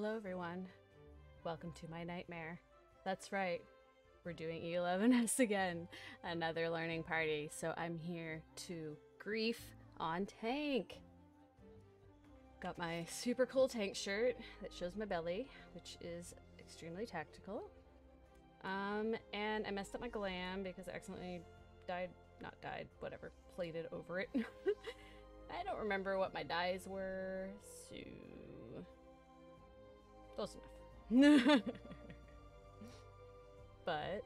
Hello, everyone. Welcome to my nightmare. That's right, we're doing E11S again, another learning party. So I'm here to grief on tank. Got my super cool tank shirt that shows my belly, which is extremely tactical. Um, and I messed up my glam because I accidentally died, not died, whatever, plated over it. I don't remember what my dyes were, so close enough. but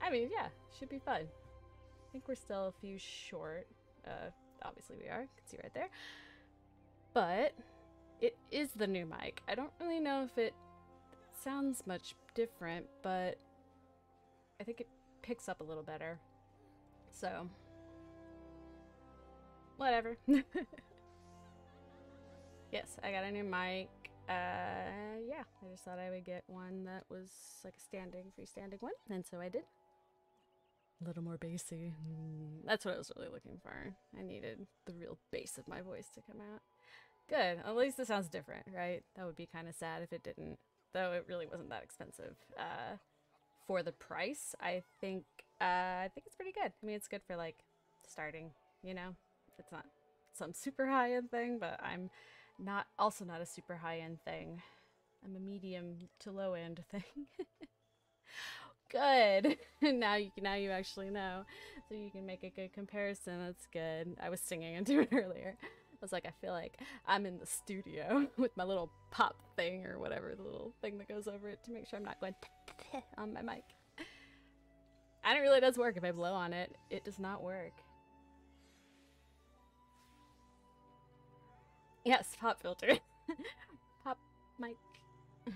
I mean, yeah, should be fun. I think we're still a few short. Uh, obviously we are. You can see right there. But it is the new mic. I don't really know if it sounds much different, but I think it picks up a little better. So, whatever. yes, I got a new mic. Uh, yeah, I just thought I would get one that was like a standing, freestanding one, and so I did. A little more bassy. That's what I was really looking for. I needed the real bass of my voice to come out. Good. At least it sounds different, right? That would be kind of sad if it didn't. Though it really wasn't that expensive. Uh, for the price, I think uh, I think it's pretty good. I mean, it's good for like starting. You know, it's not some super high end thing, but I'm not also not a super high end thing. I'm a medium to low end thing. good. now you now you actually know, so you can make a good comparison. That's good. I was singing into it earlier. I was like, I feel like I'm in the studio with my little pop thing or whatever, the little thing that goes over it to make sure I'm not going on my mic. And it really does work. If I blow on it, it does not work. Yes, pop filter. pop mic.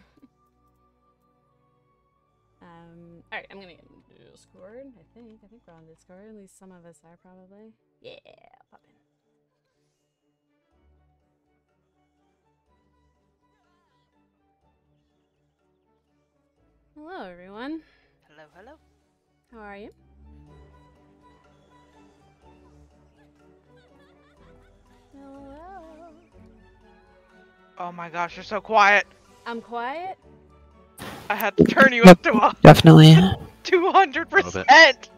um, alright, I'm gonna get into Discord, I think. I think we're on Discord. At least some of us are probably. Yeah, pop in. Hello, everyone. Hello, hello. How are you? Hello. Oh my gosh, you're so quiet. I'm quiet. I had to turn you up to a Definitely. 200%.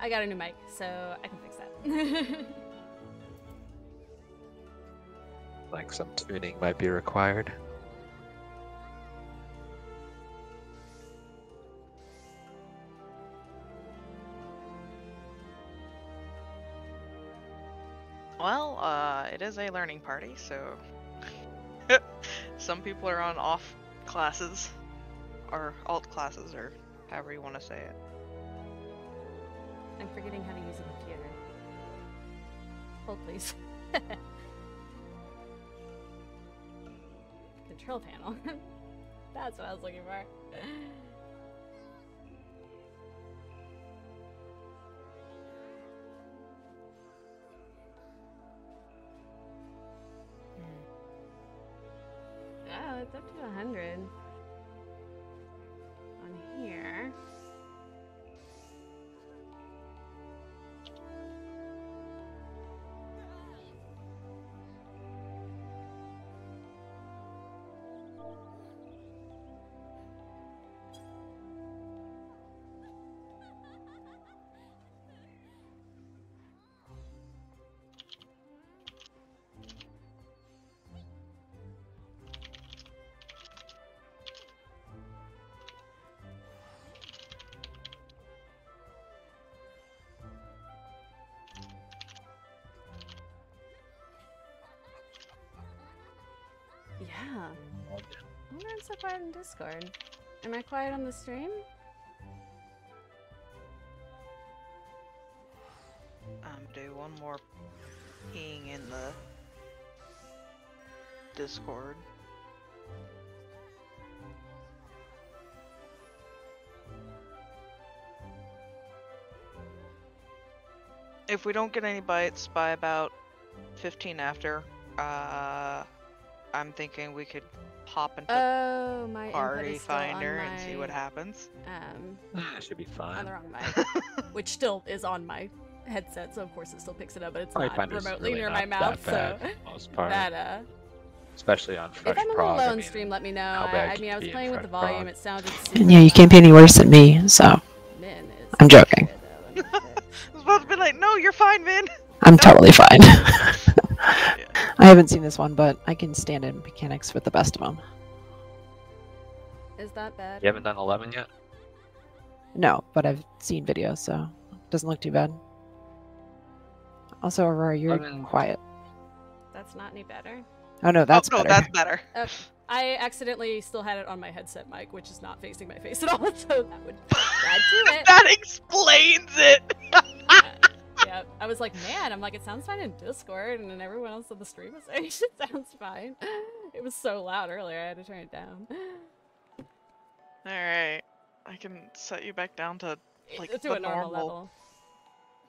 I got a new mic, so I can fix that. Like some tuning might be required. Uh, it is a learning party, so some people are on off classes, or alt classes, or however you want to say it. I'm forgetting how to use a computer. Hold, please. Control panel. That's what I was looking for. It's up to 100 Yeah. I wonder I'm so quiet in Discord. Am I quiet on the stream? Um, do one more peeing in the Discord. If we don't get any bites by about 15 after, uh, I'm thinking we could hop into Oh, my input Party is still Finder and see what happens. Um, That should be on the wrong mic, which still is on my headset, so of course it still picks it up, but it's Party not Finder's remotely really near not my mouth, that bad so for the most part. that uh, especially on If I'm a little low I on mean, stream, let me know. I, I mean, I was playing with the volume. prog? It sounded. And yeah, you can't be any worse than me, so Min I'm joking. good, though, let me fix. I was about to be like, no, you're fine, man. I'm totally fine. I haven't seen this one, but I can stand in mechanics with the best of them. Is that bad? You haven't done 11 yet? No, but I've seen videos, so it doesn't look too bad. Also, Aurora, you're Eleven- quiet. That's not any better. Oh no, that's oh, no, better. that's better. Uh, I accidentally still had it on my headset mic, which is not facing my face at all, so that would add to it. that explains it. yeah, yeah. I was like, man, I'm like, it sounds fine in Discord, and then everyone else on the stream was saying it sounds fine. It was so loud earlier, I had to turn it down. All right, I can set you back down to like to the a normal, normal- level.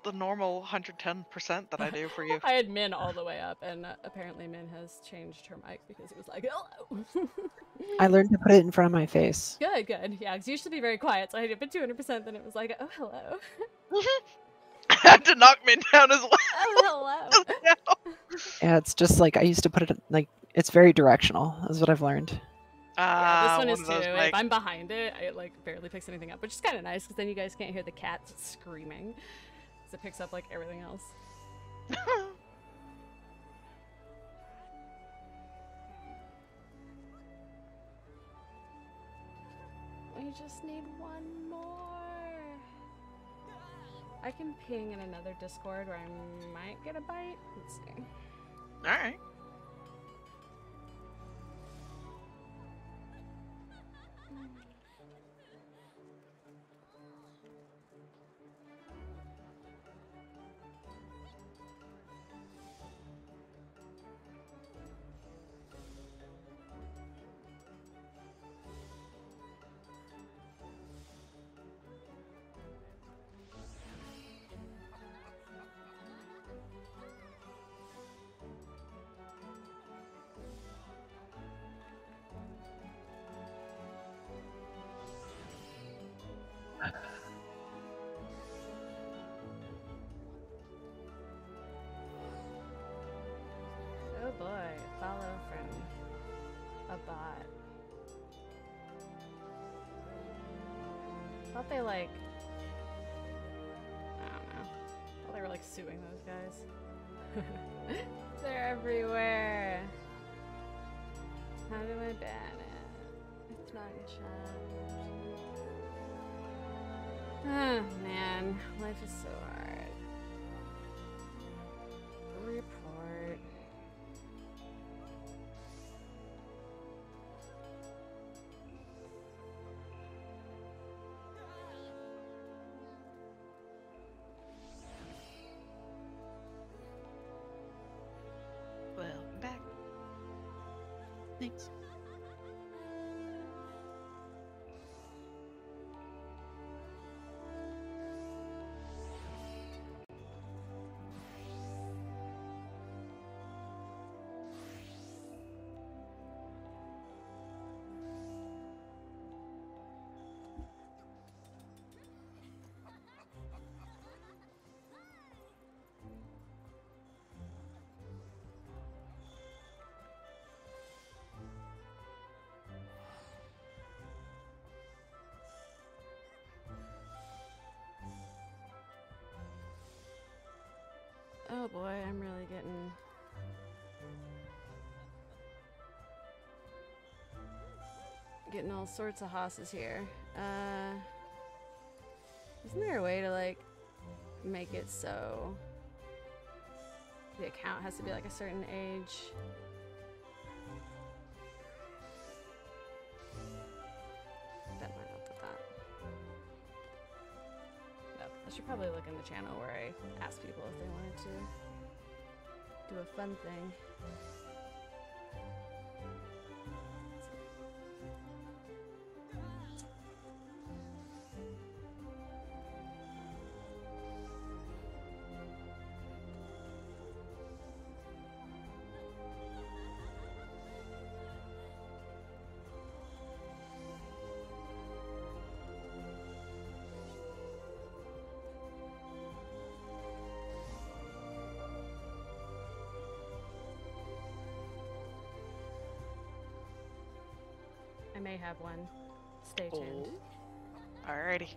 the normal 110% that I do for you. I had Min all the way up, and uh, apparently Min has changed her mic because it was like, hello. I learned to put it in front of my face. Good, good. Yeah, because you used to be very quiet, so I had it at 200%, then it was like, oh, hello. I had to knock me down as well. Oh, hello. Yeah, it's just like I used to put it like it's very directional. Is what I've learned. yeah, this Ah, one one is too. those, If I'm behind it, it like barely picks anything up, which is kind of nice because then you guys can't hear the cat screaming. Because it picks up like everything else. We just need one more. I can ping in another Discord where I might get a bite. Let's see. All right. Thought they like. I don't know. Thought they were like suing those guys. They're everywhere. How do I ban it? It's not in chat. Oh man, life is so hard. Thanks. Getting all sorts of hosses here. Uh. Isn't there a way to, like, make it so. The account has to be like a certain age? That might help with that. No, I should probably look in the channel where I asked people if they wanted to do a fun thing. Have one. Stay tuned. Oh. Alrighty.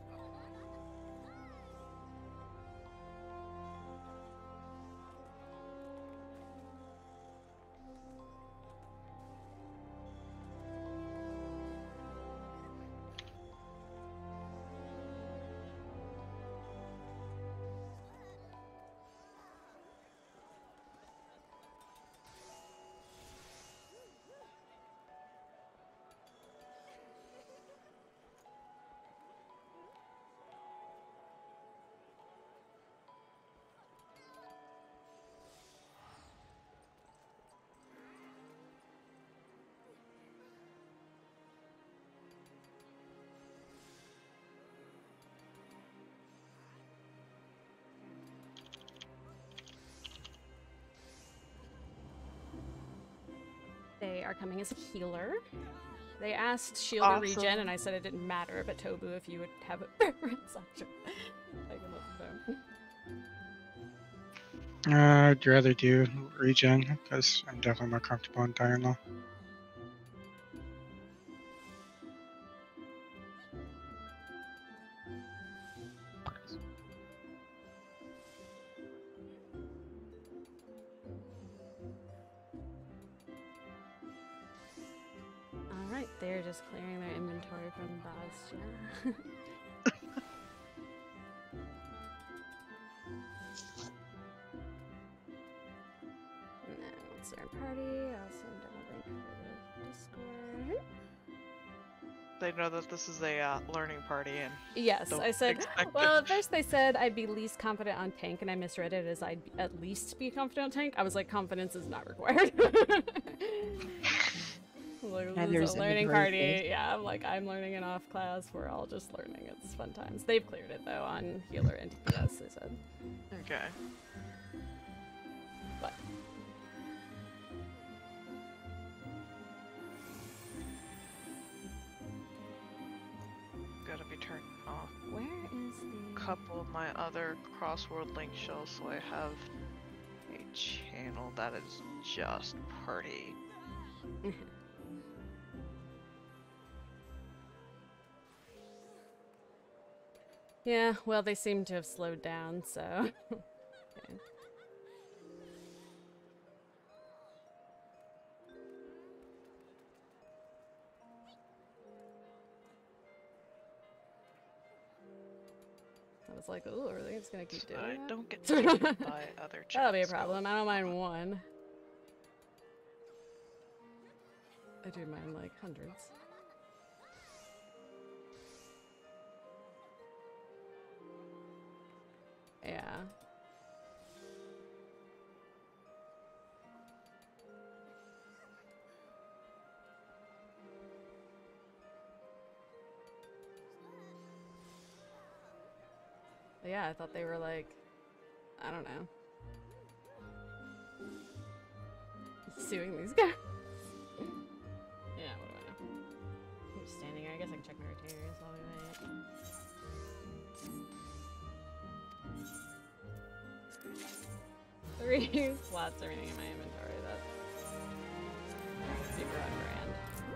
They are coming as a healer. They asked shield or regen, and I said it didn't matter. But Tobu, if you would have a preference, I can I can let them know. Uh, I'd rather do regen because I'm definitely more comfortable in Dire this is a uh, learning party and Yes, I said. Well, at first they said I'd be least confident on tank, and I misread it as I'd at least be confident on tank. I was like, confidence is not required. Like, And there's a learning party. space. Yeah, I'm like, I'm learning an off class. We're all just learning. It's fun times. They've cleared it though on healer and DPS. They said, okay. Other cross-world link shells so I have a channel that is just party. Yeah, well, they seem to have slowed down, so. was like, ooh, are they just gonna keep doing I that? don't get by other chats. That'll be a problem. I don't mind one. I do mind like hundreds. Yeah, I thought they were like, I don't know. Suing these guys. yeah, what do I know? I'm just standing here. I guess I can check my retainers while we wait. Three slots remaining in my inventory. That's super on brand.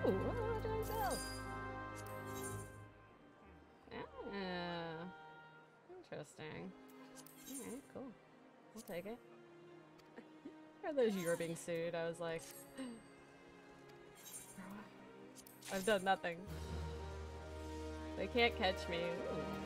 Ooh, what did I sell? Interesting. Alright, cool. I'll take it. Are those you're being sued? I was like, I've done nothing. They can't catch me. Ooh,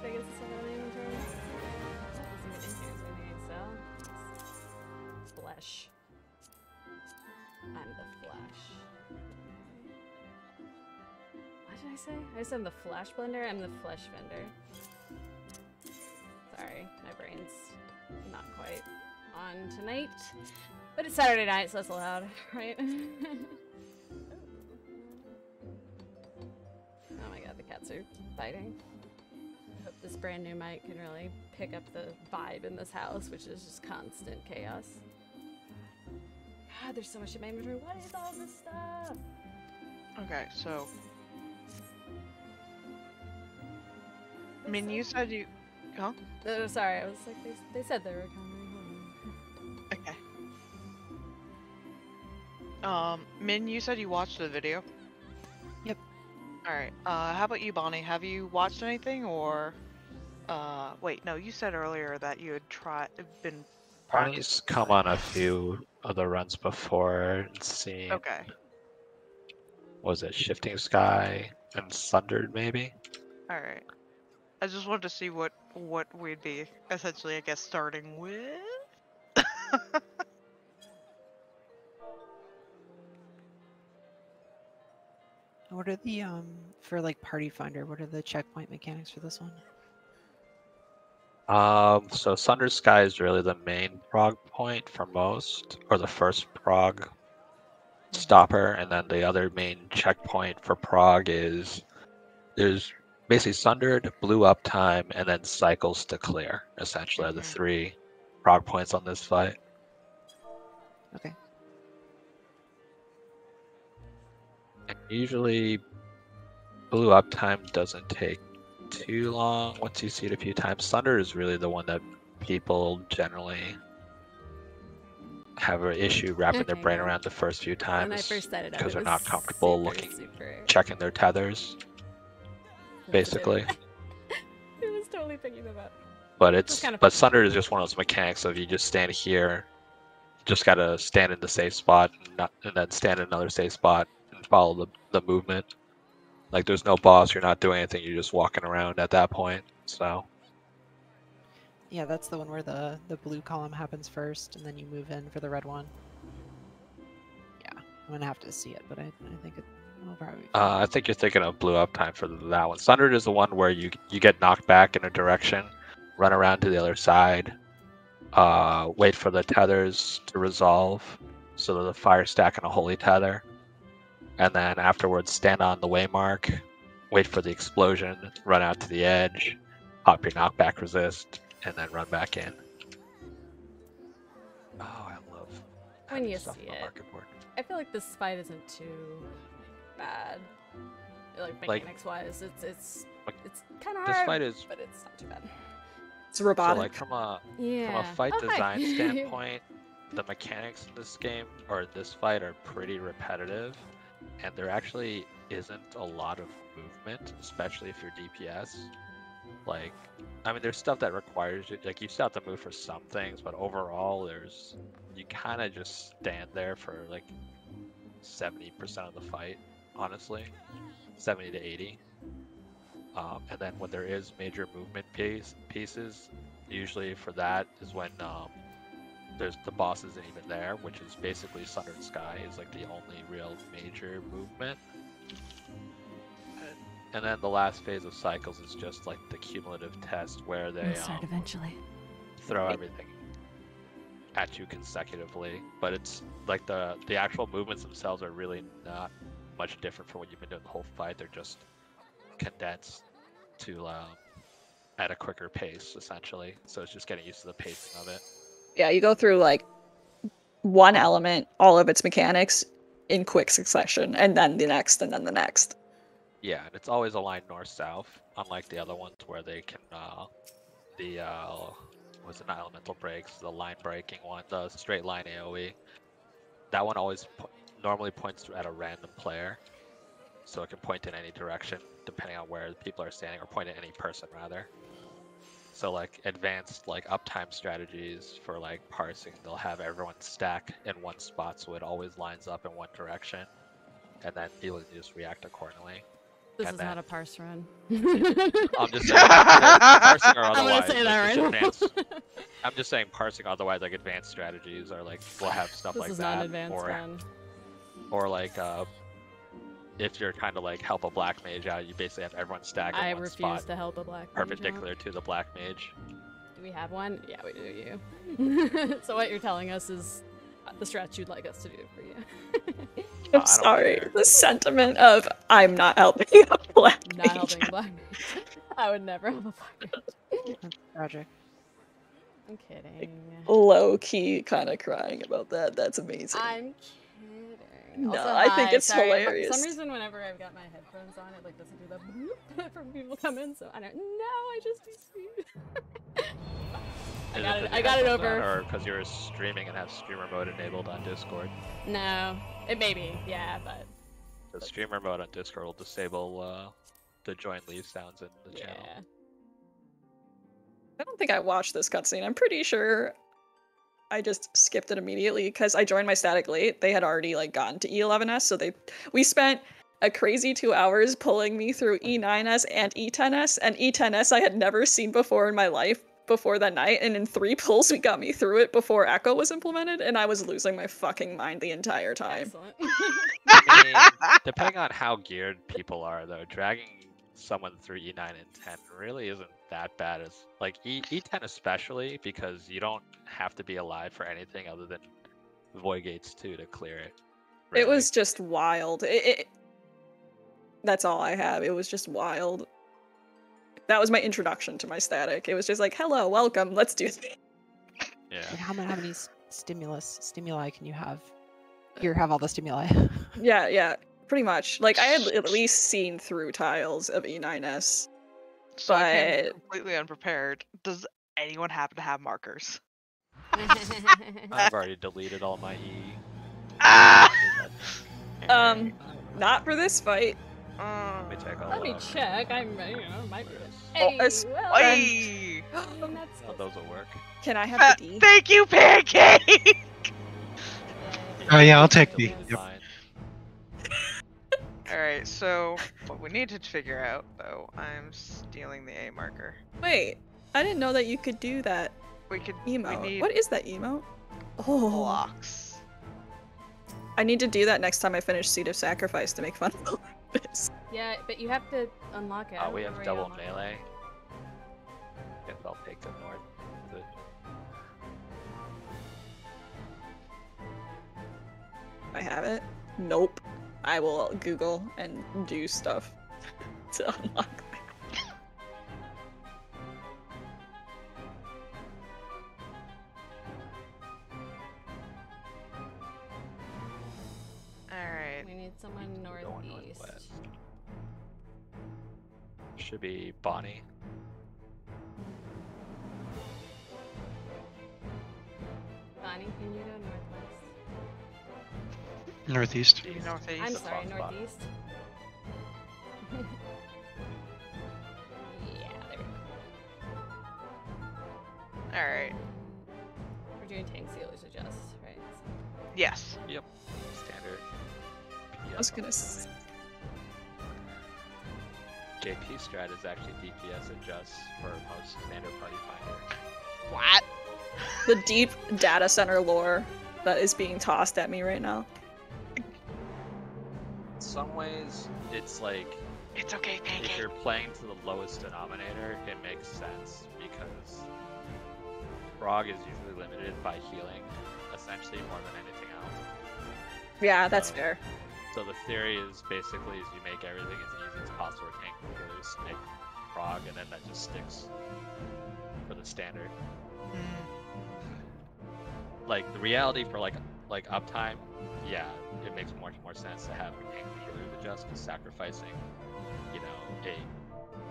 Should I one out of the inventory? I sell? Flesh. I'm the flesh. What did I say? I said I'm the Flash Blender. I'm the Flesh Vendor. Sorry, my brain's not quite on tonight. But it's Saturday night, so that's allowed, right? fighting. I hope this brand new mic can really pick up the vibe in this house, which is just constant chaos. God, there's so much in my inventory. What is all this stuff? Okay, so. I mean, you said you. Huh? Oh, sorry, I was like, they, they said they were coming. Okay. Um, Min, you said you watched the video. All right. Uh, how about you, Bonnie? Have you watched anything, or? Uh, wait, no. You said earlier that you had tried, been. Bonnie's come on a few other runs before and seen. Okay. Was it Shifting Sky and Sundered maybe? All right. I just wanted to see what what we'd be essentially, I guess, starting with. What are the um for like Party Finder? What are the checkpoint mechanics for this one? Um, so Sundered Sky is really the main prog point for most, or the first prog stopper, and then the other main checkpoint for prog is there's basically Sundered, Blue Uptime, and then Cycles to Clear. Essentially, are the Mhm. three prog points on this fight. Okay. And usually, Blue Uptime doesn't take too long once you see it a few times. Thunder is really the one that people generally have an issue wrapping their brain around the first few times, first up, because they're not comfortable super, looking- super checking their tethers, basically. it was totally picking them up. But it's kinda but fun. Thunder is just one of those mechanics of you just stand here, just gotta stand in the safe spot, and, not, and then stand in another safe spot follow the the movement. Like there's no boss, you're not doing anything, you're just walking around at that point. So Yeah, that's the one where the the blue column happens first, and then you move in for the red one. Yeah, I'm gonna have to see it, but I, I think it will probably. uh. I think you're thinking of Blue Up Time for that one. Sundered is the one where you you get knocked back in a direction, run around to the other side, uh, wait for the tethers to resolve, so there's a fire stack and a holy tether, and then afterwards stand on the waymark, wait for the explosion, run out to the edge, pop your knockback resist, and then run back in. Oh, I love When you stuff see it. I feel like this fight isn't too bad. Like Like- mechanics wise, it's it's Like, it's kind of This hard, fight is but it's not too bad. It's so robotic. like from a Yeah. From a fight Oh, hi. design standpoint, the mechanics in this game or this fight are pretty repetitive, and there actually isn't a lot of movement, especially if you're DPS. Like, I mean, there's stuff that requires you, like, you still have to move for some things, but overall, there's you kind of just stand there for like 70% of the fight, honestly, 70 to 80. Um, and then when there is major movement piece, pieces, usually for that is when um, there's the boss isn't even there, which is basically Sundered Sky is like the only real major movement. And then the last phase of cycles is just like the cumulative test where they We'll start um, eventually. throw everything at you consecutively. But it's like the the actual movements themselves are really not much different from what you've been doing the whole fight. They're just condensed to um, at a quicker pace, essentially. So it's just getting used to the pacing of it. Yeah, you go through like one element, all of its mechanics in quick succession, and then the next, and then the next. Yeah, and it's always aligned north-south, unlike the other ones where they can uh, the uh, was it not elemental breaks, the line breaking one, the straight line AOE. That one always po- normally points at a random player, so it can point in any direction depending on where people are standing, or point at any person rather. So like advanced like uptime strategies for like parsing, they'll have everyone stack in one spot so it always lines up in one direction, and then you just react accordingly. This and is not a parse run. I'm just saying, parsing or I'm otherwise. say like, that just right advanced, I'm just saying parsing otherwise, like advanced strategies or like we'll have stuff this like is that, not an advanced or run. or like uh, if you're trying to like help a black mage out, you basically have everyone stack in I one refuse spot, to help a black. mage out. perpendicular to the black mage. Do we have one? Yeah, we do. You. so what you're telling us is, uh, the stretch you'd like us to do for you. I I'm don't sorry. care. The sentiment of I'm not helping a black Not mage. helping black mage. I would never help a black mage. That's tragic. I'm kidding. Low key kind of crying about that. That's amazing. I'm kidding. No, Also, I think it's sorry, For some reason, whenever I've got my headphones on, it like doesn't do the boop from people coming. So I don't. No, I just be sweet. I got it it. 'cause I got it over. Or because you were streaming and have streamer mode enabled on Discord. No, it may be. Yeah, but The streamer mode on Discord will disable uh, the join leave sounds in the yeah. channel. I don't think I watched this cutscene. I'm pretty sure I just skipped it immediately because I joined my static late. They had already like gotten to E11s, so they we spent a crazy two hours pulling me through E9s and E10s, and E10s I had never seen before in my life before that night, and in three pulls we got me through it before Echo was implemented, and I was losing my fucking mind the entire time. Excellent. I mean, depending on how geared people are, though, dragging someone through E9 and 10 really isn't that bad. As like E E10 especially because you don't have to be alive for anything other than void gates too to clear it. It was just wild. It, it, that's all I have. It was just wild. That was my introduction to my static. It was just like, "Hello, welcome. Let's do this." yeah. And how many how many stimulus stimuli can you have? Here, have all the stimuli. Yeah, yeah, pretty much. Like I had at least seen through tiles of E E9S. So I came But- completely unprepared. Does anyone happen to have markers? I've already deleted all my E. Ah! Um, not for this fight. Uh, Let me check all Let me of check. I'm, you know, might be. Chris. Hey, it's- well, Oi! then that's Oh, those will work. Can I have Fa- the D? Thank you, Pancake! Oh, yeah, I'll take the- Deleted yep. Mine. Alright, so what we need to figure out, though, I'm stealing the A marker. Wait, I didn't know that you could do that We could emote. we need What is that emote? Oh, blocks. I need to do that next time I finish Seed of Sacrifice to make fun of this. Yeah, but you have to unlock it. Oh, Uh, we have double unlock it. melee. Guess I'll take the north. The- I have it. Nope. I will Google and do stuff to unlock that. Alright. We need someone Going northeast. northwest. Should be Bonnie. Bonnie, can you go northwest? Northeast. Do northeast? I'm sorry, northeast. yeah, there we go. Alright. We're doing tank healers adjust, right? Yes. Yep. Standard. I was gonna. S- JP strat is actually DPS adjust for most standard party finder. What? the deep data center lore that is being tossed at me right now. In some ways, it's like It's okay, if you're playing to the lowest denominator, it makes sense because prog is usually limited by healing, essentially more than anything else. Yeah, that's So- fair. So the theory is basically is you make everything as easy as possible for tank healers, make prog, and then that just sticks for the standard. Mm. Like the reality for like like uptime, yeah, it makes much more sense to have a tank healers adjust because sacrificing, you know, a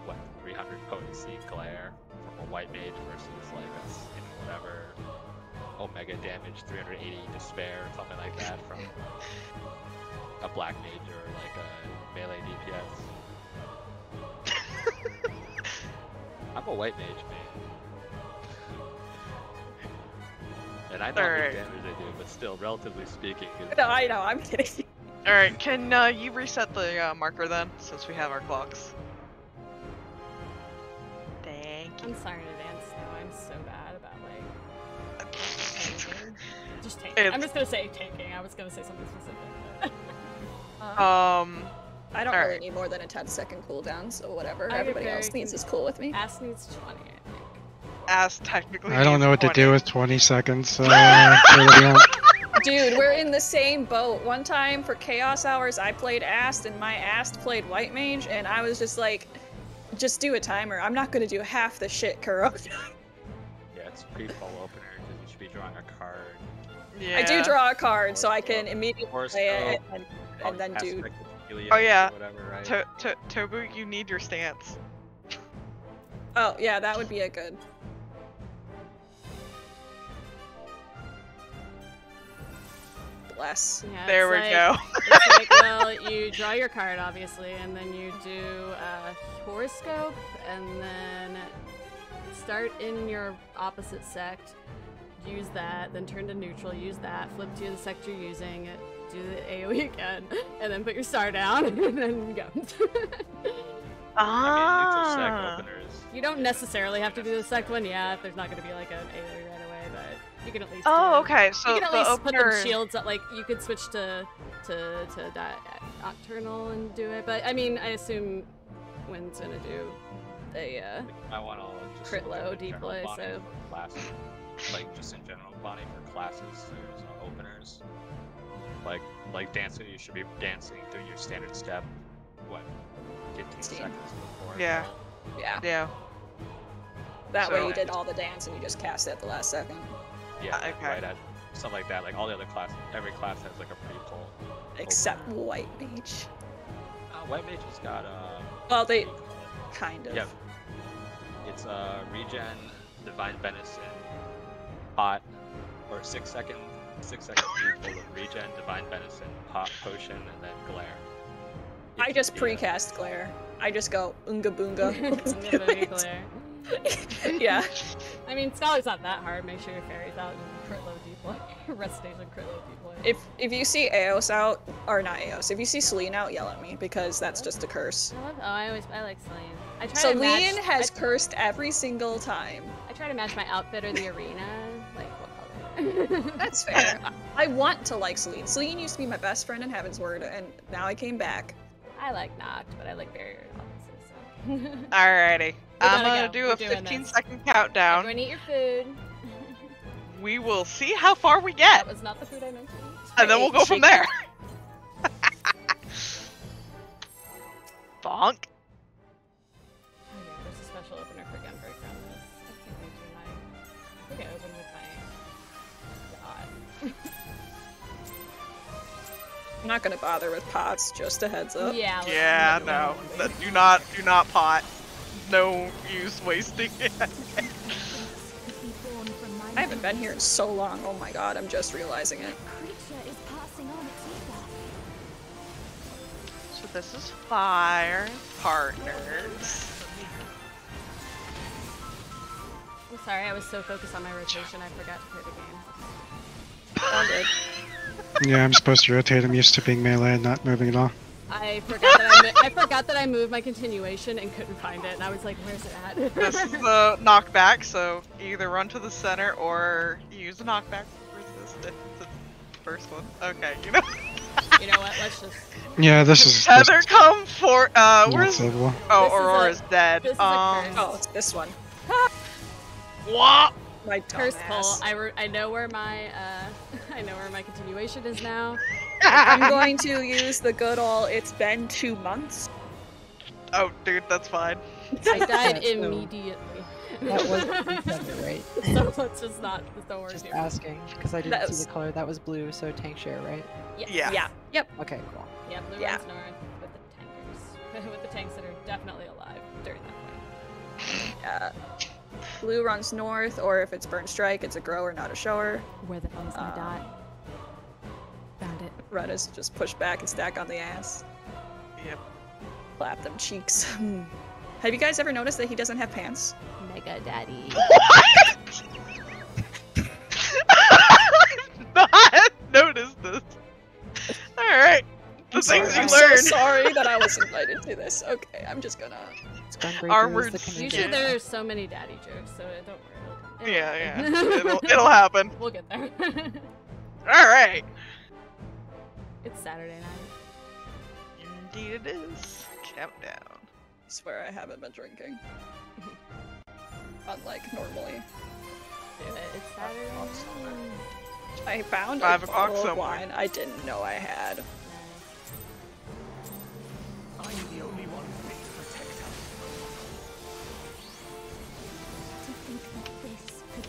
what 300 potency glare from a white mage versus like a you know, whatever omega damage 380 despair or something like that from a black mage or like a melee DPS. I'm a white mage, man. And I know how Alright. much damage they do, but still, relatively speaking, it's- No, I know. I'm kidding. Alright, can uh, you reset the uh, marker then, since we have our clocks? Thank you. I'm sorry in advance, though. I'm so bad about like. Just tanking. I'm just gonna say tanking. I was gonna say something specific. but- Um, I don't really right. need more than a 10 second cooldown, so whatever I everybody else needs is cool with me. Ast needs 20, I think. As technically. I don't needs know what to do with 20 seconds. Uh. Dude, we're in the same boat. One time for Chaos Hours, I played Ast, and my Ast played White Mage, and I was just like, just do a timer. I'm not gonna do half the shit, Kuro. Yeah, it's pre-pull opener because you should be drawing a card. Yeah. I do draw a card, so I can immediately or play it so- and, and then do. aspect of Helios Oh, yeah. Whatever, right? To- to- Tobu, you need your stance. Oh, yeah, that would be a good. Bless. Yeah, there we like- go. It's like, well, you draw your card, obviously, and then you do a horoscope, and then start in your opposite sect, use that, then turn to neutral, use that, flip to the sect you're using, do the AoE again, and then put your star down, and then go. I mean, Ah. you don't necessarily have to do the sect one, yeah, if there's not going to be like an AoE right away, but you can at least. Oh, do- okay. So you can at the least put opener. the shields up. Like you could switch to to to di- nocturnal and do it. But I mean, I assume Wynn's gonna do a. Uh, I want to Crit look at low the general deplay, bonding so- classes, like just in general bonding for classes. There's uh, openers. Like like dancing, you should be dancing through your standard step. What? 15 Steam. seconds before. Yeah. Yeah. Yeah. That way you did all the dance and you just cast it at the last second. Yeah. Uh, okay. Right at stuff like that. Like all the other classes, every class has like a pre-pull. Except White Mage. Uh, White Mage has got uh. Well, they kind of. Yeah. It's uh regen, divine benison, pot, or six second six second pre-pull of regen, divine benison, pot, potion, and then glare. If I just see a- pre-cast Glare. I just go unga boonga. Let's do Nobody glare. yeah. I mean, Scholar's not that hard. Make sure your fairy's out and crit low deploy. Rest station crit low deploy. If if you see Eos out, or not Eos, if you see Selene out, yell at me because that's just a curse. I love. Oh, I always I like Selene. I try to match. has I, cursed every single time. I try to match my outfit or the arena. Like what color? That's fair. I want to like Selene. Selene used to be my best friend in Heavensward, and now I came back. I like Noct, but I like barrier. Alrighty. I'm gonna go. do We're a doing 15 this. second countdown. Everyone eat your food. We will see how far we get, that was not the food I mentioned. and then we'll go from there. Bonk. Not gonna bother with pots. Just a heads up. Yeah. let's- Yeah, no. let's- That- Do not, do not pot. No use wasting it. I haven't been here in so long. Oh my god, I'm just realizing it. creature is passing on its ether. So this is fire partners. I'm sorry, I was so focused on my rotation, I forgot to play the game. All good. Yeah, I'm supposed to rotate. I'm used to being melee and not moving at all. I forgot that I, mo- I forgot that I moved my continuation and couldn't find it, and I was like, "Where's it at?" This is the knockback, so either run to the center or use a knockback resist if it's the first one. Okay, you know. you know what? Let's just. Yeah, this is. Heather this come for uh is where's. Oh This is a- dead. this is um curse. Oh, it's this one. what? My Curse pull. I, re- I know where my uh I know where my continuation is now. I'm going to use the good old it's been two months. Oh dude, that's fine. I died immediately. That was Heather, right? so let's just not just don't worry Just too much. asking, because I didn't That see the color. That was blue, so tank share, right? Yes. Yeah. Yeah. Yep. Okay, cool. Yeah, blue Yeah. runs north with the tankers. with the tanks that are definitely alive during that point. Uh, blue runs north, or if it's Burnt Strike, it's a grower, not a shower. Where the hell is my Uh, dot? Found it. Red is just push back and stack on the ass. Yep. Clap them cheeks. Hmm. Have you guys ever noticed that he doesn't have pants? Mega daddy. What? I've not noticed this. Alright. The I'm things sorry. you I'm learn. so sorry that I was invited to this. Okay, I'm just gonna. Gunbreaker Armored the Usually Usually commander. there's so many daddy jokes, so don't worry. It'll, it'll Yeah, happen. yeah. It'll, it'll happen. we'll get there. Alright. it's Saturday night. Indeed it is. Countdown. I swear I haven't been drinking. Unlike normally. Do it. It's Saturday night. I found Five a o'clock bottle of somewhere. wine I didn't know I had. To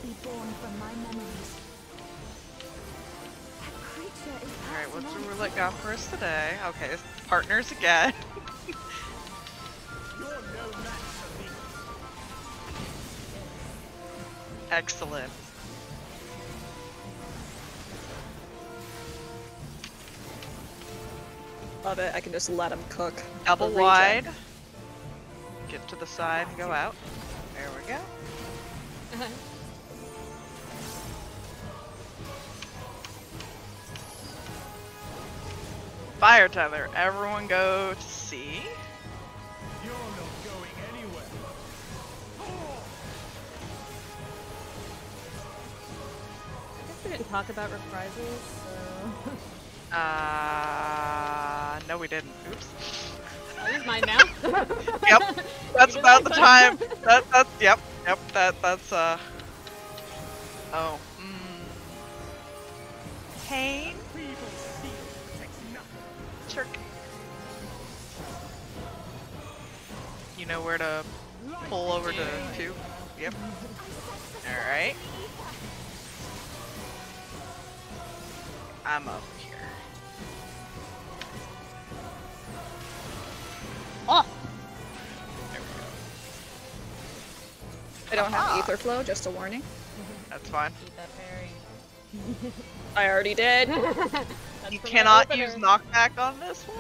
be born from my memories. That creature is Alright, what's passing the roulette its got for us today? Okay, partners again. Excellent. Love it. I can just let him cook. Double wide. Get to the side and go out. There we go. Fire tether. Everyone go to C. I guess we didn't talk about reprisals, so Uh, no, we didn't. Oops. I'll use mine now. Yep, That's about the time. That that's yep, yep. That that's uh. Oh. Mm. Pain. Chirk. You know where to pull over to two. Yep. All right. I'm up here. oh, There we go. I don't have Aetherflow, just a warning. That's fine. eat that fairy. I already did. That's You cannot use knockback on this one.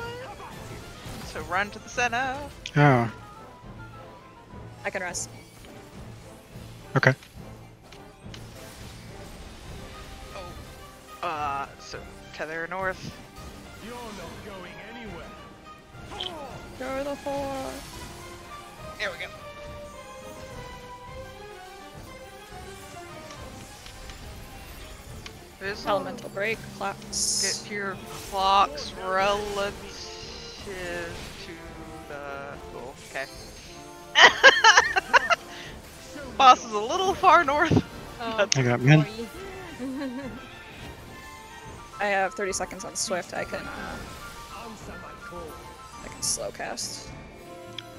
So run to the center. Oh, I can rest. okay. Oh. Uh, so tether north. Go the four. There we go. This Elemental break. Get Clocks. to your clocks relative to the. Oh, okay. Boss is a little far north. Oh, I got min. sorry. I have 30 seconds on Swift. I can. Uh, I can slow cast.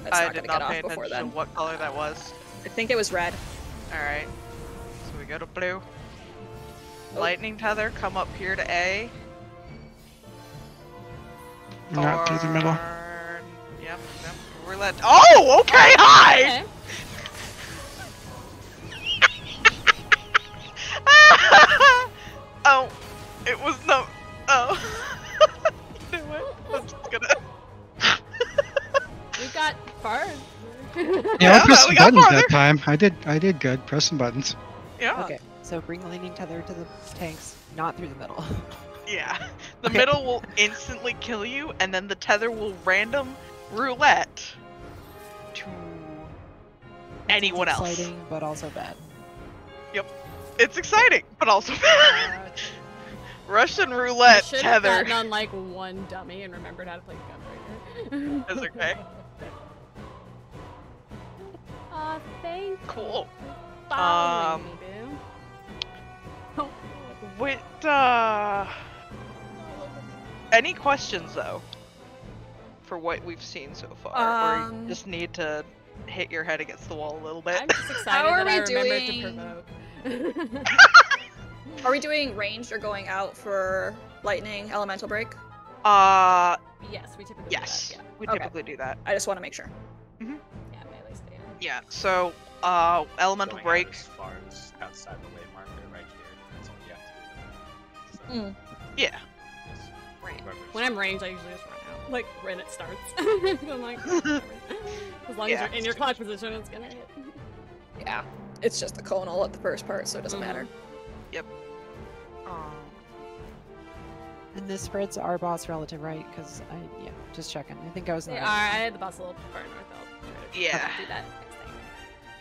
That's I not did gonna not get pay off before attention then. to what color that was. I think it was red. Alright. So we go to blue. Oh. Lightning tether, come up here to A. Not through the middle. Yep, yep. We're let. Oh, okay, oh, hi! Okay. oh, it was no. Oh. you know what? I'm just gonna. We got far. Yeah, Yeah, I pressed we some buttons farther. that time. I did. I did good. Pressing buttons. yeah. Okay, so bring the leaning tether to the tanks, not through the middle. Yeah. The Okay. middle will instantly kill you, and then the tether will random roulette to anyone else. Exciting, but also bad. Yep. It's exciting, but also bad. Russian I roulette have tether. gotten on like one dummy and remembered how to play Gunbreaker. That's okay. Aw, thank you Cool. for Um, me, boo. With uh, any questions though, for what we've seen so far, or Um, you just need to hit your head against the wall a little bit. I'm just excited are that I we remembered doing- to provoke. Are we doing ranged or going out for lightning elemental break? uh, yes, we typically yes, do that. we Okay. typically do that. I just want to make sure. Yeah, yeah melee stand. Yeah. So, uh, elemental Going out break. as far as outside the way Mm. Yeah. Right. When I'm ranged, I usually just run out. Like when it starts. I'm like, as long Yeah. as you're in your clock position, it's gonna hit. Yeah. It's just the conal at the first part, so it doesn't Mhm. matter. Um, And this spreads our boss relative, right? Because I, yeah, just checking. I think I was in Yeah, the I had the boss a little far north. I'll try to Yeah. do that next time.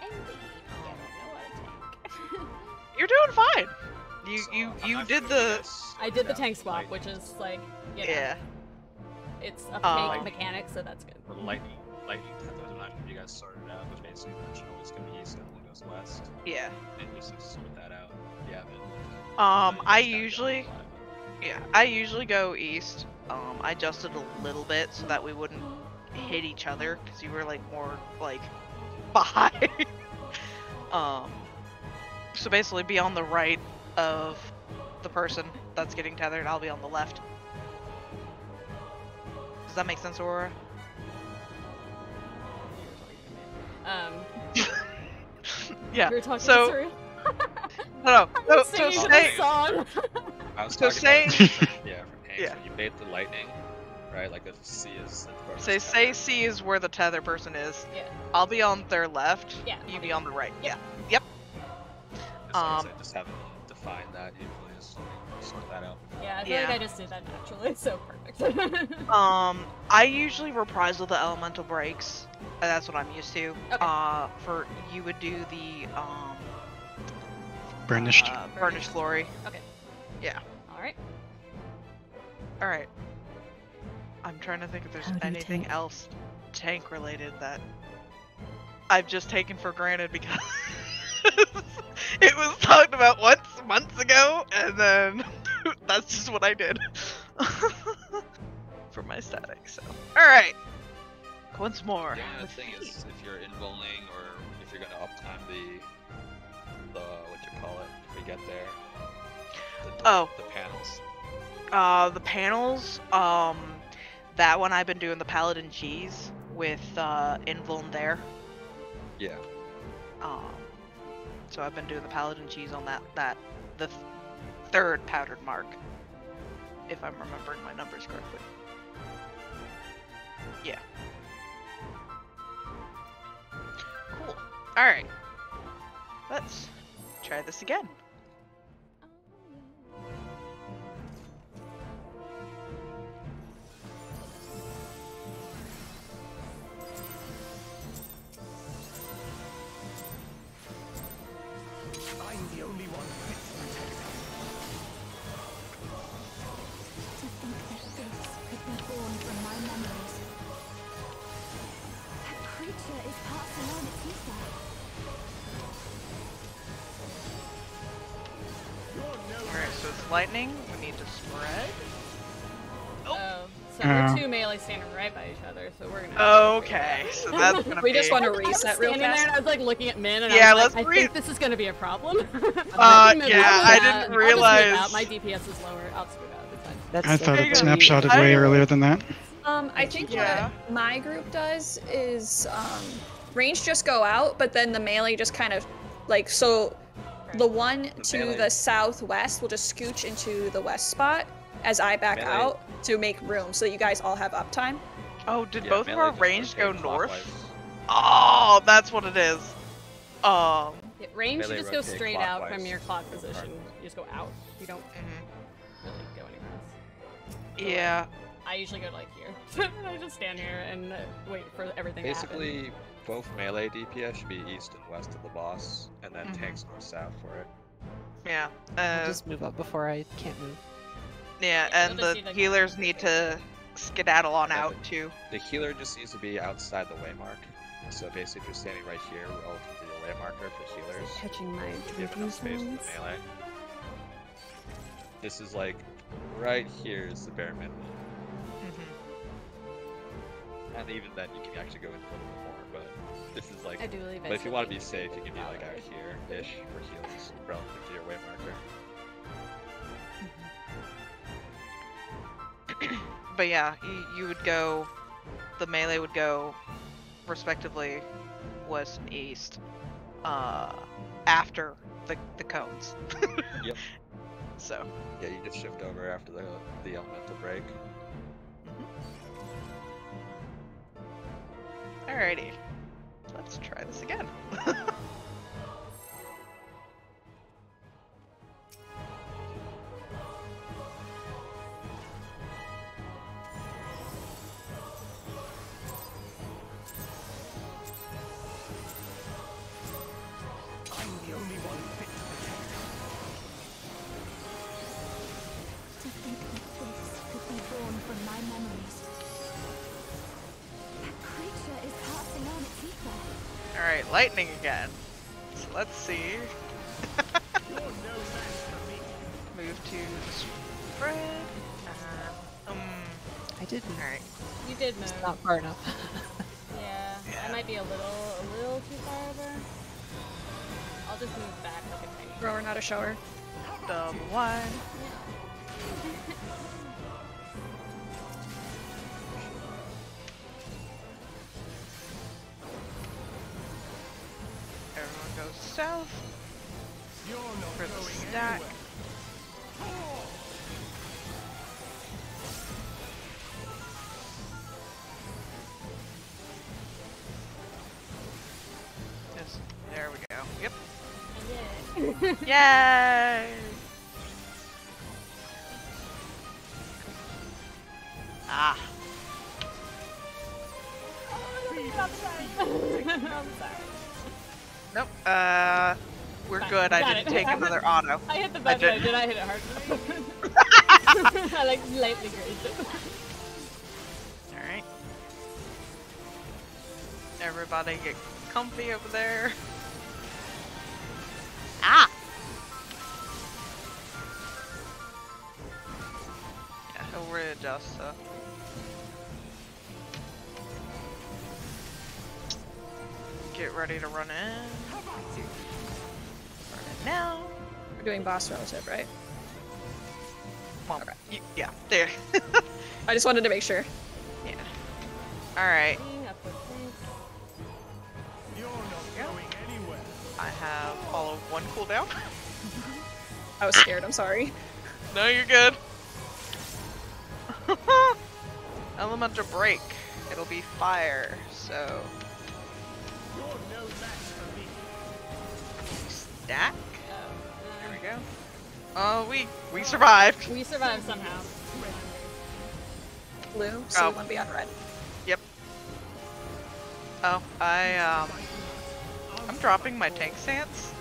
And the, I don't know how to tank. you're doing fine. You So, you you did the this I did the tank swap, lightning. which is like, you know, yeah. it's a fake Um, mechanic, so that's good. The lightning, lightning. I'm not sure if you guys sorted out, but basically the original is going east and one goes west. Yeah. And just sort that out. Gavin. Um, Uh, I you just gotta go usually, yeah, I usually go east. Um, I adjusted a little bit so that we wouldn't hit each other because you were like more like behind. um, so basically, be on the right of the person that's getting tethered. I'll be on the left. Does that make sense, Aurora? Um, yeah. you were talking so- to No, no. I'm So, so say, song. Was So talking say- yeah, from Hanks, Yeah. when you bait the lightning, right? Like the C is say, it's say. C is where the tether person is. yeah. I'll be on their left. Yeah, You I'll be be- on the right. Yep. Yeah. Just, like um, said, just haven't defined that usually just sort that out. Yeah, I feel Yeah. like I just did that naturally, so perfect. Um, I usually reprisal the elemental breaks. That's what I'm used to. Okay. Uh, for you would do the um Burnished. uh, burnished glory. Okay. Yeah. Alright. All right. I'm trying to think if there's How do you anything tank? else tank related that I've just taken for granted because it was talked about once months ago, and then that's just what I did for my static. So, all right. Once more. The only thing is if you're invulning or if you're gonna uptime the the what you call it if we get there. The, Oh. the panels. Uh, the panels, um, that one I've been doing the Paladin cheese with uh, Invuln there. Yeah. Um, so I've been doing the Paladin cheese on that that the th- third powdered mark, if I'm remembering my numbers correctly. Yeah. Cool. All right. Let's try this again. To think that this could be born from my memories. That creature is passing on its ether. All right. So it's lightning. So we're two melee standing right by each other, so we're gonna. Okay. So that's gonna We be. just want to reset real standing there fast. and I was like looking at Min and Yeah, I was let's like, I think this is gonna be a problem. Uh, I can move yeah. I I'll didn't just realize- out. My DPS is lower. I'll just move out. It's fine. That's I thought it you go. snapshotted I- way earlier than that. Um, I think Yeah. what my group does is um, range just go out, but then the melee just kind of like so. The one to melee. the southwest will just scooch into the west spot as I back Melee. out to make room so that you guys all have uptime. Oh, did Yeah, both of our range go north? clockwise. Oh, that's what it is. Um. Yeah, range, you just go rotate straight out from your clock position. You just go out. You don't mhm. really go anywhere else. Yeah. I usually go like here. I just stand here and uh, wait for everything to happen. Basically, both melee DPS should be east and west of the boss, and then Mhm. tanks north south for it. Yeah. I'll Uh, just move up before I can't move. Yeah, Yeah, and the just need to- healers need to skedaddle on Yeah, out but- too. The healer just needs to be outside the waymark. So basically, if you're standing right here relative to your waymarker for healers, Catching my you give drinking enough space for the melee. This is like right here is the bare minimum, Mhm. and even then you can actually go in a little bit more. But this is like, I do believe but if you want to be safe, you can be like out here ish for heals relative to your waymarker. But yeah, you, you would go. The melee would go, respectively, west and east. Uh, after the the cones. Yep. So. Yeah, you just shift over after the the elemental break. Alrighty. Let's try this again. lightning again. So let's see. do the spread. Uh, um, I did move. alright. You did move. Just not far enough. Yeah, Yeah. I might be a little, a little too far over. I'll just move back like a tiny. Thrower, not a shower. Double wide. goes south for the stack. Yes, there we go. Yep. Yeah. Yay! Ah, sorry. Nope. Uh, we're Fine, good. I didn't it. take another auto. I hit the button. I did- did. I hit it hard. I like lightly grazed it. Alright. Everybody get comfy over there. Ah! Yeah, he'll readjust, so. Get ready to run in. Run in now. We're doing boss relative, right? Well, y- yeah, there. I just wanted to make sure. yeah. Alright. Being up with things. I have all of one cooldown. I was scared. I'm sorry. No, you're good. Elemental break. It'll be fire, so. Stack. Oh, There we go. Oh, we we survived. we survived somehow. Blue, so Oh. you want to be on red. Yep. Oh, I um, I'm dropping my tank stance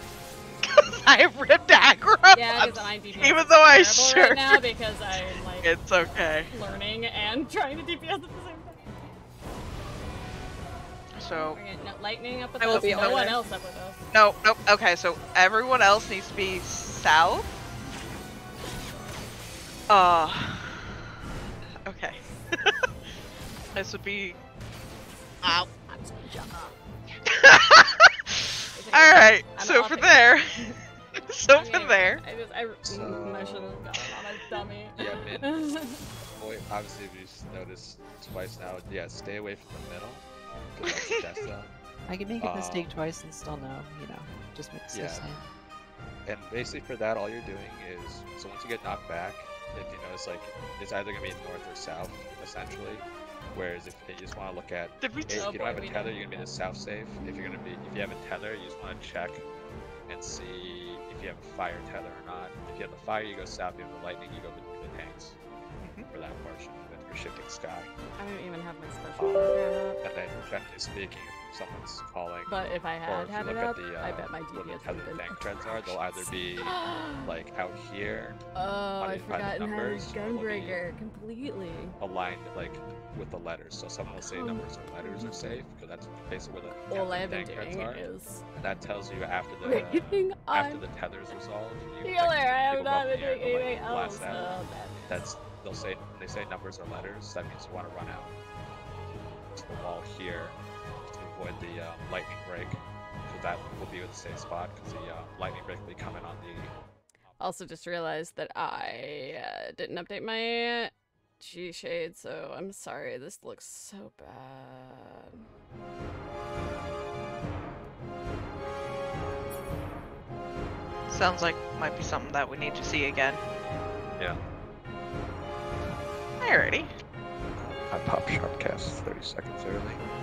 because I have ripped aggro. Yeah, because my DPS Even though I terrible sure- right now because I'm like It's okay. learning and trying to DPS at the same time. So We're no, lightning up with I will us. be no one else up with us. No, nope. Okay, so everyone else needs to be south. Uh. Okay. this would be. Ow. All right. I'm So off for it. there. so I'm for there. I just I, So- mm, I should have gone on a dummy. Yeah, mid. Boy, obviously, if you s- noticed twice now, yeah, stay away from the middle. 'cause that's the death zone. I can make a mistake Um, twice and still know, you know, just makes Yeah. sense. same. And basically, for that, all you're doing is so once you get knocked back, if you notice, like it's either gonna be north or south, essentially. Whereas if you just want to look at If you don't have a tether, you're gonna be in the south safe. If you're gonna be, if you have a tether, you just want to check and see if you have a fire tether or not. If you have the fire, you go south. If you have the lightning, you go between the tanks Mhm. for that portion. If you're shifting sky, I don't even have my special program up. and then generally speaking, if someone's calling, But if I had if had it up, the, I uh, bet my DPS would have been. tank treads are, they'll either be like out here, oh, I it by the forgot numbers, or they'll be- Gunbreaker completely. aligned like with the letters. So someone will say Oh. numbers or letters are safe because that's basically where the All I've been doing are. is And that tells you after the uh, after the tether's resolved. You, healer. like, I have not been in the air, doing like, anything else. blast out. Oh. That's they'll say they say numbers or letters. That means you want to run out to the wall here avoid the uh, lightning break. So that will be the safe spot because the uh, lightning break will be coming on the. Also, just realized that I uh, didn't update my G shade, so I'm sorry. This looks so bad. Sounds like might be something that we need to see again. Yeah. Alrighty. I pop sharpcast 30 seconds early.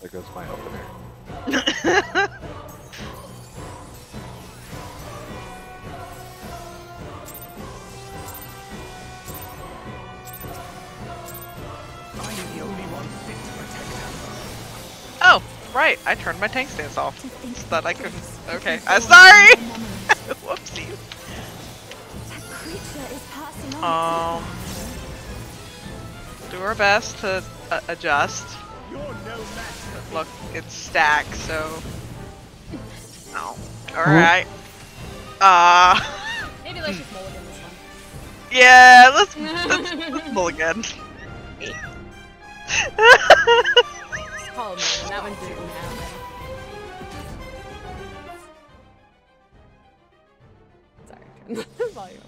There goes my opener. oh, right. I turned my tank stance off To so that I couldn't. Okay. I'm born sorry. from a moment. Whoopsies. That creature is passing on Um. Do our best to uh, adjust. Look, it's stacked, so. Oh, Alright. Uh Maybe let's just mulligan this one. yeah, let's let's, let's mulligan. It's called mulligan. That one didn't happen. Sorry, turn the volume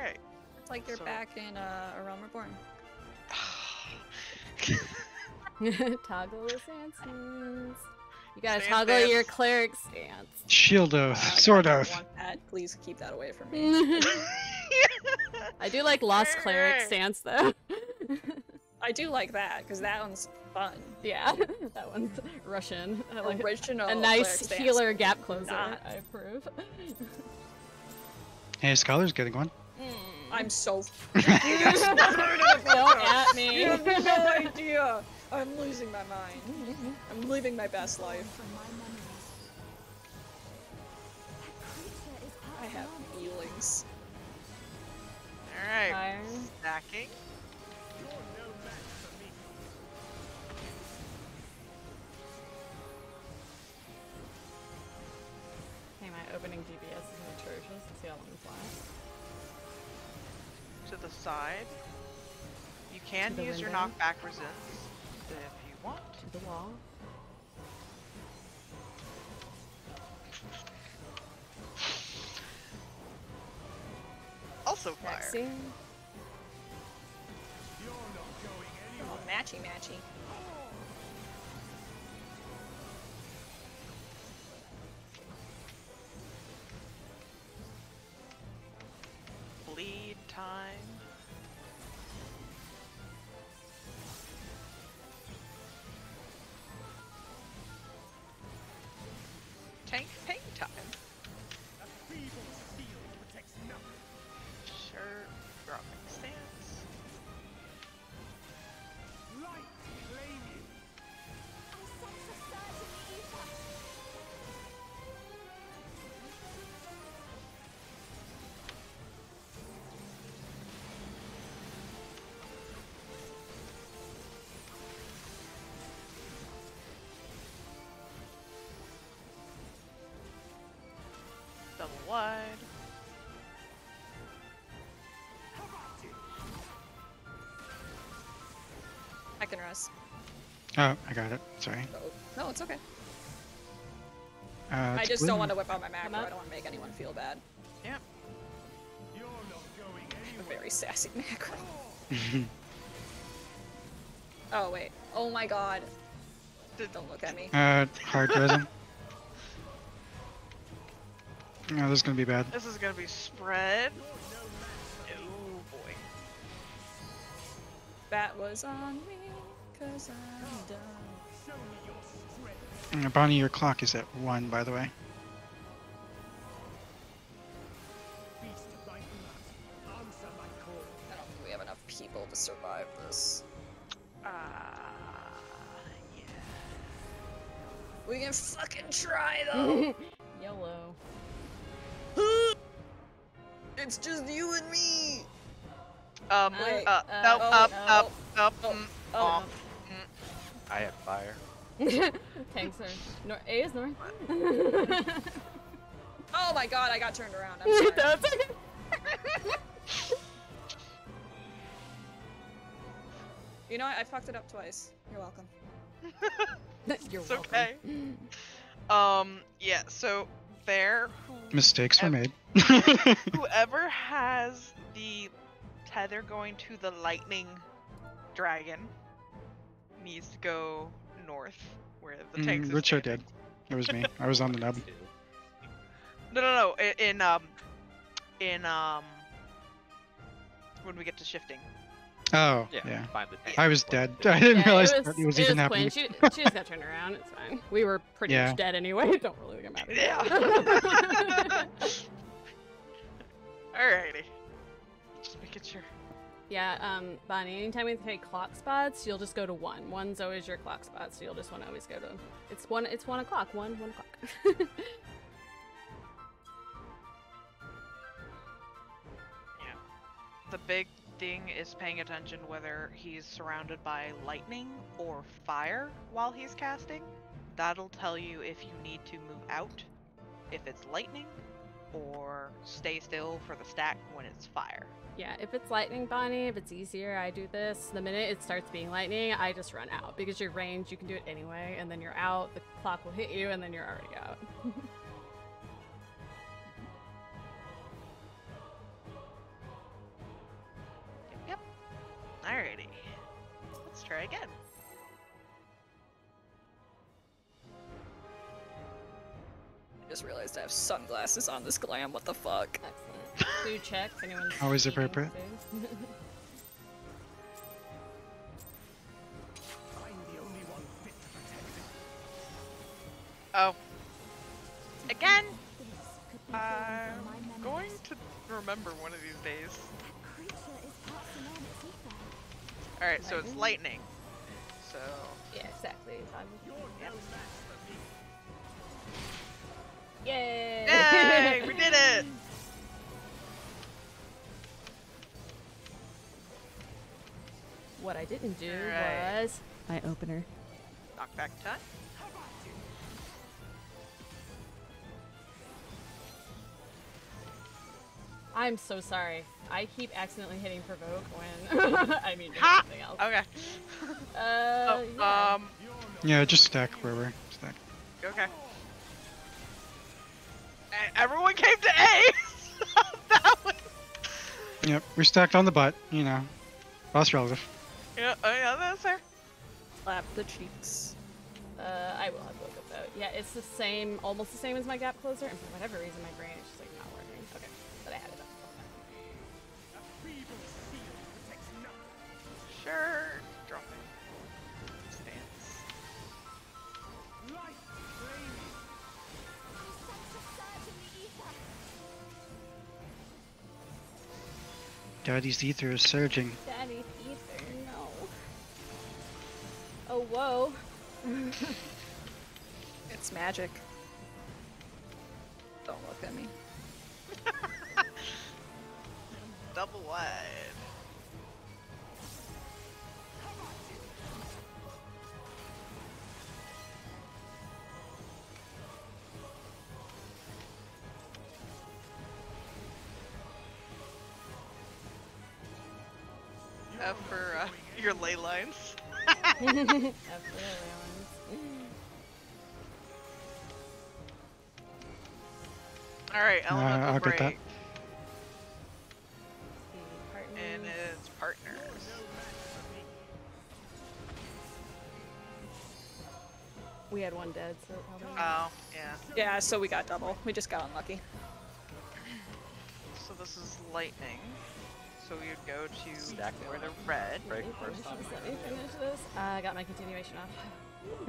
Alright. It's like you're So- back in uh, A Realm Reborn. toggle the stances. You gotta Stance toggle your dance. cleric stance. Shield oath, Uh, sword I oath. want that. Please keep that away from me. I do like lost cleric stance though. I do like that because that one's fun. yeah, that one's Russian. I like. Original. a nice healer gap closer. Not- I approve. Hey, Scholar's getting one. I'm so. Don't at me. You have no idea. I'm losing my mind. I'm living my best life. From my memories. That creature is I have feelings. Alright. Fire. Stacking. Hey, my opening DPS to the side. You can To the use your knockback resist if you want. To the wall. Also fire. Vexing. Oh, matchy matchy. Tank pain time. Wide. I can rest. Oh, I got it. Sorry. No, it's okay. Uh, I just blue. don't want to whip out my macro. I don't want to make anyone feel bad. Yep. I have a very sassy macro. Oh wait. Oh my god. Did- Don't look at me. uh, hard rhythm. Oh, this is gonna be bad. This is gonna be spread. Oh boy. That was on me, cause I'm done. Uh, Bonnie, your clock is at one, by the way. It up twice. You're welcome. You're It's welcome. okay. Um, yeah, so there, Mistakes were made. whoever has the tether going to the lightning dragon needs to go north, where the tanks mm, is Richo standing. did. It was me. I was on the nub. No, no, no. In um, in um, when we get to shifting. Oh, Yeah, yeah. find the. I was dead. it. I didn't Yeah, realize it that was, it was it even was happening. Quinn. She, she just got turned around. It's fine. We were pretty Yeah. much dead anyway. Don't really matter. Yeah. Alrighty. Just making sure. yeah, um, Bonnie, anytime we take clock spots, you'll just go to one. One's always your clock spot, so you'll just want to always go to. It's one. It's one o'clock. One. One o'clock. The big is paying attention whether he's surrounded by lightning or fire while he's casting. That'll tell you if you need to move out, if it's lightning, or stay still for the stack when it's fire. Yeah, if it's lightning, Bonnie, if it's easier, I do this. The minute it starts being lightning, I just run out because your range, you can do it anyway, and then you're out. The clock will hit you, and then you're already out. Alrighty. Let's try again. I just realized I have sunglasses on this glam. What the fuck? Excellent. Food check. If anyone's Always appropriate. Oh. Again, This could be born I'm going to remember one of these days. That creature is passing on its ether. Alright, so it's lightning. So. yeah, exactly. Um, Yay! Yay! we did it! What I didn't do Alright. was my opener. Knockback time. I'm so sorry. I keep accidentally hitting provoke when I mean Ha! something else. Okay. Uh, Oh, yeah. um, Yeah, just stack wherever. Stack. okay. Everyone came to A! that was... Yep, we stacked on the butt, you know. Boss relative. Yeah, oh yeah, that's fair. Slap the cheeks. Uh, I will have to look up though. Yeah, it's the same, almost the same as my gap closer, and for whatever reason, my brain is just like Sure. Dropping. Stance. Daddy's ether is surging. Daddy ether, no. Oh whoa. It's magic. Don't look at me. Double wide. Your ley lines. Absolutely. Alright, Uh, I'll break. get that. And it's partners. We had one dead, so. Oh, yeah. Yeah, so we got double. We just got unlucky. So this is lightning. So we would go to Stack where the them. red. Break Let me first this, Let me finish this. Uh, I got my continuation off.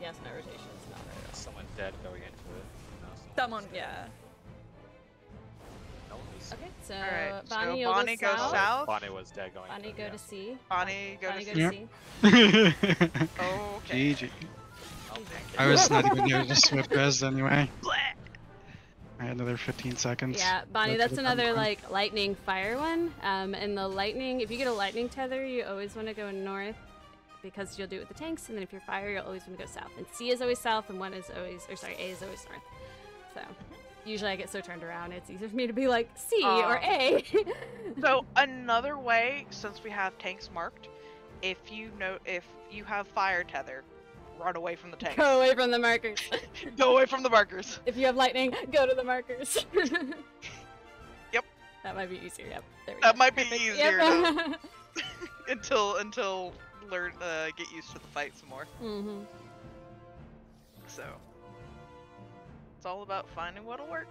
yes, my rotation is not right at. Someone dead going into it. No, Someone, yeah. No one was- Okay, so Alright, so Bonnie, you'll Bonnie go goes south. south. Bonnie was dead going Bonnie, into go it, to C. Bonnie, go Bonnie, to go Yep. to C. Okay. GG. I'll take it. I was not even near the swift res anyway. Bleh. I another 15 seconds. Yeah, Bonnie, That's that's another on. like lightning fire one. Um, and the lightning, if you get a lightning tether, you always want to go north because you'll do it with the tanks. And then if you're fire, you'll always want to go south. And C is always south, and one is always, or sorry, A is always north. So usually I get so turned around, it's easier for me to be like C or A. So another way, since we have tanks marked, if you know if you have fire tether, run away from the tank. go away from the markers. Go away from the markers. if you have lightning, go to the markers. Yep. That might be easier. Yep. There we That go. might be easier Yep. until until learn uh, get used to the fight some more. hmm So it's all about finding what'll work.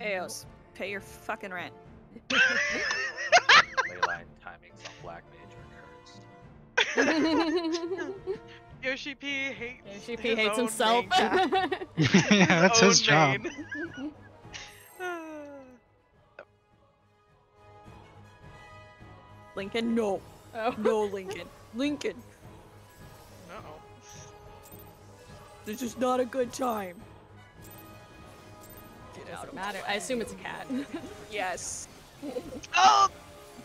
Aos, pay your fucking rent. Leyline timings on Black Mage are cursed. Yoshi P hates. Yoshi P his hates himself. yeah, that's his own job. main. Lincoln, no. oh. No, Lincoln. Lincoln, Uh-oh. this is not a good time. Get Doesn't matter. I assume it's a cat. Yes. Oh,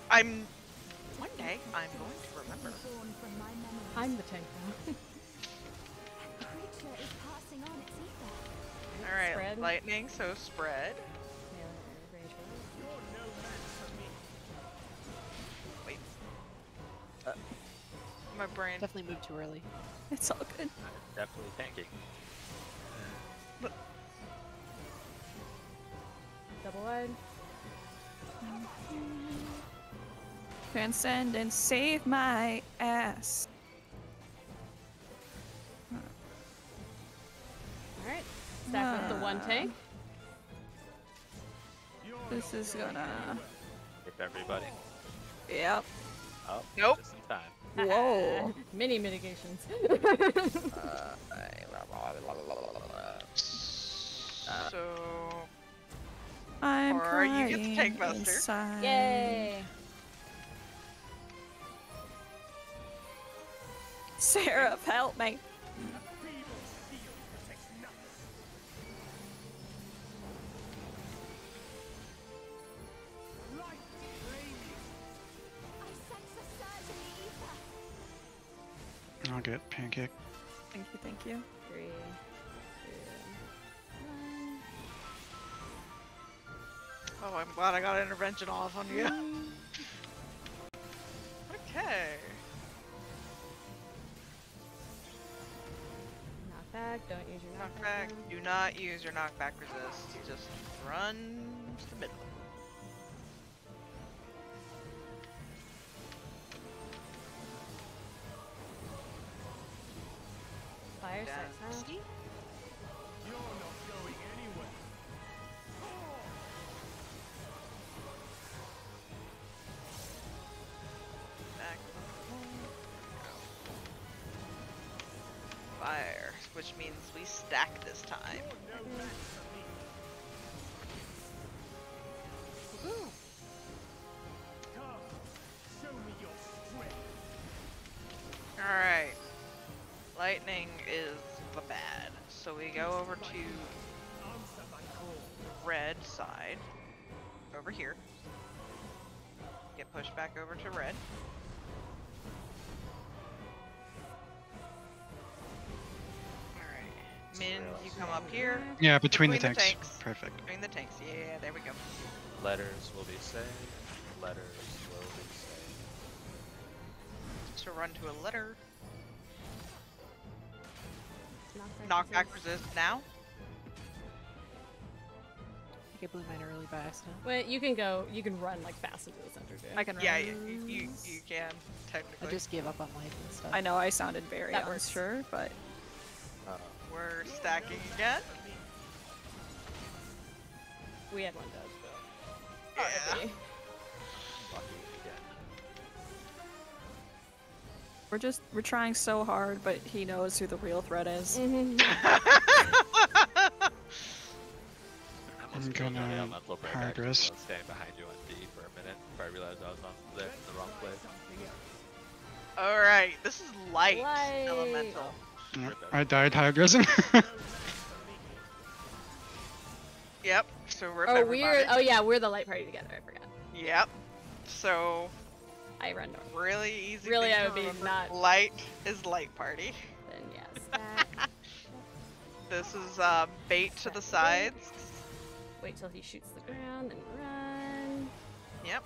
I'm. One day I'm going to remember. Born from my memories. I'm the tank now. The creature is passing on its ether. All right, Spread. lightning. So spread. Wait. Uh, my brain. Definitely moved too early. It's all good. Definitely tanking. Double wide. Transcend and save my ass. Alright. Stack with the one tank. This is gonna. If everybody. Yep. Oh, Nope. Just in time. Whoa. Mini mitigations. Uh, so I'm Or you get the crying tank buster. inside. Yay! Sarah, help me. I'll get pancake. Thank you, thank you. Three, two, one. Oh, I'm glad I got intervention off on you. okay. Knock back. Don't use your knockback. Knockback. Do not use your knockback resist. Just run to the middle. Down. six now. Back. Fire, which means we stack this time. To red side. Over here. Get pushed back over to red. Alright. Min, you come up here. Yeah, between, the, Between the tanks. tanks. Perfect. Between the tanks. Yeah, there we go. Letters will be saved. Letters will be saved. To run to a letter. Knockback. Knockback resist now. I get blue mine early by accident. Wait, you can go. You can run like fast into the center, dude. I can run. Yeah, you, you, you, you can, I just gave up on life and stuff. I know I sounded very That works. unsure, but Uh, We're stacking again. We had one dodge, but. Yeah. RIP. lucky again. we're just we're trying so hard, but he knows who the real threat is. Mhm. I I'm gonna Johnny on that little break. hard actually. I rest. was standing behind you on D for a minute before I realized I was on there in the wrong place. Alright, this is light, Light. elemental. Yep, I died high resin. Yep, so rip Oh, everybody. we're. Oh yeah, we're the light party together. I forgot. Yep. So, I run north. really easy Really, thing I to would be remember. not- Light is light party. Then yes. This is uh, bait to the sides. Wait till he shoots the ground and run. Yep.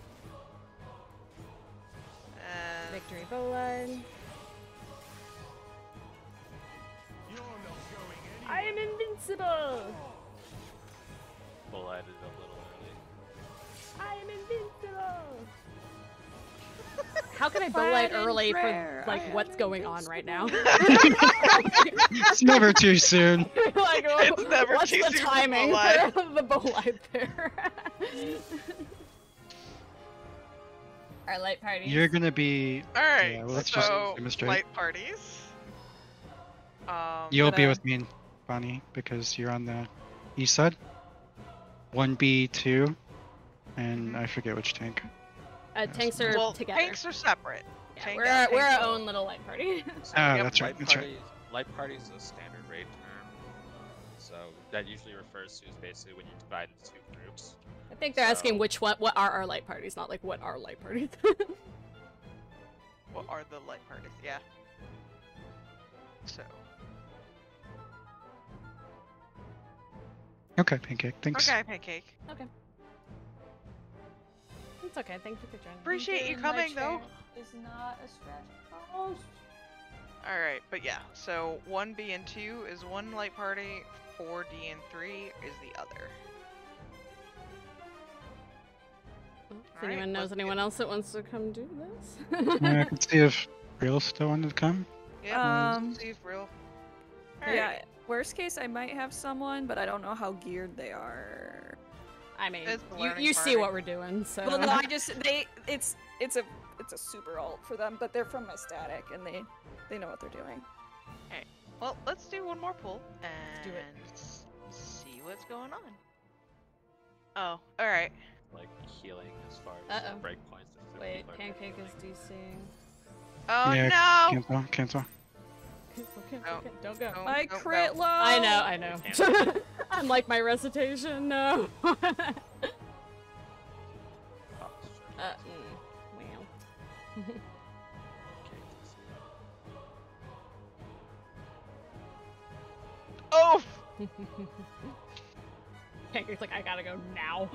And Victory bowline. I am invincible. Bull eyed it a little early. I am invincible. How can I bow light Fighting early for like what's going on right now? it's never too soon. like, It's never what's too the soon for timing bow for the bow light there? Our light party. You're gonna be. Alright, Yeah, well, let's just so demonstrate. light parties. Um, You'll be gonna- with me and Bonnie because you're on the east side. One B two, and I forget which tank. Uh, tanks are well, together. tanks are separate. yeah, tank we're our, we're our own little light party. Ah, Yep. that's right. light That's right. light parties is a standard raid term. So that usually refers to is basically when you divide into two groups. I think they're asking which one, what are our light parties, not like what are light parties. What are the light parties? Yeah. So. Okay, pancake. Thanks. Okay, pancake. okay. It's okay. Thank you for joining. Appreciate you coming though. Is not a stretch post. All right, but yeah. So one B and two is one light party. Four D and three is the other. If Alright, anyone knows let's get- anyone else that wants to come do this? Yeah, I can see if Real still wanted to come. Yeah. Um, see if real. Yeah. Worst case, I might have someone, but I don't know how geared they are. I mean, you, you see what we're doing, so. Well, no, I just they it's it's a it's a super alt for them, but they're from my static and they they know what they're doing. Well, let's do one more pull and do it. see what's going on. Oh, all right. Like healing as far as Uh-oh. breakpoints. if Wait, people are Pancake is breaking, DCing. Oh Yeah, no! Cancel, cancel. Okay, No. okay, don't go. No, My no, crit no. low. I know, I know. can't. Unlike my recitation, no. uh, like, oh, sure, mm, well. okay, Oh! Pancake's like, I gotta go now.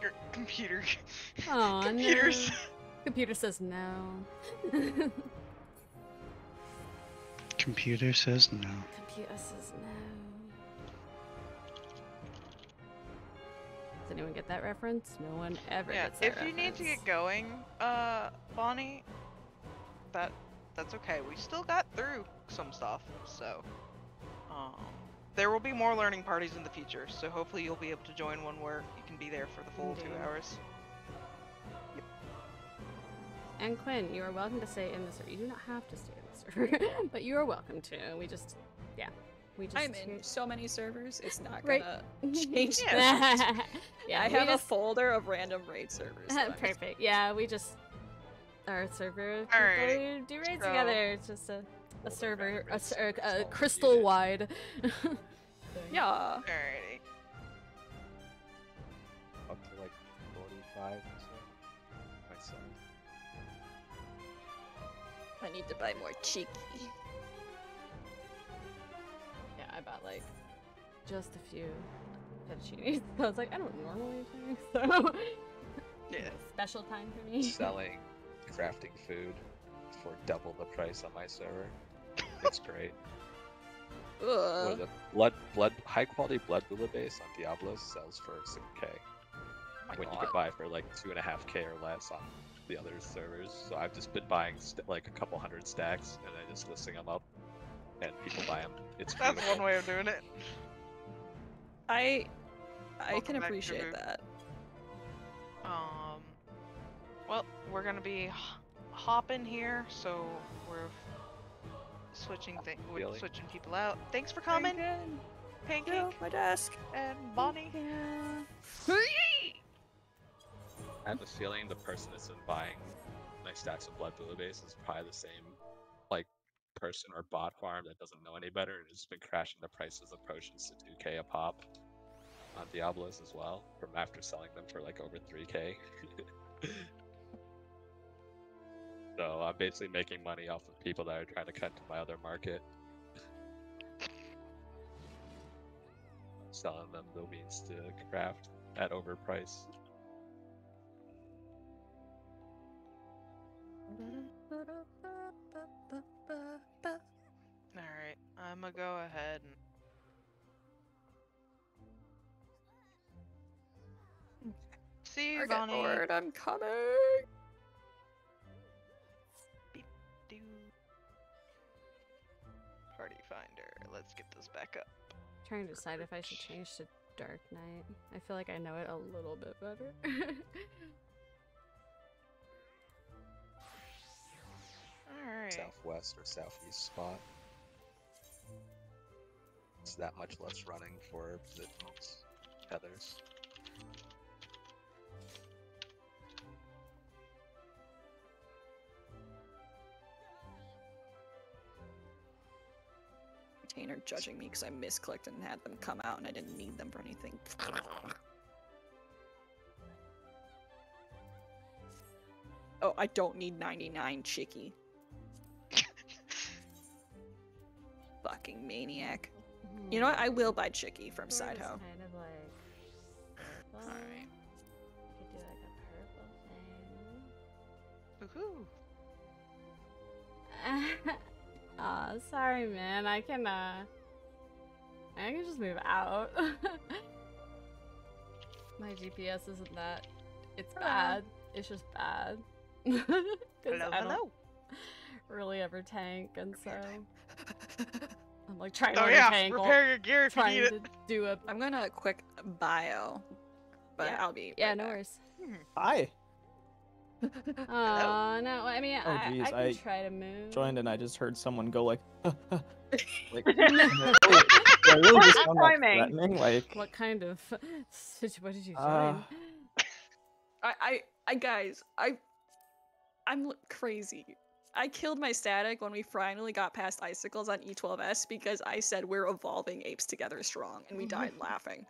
Your computer. Aw, Computers. no. Computer says no. Computer says no. Computer says no. Does anyone get that reference? No one ever Yeah, gets that if you need to get going, uh, Bonnie, that that's okay. We still got through some stuff, so um, there will be more learning parties in the future. So hopefully you'll be able to join one where you can be there for the full two Indeed. hours. And Quinn, you are welcome to stay in this. server. You do not have to stay in the server, but you are welcome to. We just, yeah, we just. I'm in so many servers. It's not Right. gonna change. Yeah. that. yeah, I have just, a folder of random raid servers. that I'm just- Perfect. Yeah, we just our server people Alright, who do raids so- together. It's just a, a server, the a, raid ser- server is a crystal muted. wide. Yeah. Alrighty. Up to like 45 I need to buy more cheeky. yeah, I bought like just a few fettuccines. I was like, I don't normally drink, so Yeah. special time for me. Selling crafting food for double the price on my server. It's great. What Ugh. Blood, blood, high quality blood bouillabaisse on Diabolos sells for 6k. when you could buy for like two and a half k or less on the other servers. So I've just been buying st- like a couple hundred stacks and then just listing them up, and people buy them. It's That's beautiful. one way of doing it. I I Welcome can appreciate Rude. that. Um, well, we're gonna be h- hopping here, so we're switching thing, we're switching people out. Thanks for coming, Pancake Yeah, my desk. and Bonnie. I have a feeling the person that's been buying my stacks of blood bouillabaisse is probably the same like person or bot farm that doesn't know any better and has been crashing the prices of potions to 2k a pop on Diabolos as well from after selling them for like over 3k. so I'm basically making money off of people that are trying to cut to my other market. Selling them the means to craft at overprice. Alright, I'm gonna go ahead and. See you, Target Bonnie. board, I'm coming. Party Finder. Let's get this back up. trying to decide if I should change to Dark Knight. I feel like I know it a little bit better. Alright. southwest or southeast spot. It's that much less running for the feathers. Are judging me because I misclicked and had them come out and I didn't need them for anything. Oh, I don't need 99 chicky. Fucking maniac. You know what? I will buy chicky from Sort Sideho. Kind of like. purple. Alright. You could do like a purple thing. Woohoo! Aw, sorry, man. I can, uh. I can just move out. My GPS isn't that. It's Hello. bad. It's just bad. Hello, I don't hello. really ever tank, and so I'm like trying Oh to yeah, tank repair your gear if you trying need to it. do a. I'm gonna quick bio, but Yeah. I'll be. Yeah, right no back. worries. Hi. Oh no! I mean, Oh, I, geez, I can I try to move. Joined and I just heard someone go like, like, really, yeah, really just sound like timing. threatening, like, What kind of? situation What did you join? uh, I, I, I, guys, I, I'm crazy. I killed my static when we finally got past icicles on E12S because I said we're evolving apes together strong, and we died laughing.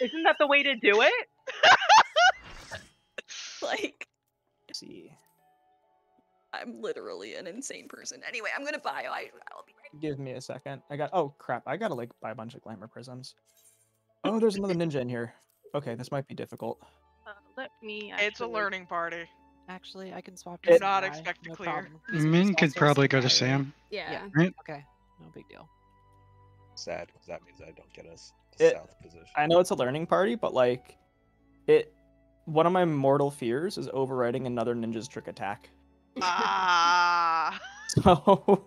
Isn't that the way to do it? Like, see. I'm literally an insane person. Anyway, I'm gonna bio. I, I'll be right. Give me a second. I got. Oh crap! I gotta like buy a bunch of glamour prisms. Oh, there's another ninja in here. Okay, this might be difficult. Uh, let me. It's a learning party. Actually, I can swap. Do to not Samurai, expect to no clear. problem. He's- Min could also probably go to Samurai. Sam. yeah. yeah Okay, no big deal. Sad because that means I don't get us It- south position. I know it's a learning party, but like, it. One of my mortal fears is overriding another ninja's trick attack. Ah. So,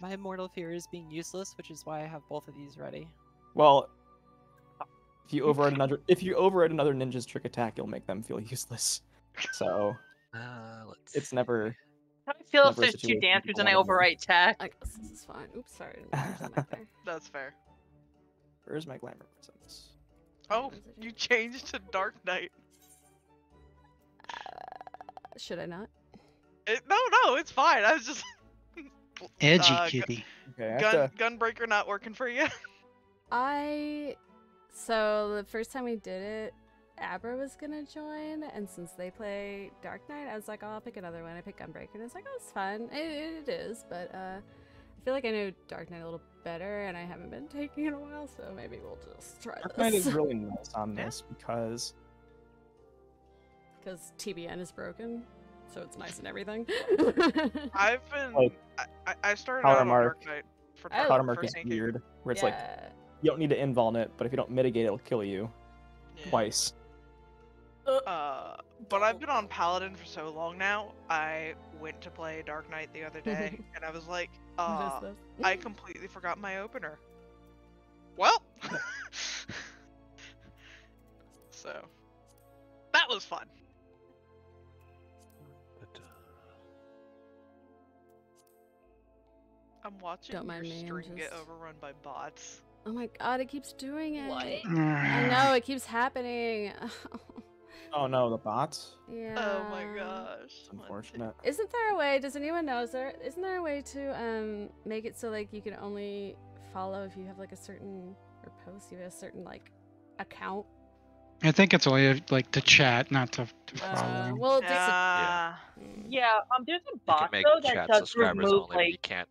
My mortal fear is being useless, which is why I have both of these ready. well, if you override another, if you override another ninja's trick attack, you'll make them feel useless. So Uh, let's it's see. never. How do I feel if there's two dancers and I overwrite tech? I guess this is fine. Oops, sorry. I didn't mention that there. That's fair. Where's my glamour prisms? Oh, What is it you changed to Dark Knight. Uh, should I not? It, no, no, it's fine. I was just. Edgy Uh, gu- kitty. Okay, Gun, to. Gunbreaker not working for you. I so the first time we did it, Abra was gonna join, and since they play Dark Knight, I was like, oh, I'll pick another one. I picked Gunbreaker, and it's like, oh, it's fun. It, it is, but uh, I feel like I know Dark Knight a little better, and I haven't been taking it in a while, so maybe we'll just try Dark Knight is really nice on Yeah. this because because TBN is broken, so it's nice and everything. I've been. Like, I, I- I started out on Dark Knight for, Oh. tar- Mark is weird, where it's like you don't need to invuln it, but if you don't mitigate, it'll kill you Yeah. twice. Uh, but I've been on Paladin for so long now. I went to play Dark Knight the other day, and I was like, uh. I completely forgot my opener. Well, so that was fun. But, uh, I'm watching Don't mind your me, I'm stream get overrun by bots. Oh my god, it keeps doing it. What? I know, it keeps happening. Oh no, the bots. yeah. Oh my gosh. It's unfortunate. Isn't there a way? Does anyone know? Is there? Isn't there a way to um make it so like you can only follow if you have like a certain or post you have a certain like account? I think it's only like to chat, not to, to Uh, follow. well, it Yeah. Yeah, um, there's a you bot though that does subscribers remove only, but you can't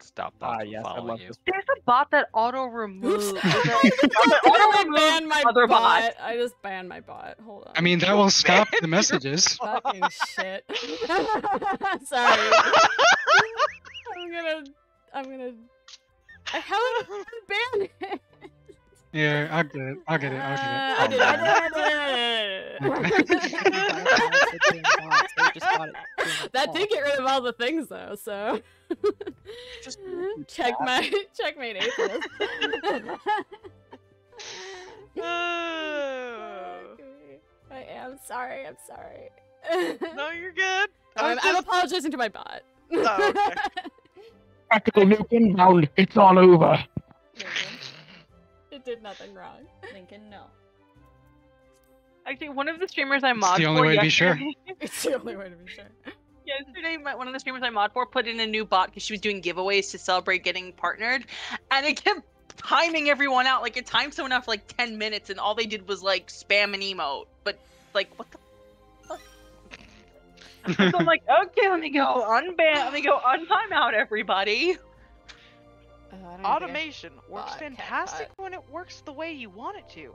stop Ah, bots from yes, I following love you. this. There's a bot that auto removes. Oops. auto I banned my other bot. bots. I just banned my bot. Hold on. I mean, that will stop the messages. fucking shit. Sorry. I'm gonna. I'm gonna. I haven't banned it. Yeah, I'll get it. I'll get it. I'll Uh, get it. did. I did. I did. It. That did get rid of all the things though, so Just check my checkmate atheist. Oh. I am sorry. I'm sorry. no, you're good. I I'm, was I'm apologizing to my bot. Oh, okay. Tactical nuke inbound. It's all over. It did nothing wrong. Lincoln, no. Actually, one of the streamers I It's mod the only for way to be sure. It's the only way to be sure. Yesterday, my, one of the streamers I mod for put in a new bot because she was doing giveaways to celebrate getting partnered, and it kept timing everyone out. Like it timed someone out for like ten minutes, and all they did was like spam an emote. But like, what the? fuck? so I'm like, okay, let me go unban, let me go untime out everybody. Uh, I don't think I Automation works fantastic when it works the way you want it to.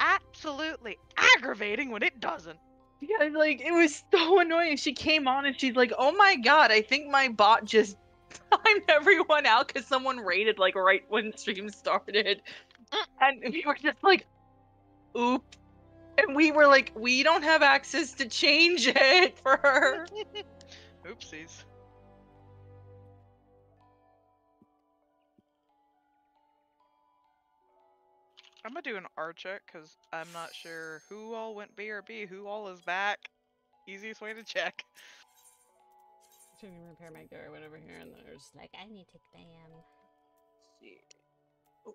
Absolutely aggravating when it doesn't. Yeah, like it was so annoying. She came on and she's like, "Oh my god, I think my bot just timed everyone out because someone raided like right when stream started," mm. and we were just like, "Oop." And we were like, we don't have access to change it for her. Oopsies. I'm gonna do an R check because I'm not sure who all went BRB, who all is back. Easiest way to check. Trying to repair my gear or whatever here, and there's like, I need to glam. Um,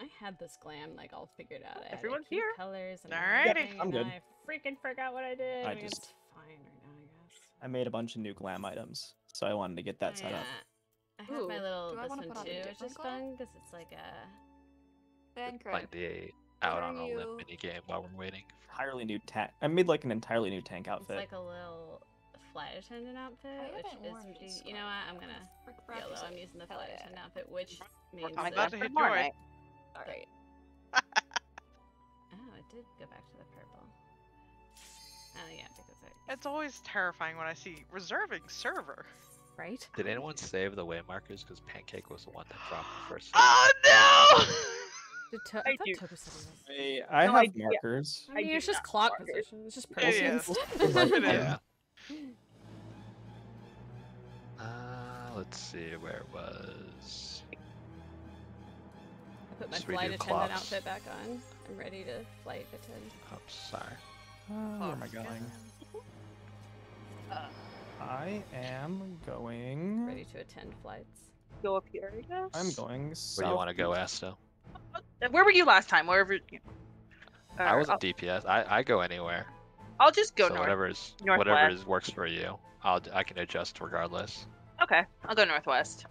I had this glam like all figured out. I had, like, Everyone's here. colors and Alrighty. everything, I'm and good. I freaking forgot what I did. I I mean, just- it's fine right now, I guess. I made a bunch of new glam items, so I wanted to get that I, set up. I have my little do this one put on too, which different is fun because it's like a Then Like the out on are a limb mini game while we're waiting. Entirely new tank. I made like an entirely new tank it's outfit. like a little flight attendant outfit, which is pretty. You know what? I'm gonna Frick yellow. I'm using the Hell flight yeah. attendant outfit, which means I'm that about to hit More joy. night. Alright. oh, it did go back to the purple. Oh yeah, because I It's always terrifying when I see reserving server. Right. Did anyone save the way markers? Because Pancake was the one that dropped the first. Oh no! Did to- I I thought do. Toby said. I, I No, have I- markers. I I mean, it's just clock markers. position. It's just It is. positions. It is. Yeah. Uh, let's see where it was. I put my Just redo flight attendant clocks. outfit back on. I'm ready to flight attend. Oh, sorry. Uh, where am I going? I am going. Ready to attend flights. Go up here, I guess. I'm going. Where do you want to go, southeast. Asto? Uh, Where were you last time? Wherever. You... I was I'll, at DPS. I, I go anywhere. I'll just go so north. whatever is northwest. whatever is works for you. I'll d- I can adjust regardless. Okay, I'll go northwest.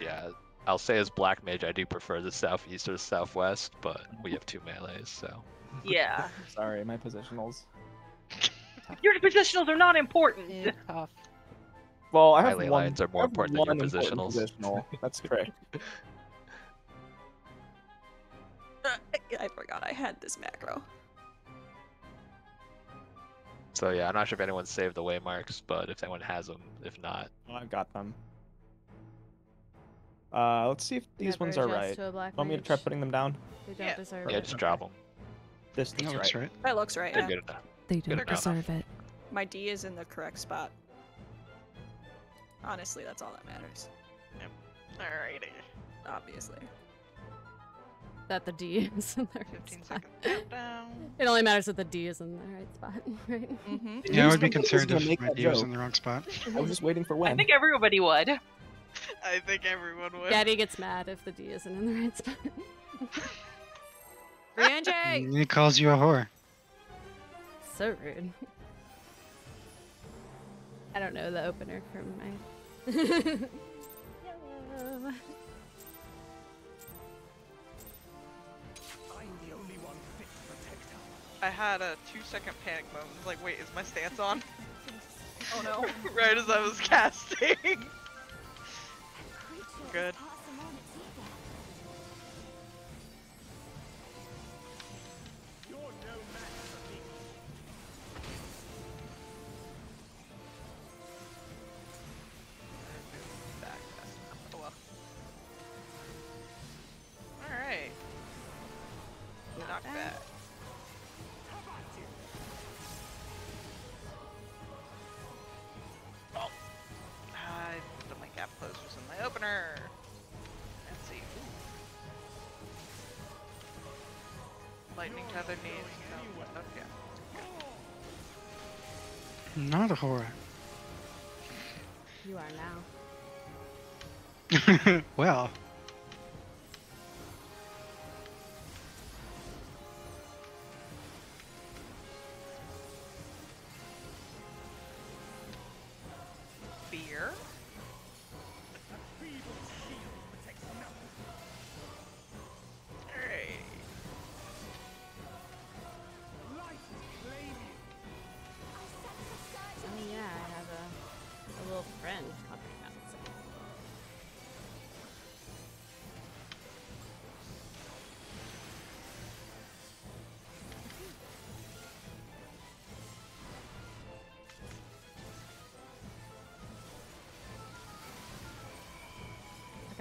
Yeah, I'll say as black mage, I do prefer the southeast or the southwest, but we have two melees, so Yeah. Sorry, my positionals. Your positionals are not important. Yeah, tough. Well, I have Highly one. lines are more important than your positionals. Positional. That's correct. I forgot I had this macro. so yeah, I'm not sure if anyone saved the waymarks, but if anyone has them, if not, Oh, I've got them. Uh, let's see if these Never ones are right. to a Want me to try putting them down? They don't Yeah. deserve yeah, it. just drop them. This That looks looks right. right. That looks right. They're Yeah. good enough. They don't enough. deserve it. My D is in the correct spot. Honestly, that's all that matters. Alrighty. Obviously. That the D is in the right 15 spot. It only matters that the D is in the right spot, right? Mm-hmm. Yeah, I would be concerned if my that D was in the wrong spot. I was just waiting for when. I think everybody would. I think everyone would. Daddy gets mad if the D isn't in the right spot. Rianjay! He calls you a whore. So rude. I don't know the opener from my. Yellow. I had a two second panic moment. I was like, wait, is my stance on? Oh no. right as I was casting. Good. Lightning tether needs. No. Okay. Not a horror. You are now. well,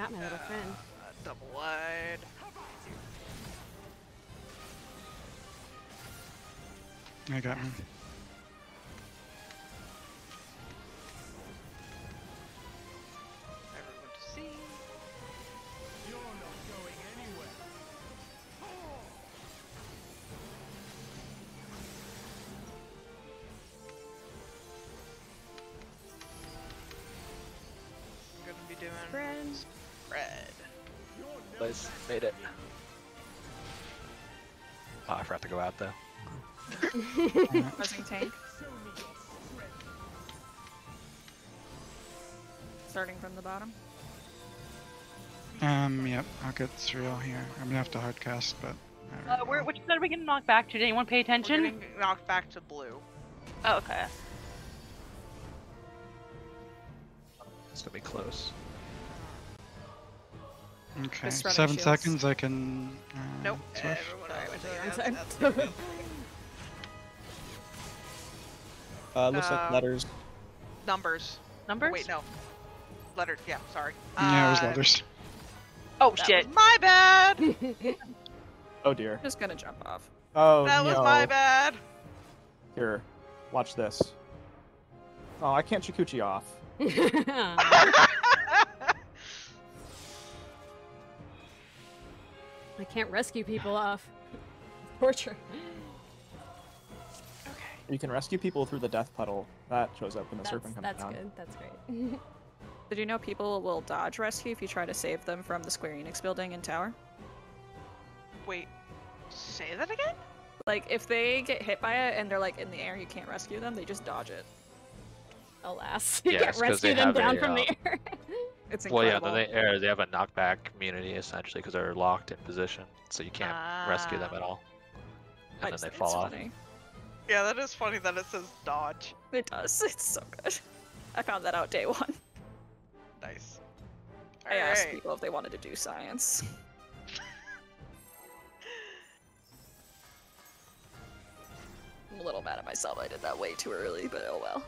got my little friend. Uh, double wide. I got him. Go out though. Pressing tank. Starting from the bottom. Um, yep, I'll get Surreal here. I'm gonna have to hardcast, but. Uh, where, which side are we getting knocked back to? Did anyone pay We're attention? getting knocked back to blue. Oh, okay. It's gonna be close. Okay, seven shields. seconds. I can. Uh, Nope. Swift. Everyone Sorry, I else went to is- the wrong that's- that's- Uh, looks Uh, like letters. Numbers. Numbers? Wait, no. Letters. Yeah, sorry. Yeah, it was Uh, leathers. Oh that shit. was my bad. Oh dear. I'm just gonna jump off. Oh that was my bad. Here, watch this. Oh, I can't Chikuchi off. I can't rescue people off. Torture. You can rescue people through the death puddle. That shows up when the That's, serpent comes that's down. good. That's great. Did you know people will dodge rescue if you try to save them from the Square Enix building and tower? Wait. Say that again? Like, if they get hit by it and they're like in the air, you can't rescue them, they just dodge it. Alas, you Yeah, can't they rescue them have down a, from the uh, air. It's incredible. Well, yeah, incredible. then they, uh, they have a knockback immunity essentially because they're locked in position, so you can't rescue them Ah. at all. I And just then they fall off. funny. Yeah, that is funny that it says dodge. It does. It's so good. I found that out day one. Nice. I asked people if they wanted to do science. I'm a little mad at myself. I did that way too early, but oh well.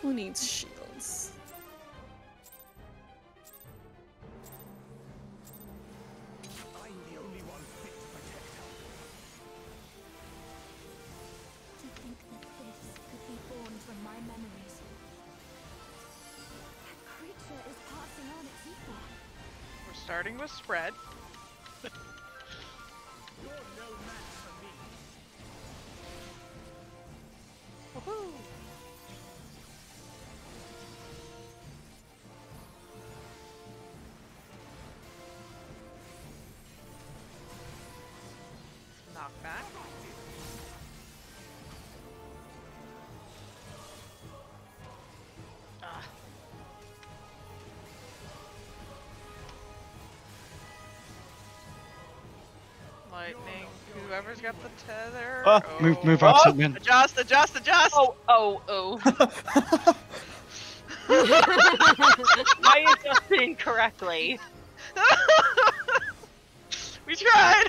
Who needs shields? Starting with spread. Woohoo! Lightning. Whoever's got the tether. Ah, Move, move Oh. opposite mid. Adjust, adjust, adjust! Oh, oh, oh. I adjusted incorrectly. we tried!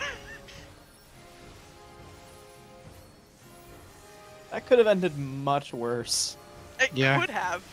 That could have ended much worse. It Yeah. could have.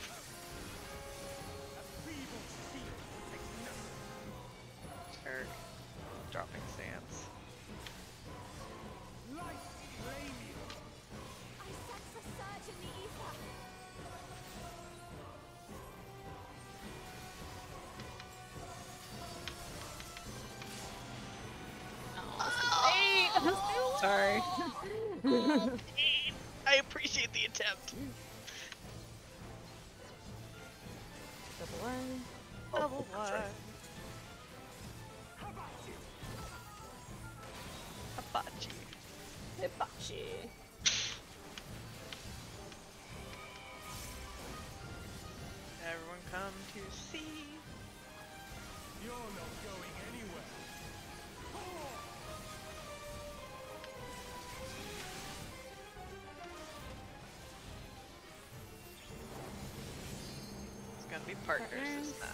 Be partners this time.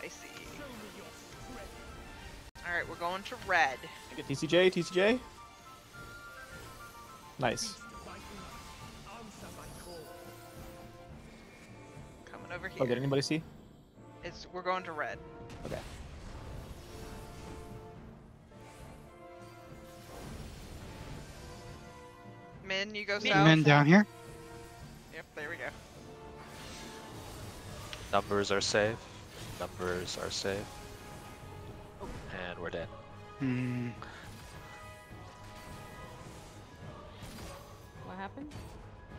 Spicy. Alright, we're going to red. Get TCJ, TCJ. Nice. Coming over here. Oh, did anybody see? It's we're going to red. Okay. Min, you go south. Men down here. Yep, there we go. Numbers are safe. Numbers are safe. And we're dead. Hmm. What happened?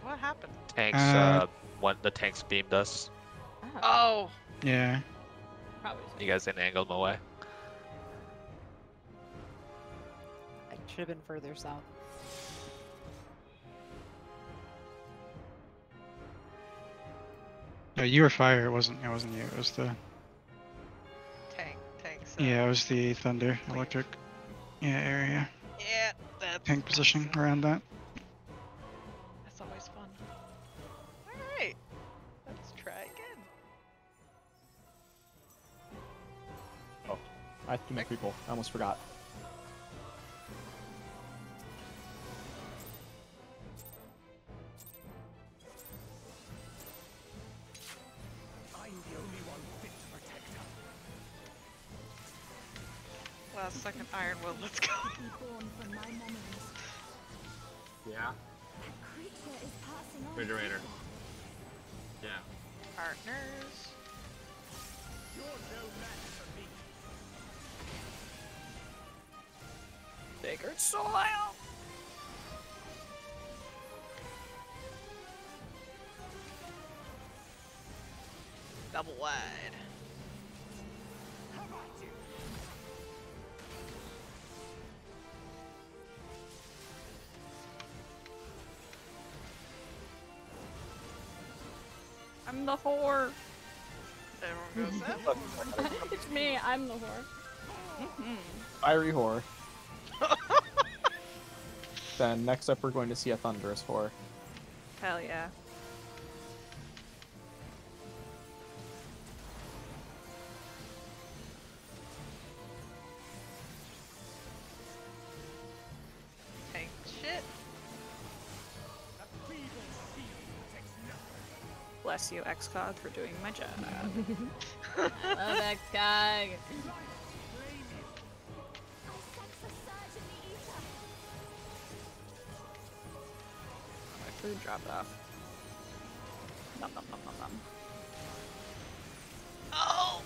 What happened? Tanks, Uh, uh, one the tanks beamed us. Oh, Oh, Yeah. probably. You guys didn't angle them away. I should have been further south. No, you were fire. It wasn't. It wasn't you. It was the. tank, tanks. uh, Yeah, it was the thunder electric. Yeah, area. Yeah, that's Tank position around that. That's always fun. Alright. Let's try again. Oh, I have to make people. I almost forgot. Sacred soil. Double wide. I'm the whore. Everyone goes south. it's me. I'm the whore. Mm-hmm. Fiery whore. Then next up, we're going to see a thunderous Four. Hell yeah. Tank shit. Bless you, Excog, for doing my job. Love Excog. My food dropped off. Nom nom nom nom nom. Oh!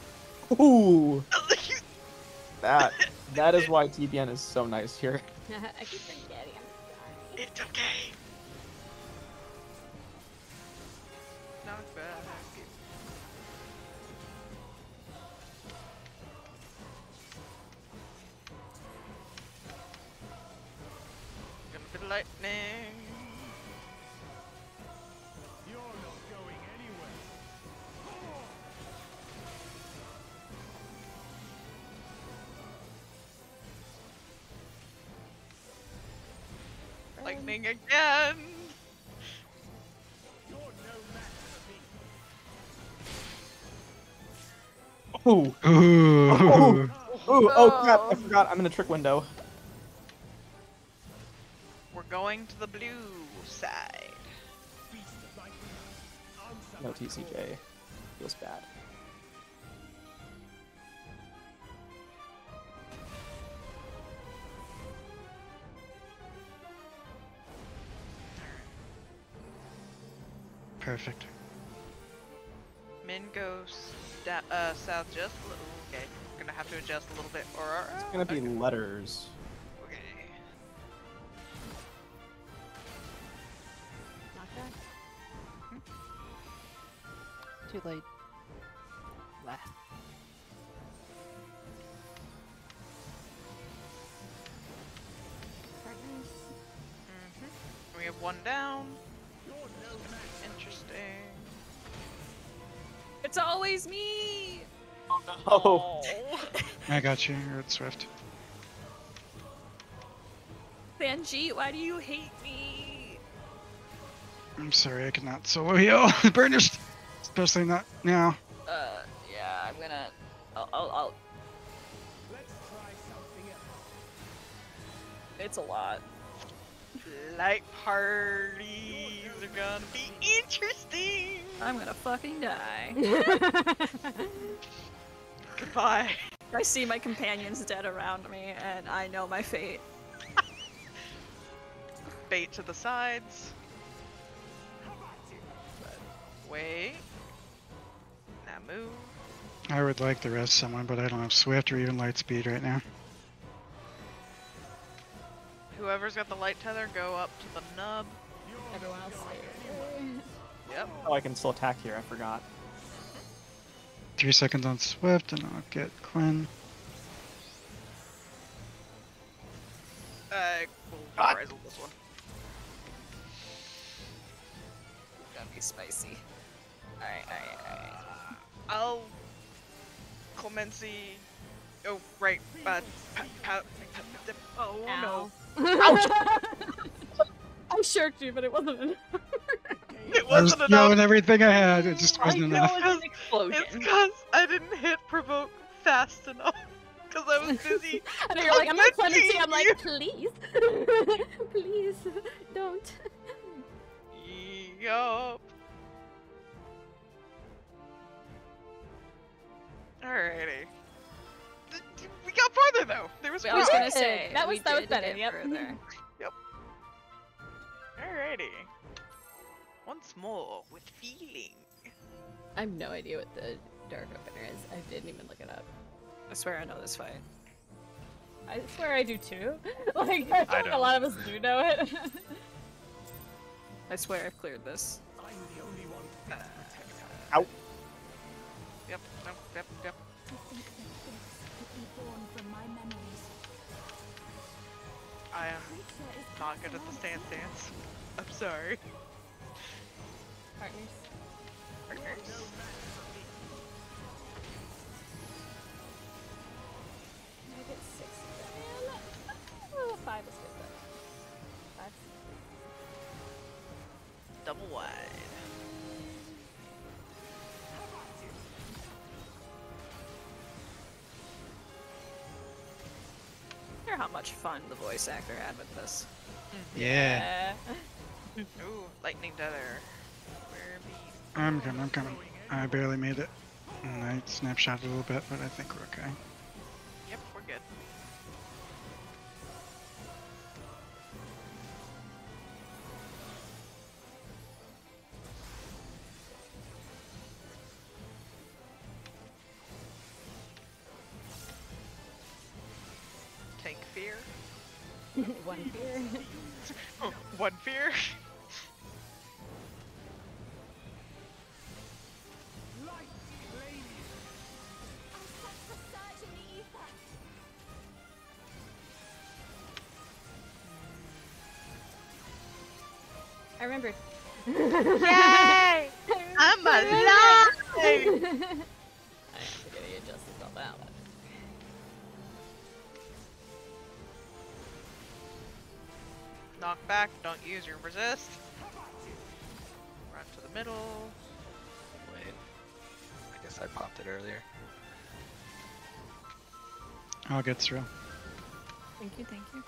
Ooh! that that is why TBN is so nice here. I keep forgetting. I'm sorry. It's okay. Ooh! Ooh. Ooh! Ooh! Oh crap! I oh. forgot. I'm in the trick window. We're going to the blue side. No TCJ. Feels bad. Perfect. Min goes da- uh, south just a little. Okay, we're gonna have to adjust a little bit. Or It's gonna be letters. okay. Knock back. Too late. Blah. Partners. hmm We have one down. Interesting. It's always me! Oh! no I got you. You're at Swift. Banjit, why do you hate me? I'm sorry, I cannot solo heal. Burnished. Especially not now. Uh, yeah, I'm gonna. I'll. I'll, I'll... Let's try something else. It's a lot. light parties are gonna be interesting. I'm gonna fucking die. Goodbye. I see my companions dead around me, and I know my fate. Bait to the sides. Wait. Now move. I would like to rest someone, but I don't have Swift or even Light Speed right now. Whoever's got the light tether, go up to the nub. Everyone else stay. Yep. Oh, I can still attack here. I forgot. Three seconds on Swift, and I'll get Quinn. Uh, we'll Ryzel this one. Gonna be spicy. Alright, alright, alright. I'll clemency. Oh right, uh, pa- pa- pa- oh no, I shirked you, but it wasn't enough. it I was wasn't enough. throwing everything I had. It just wasn't know enough. it's an explosion. It's because I didn't hit provoke fast enough. Because I was busy. I know you're like, I'm not clemency. clemencing I'm like, please, please, don't. Yup. Alrighty. Th- th- We got farther though. There was I was gonna say That was- we that was better, get yep. further. Alrighty. Once more with feeling. I have no idea what the dark opener is. I didn't even look it up. I swear I know this fight. I swear I do too. Like I, feel like a lot of us do know it. I swear I've cleared this. Ow. Yep, yep, yep, yep. To think that this could be born from my memories. I am Creature is not good at the stance dance. I'm sorry. Partners. Partners. I get six. Man. Oh, five is good though. Five. Double wide. I wonder how much fun the voice actor had with this. Yeah. Uh, Ooh, lightning tether. Where be? I'm coming, I'm coming. I barely made it. And I snapshot a little bit, but I think we're okay. Yep, we're good. Tank fear. one fear. One fear. Remembered. Yay! I'm alive! I am forgetting adjusted all that. Knock back, don't use your resist. Run to the middle. Wait. I guess I popped it earlier. I'll get through. Thank you, thank you.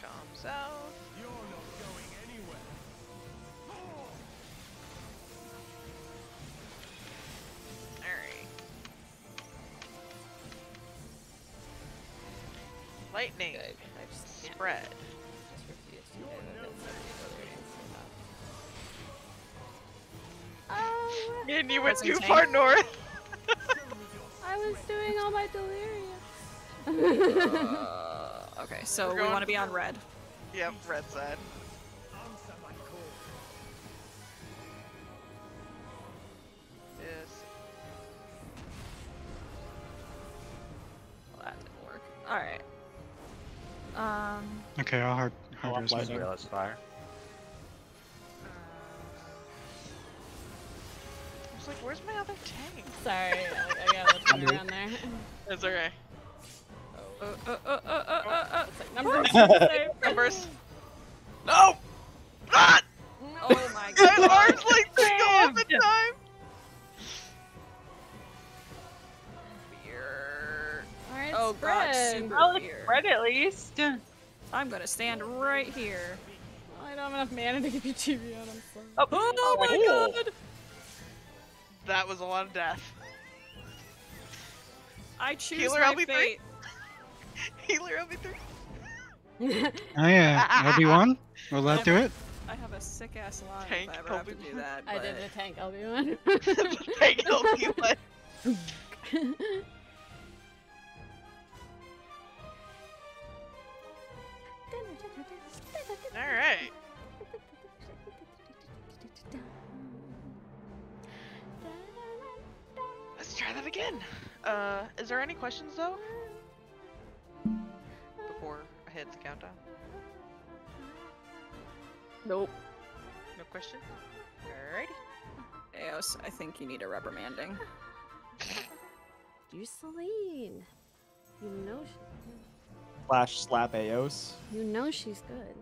Come south. Lightning. Good. I just. Spread. Just refuse to do it. That's Oh, And you went Present too tank. far north. I was doing all my delirium. Uh, okay, so We're we going- want to be on red. Yep, red side. Okay, I'll hard, Oh, hard I'm res lightning. mid. Fire. I was like, where's my other tank? Sorry, I, I gotta look around there. It's okay. uh, uh, uh, uh, uh, uh, uh. It's like numbers. Numbers. No! Ah! Oh my I god. largely single at the time! Weird. Alright, Oh god, super Oh, the spread at least. I'm gonna stand right here. I don't have enough mana to give you TBN. I'm sorry. Oh, oh, oh my god! That was a lot of death. I choose Healer, my LB3. fate. Healer LB3. oh yeah, LB1? Will that do it? I have a sick ass line tank if I ever LB1. have to do that. But... I did a tank LB1. tank LB1. Alright. Let's try that again. Uh, is there any questions though? Before I hit the countdown? Nope. No questions? Alrighty. Eos, I think you need a reprimanding. You're Selene. You know she- Flash slap Eos. You know she's good.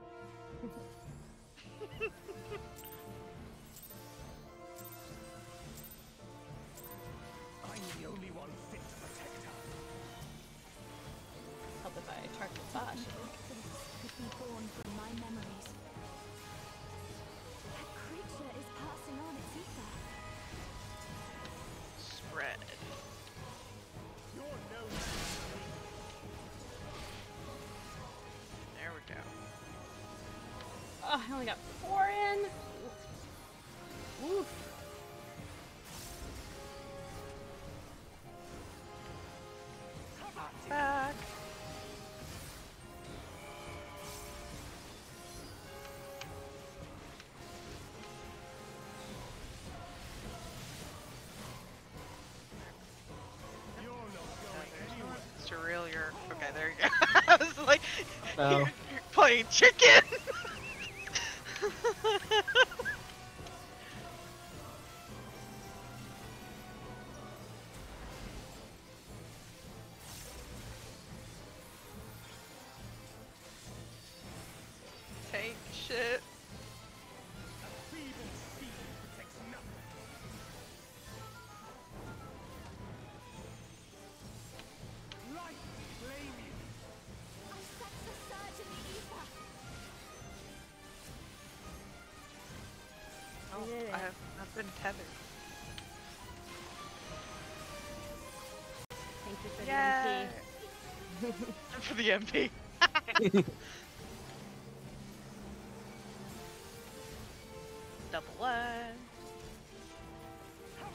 There you go. I was like, No. you're, you're playing chicken. For the MP. Double one. How?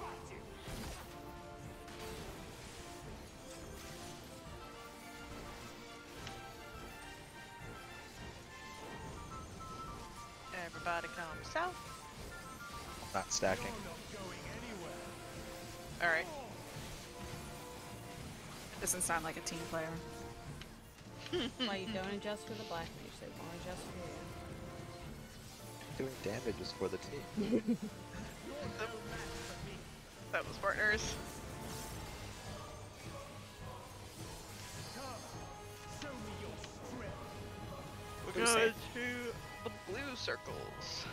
Everybody come south. Not stacking. You're not going anywhere. Alright. Doesn't sound like a team player. Why you don't adjust for the black mage, they won't adjust for you. Doing damage is for the team. That was partners. Come, show me your strength. We're going to the blue circles.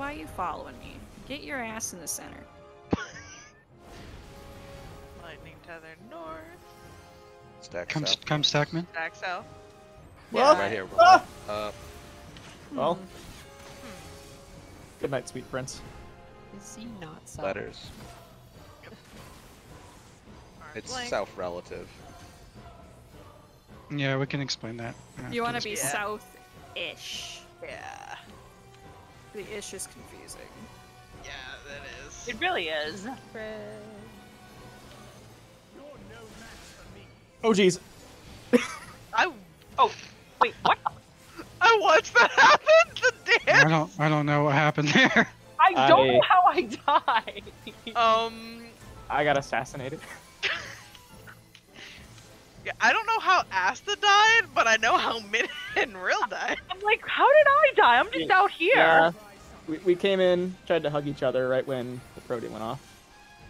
Why are you following me? Get your ass in the center. Lightning tether north. Stack Come, south. come, Stackman. Back south. Well, Right here. Ah! Uh, Well. Good night, sweet prince. Is he not south? letters. Orange It's blank. south relative. Yeah, we can explain that. You want to be Yeah. south-ish. Yeah. The ish is confusing. Yeah, that is. It really is. Fred. You're no match for me. Oh jeez. I Oh, wait, what? I watched that happen. The dance. I don't, I don't know what happened there. I don't I- know how I died. Um. I got assassinated. Yeah, I don't know how Asta died, but I know how Min and Rill died. I'm like, how did I die? I'm just out here. Yeah. We, we came in, tried to hug each other right when the Prody went off.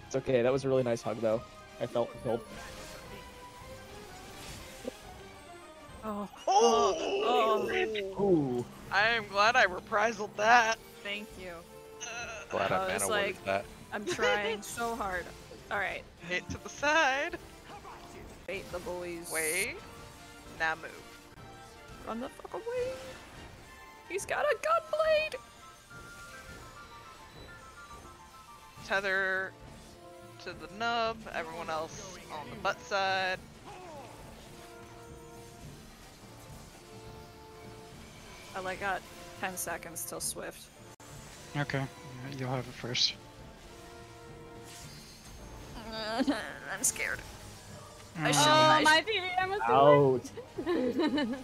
It's okay. That was a really nice hug, though. I felt fulfilled. Oh, Oh, Ooh. I am glad I reprisal that. thank you. Uh, Glad I I was like- that. I'm trying so hard. All right, Hit to the side. Bait the boys. Wait. Now move. Run the fuck away. He's got a gunblade. Tether to the nub. Everyone else on the butt side. I like got 10 seconds till Swift. Okay, you'll have it first. I'm scared. I Mm. should. Oh, I my PVM was Out. correct.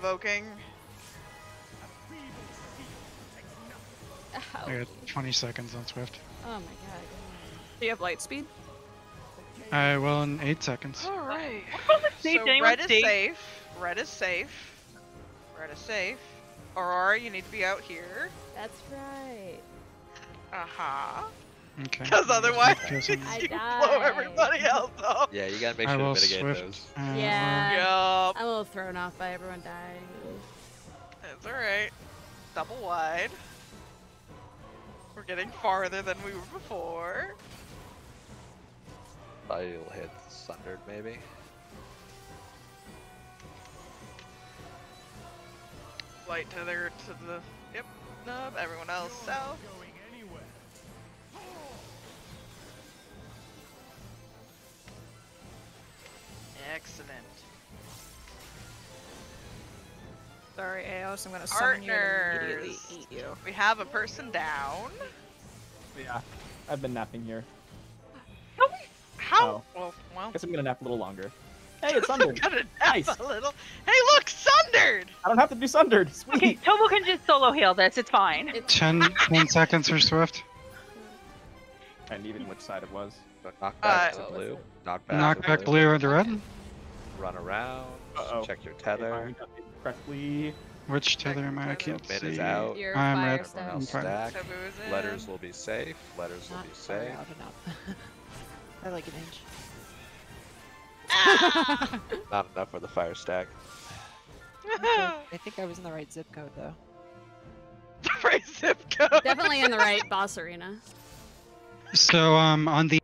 Provoking. I got 20 seconds on Swift. Oh my god. Do you have light speed? I will in 8 seconds. Alright. So red is safe? safe. Red is safe. Red is safe. Aurora, you need to be out here. That's right. Uh huh. Okay. Because otherwise, Swift doesn't- you blow everybody else off. Yeah, you gotta make sure to will mitigate Swift. those. uh, Yeah. Yup. I'm a little thrown off by everyone dying. That's alright. Double wide. We're getting farther than we were before. Thought you'll hit Sundered maybe. Light tether to the yep nub. Everyone else south. Excellent. Sorry, Eos. I'm gonna summon you and immediately eat you. We have a person down. Yeah, I've been napping here. How? Oh. Well, well. Guess I'm gonna nap a little longer. Hey, it's sundered. Gonna nap Nice. a little. Hey, look, sundered. I don't have to do sundered. Sweet. Okay, Tomo can just solo heal this. It's fine. 10, 10 seconds for Swift. And even which side it was. So knock back Uh, to blue. Knock back. Knock to back blue into red. Run around. Uh-oh. Check your tether. Correctly. Which tether am I? I Tether. can't Min see. is out. Your I'm fire red. stuff. Everyone else I'm fine. stack. Taboo. Letters will be safe. Letters will be safe. out enough. I like an inch. Not enough for the fire stack. I think I was in the right zip code though. right zip code. Definitely in the right boss arena. So um on the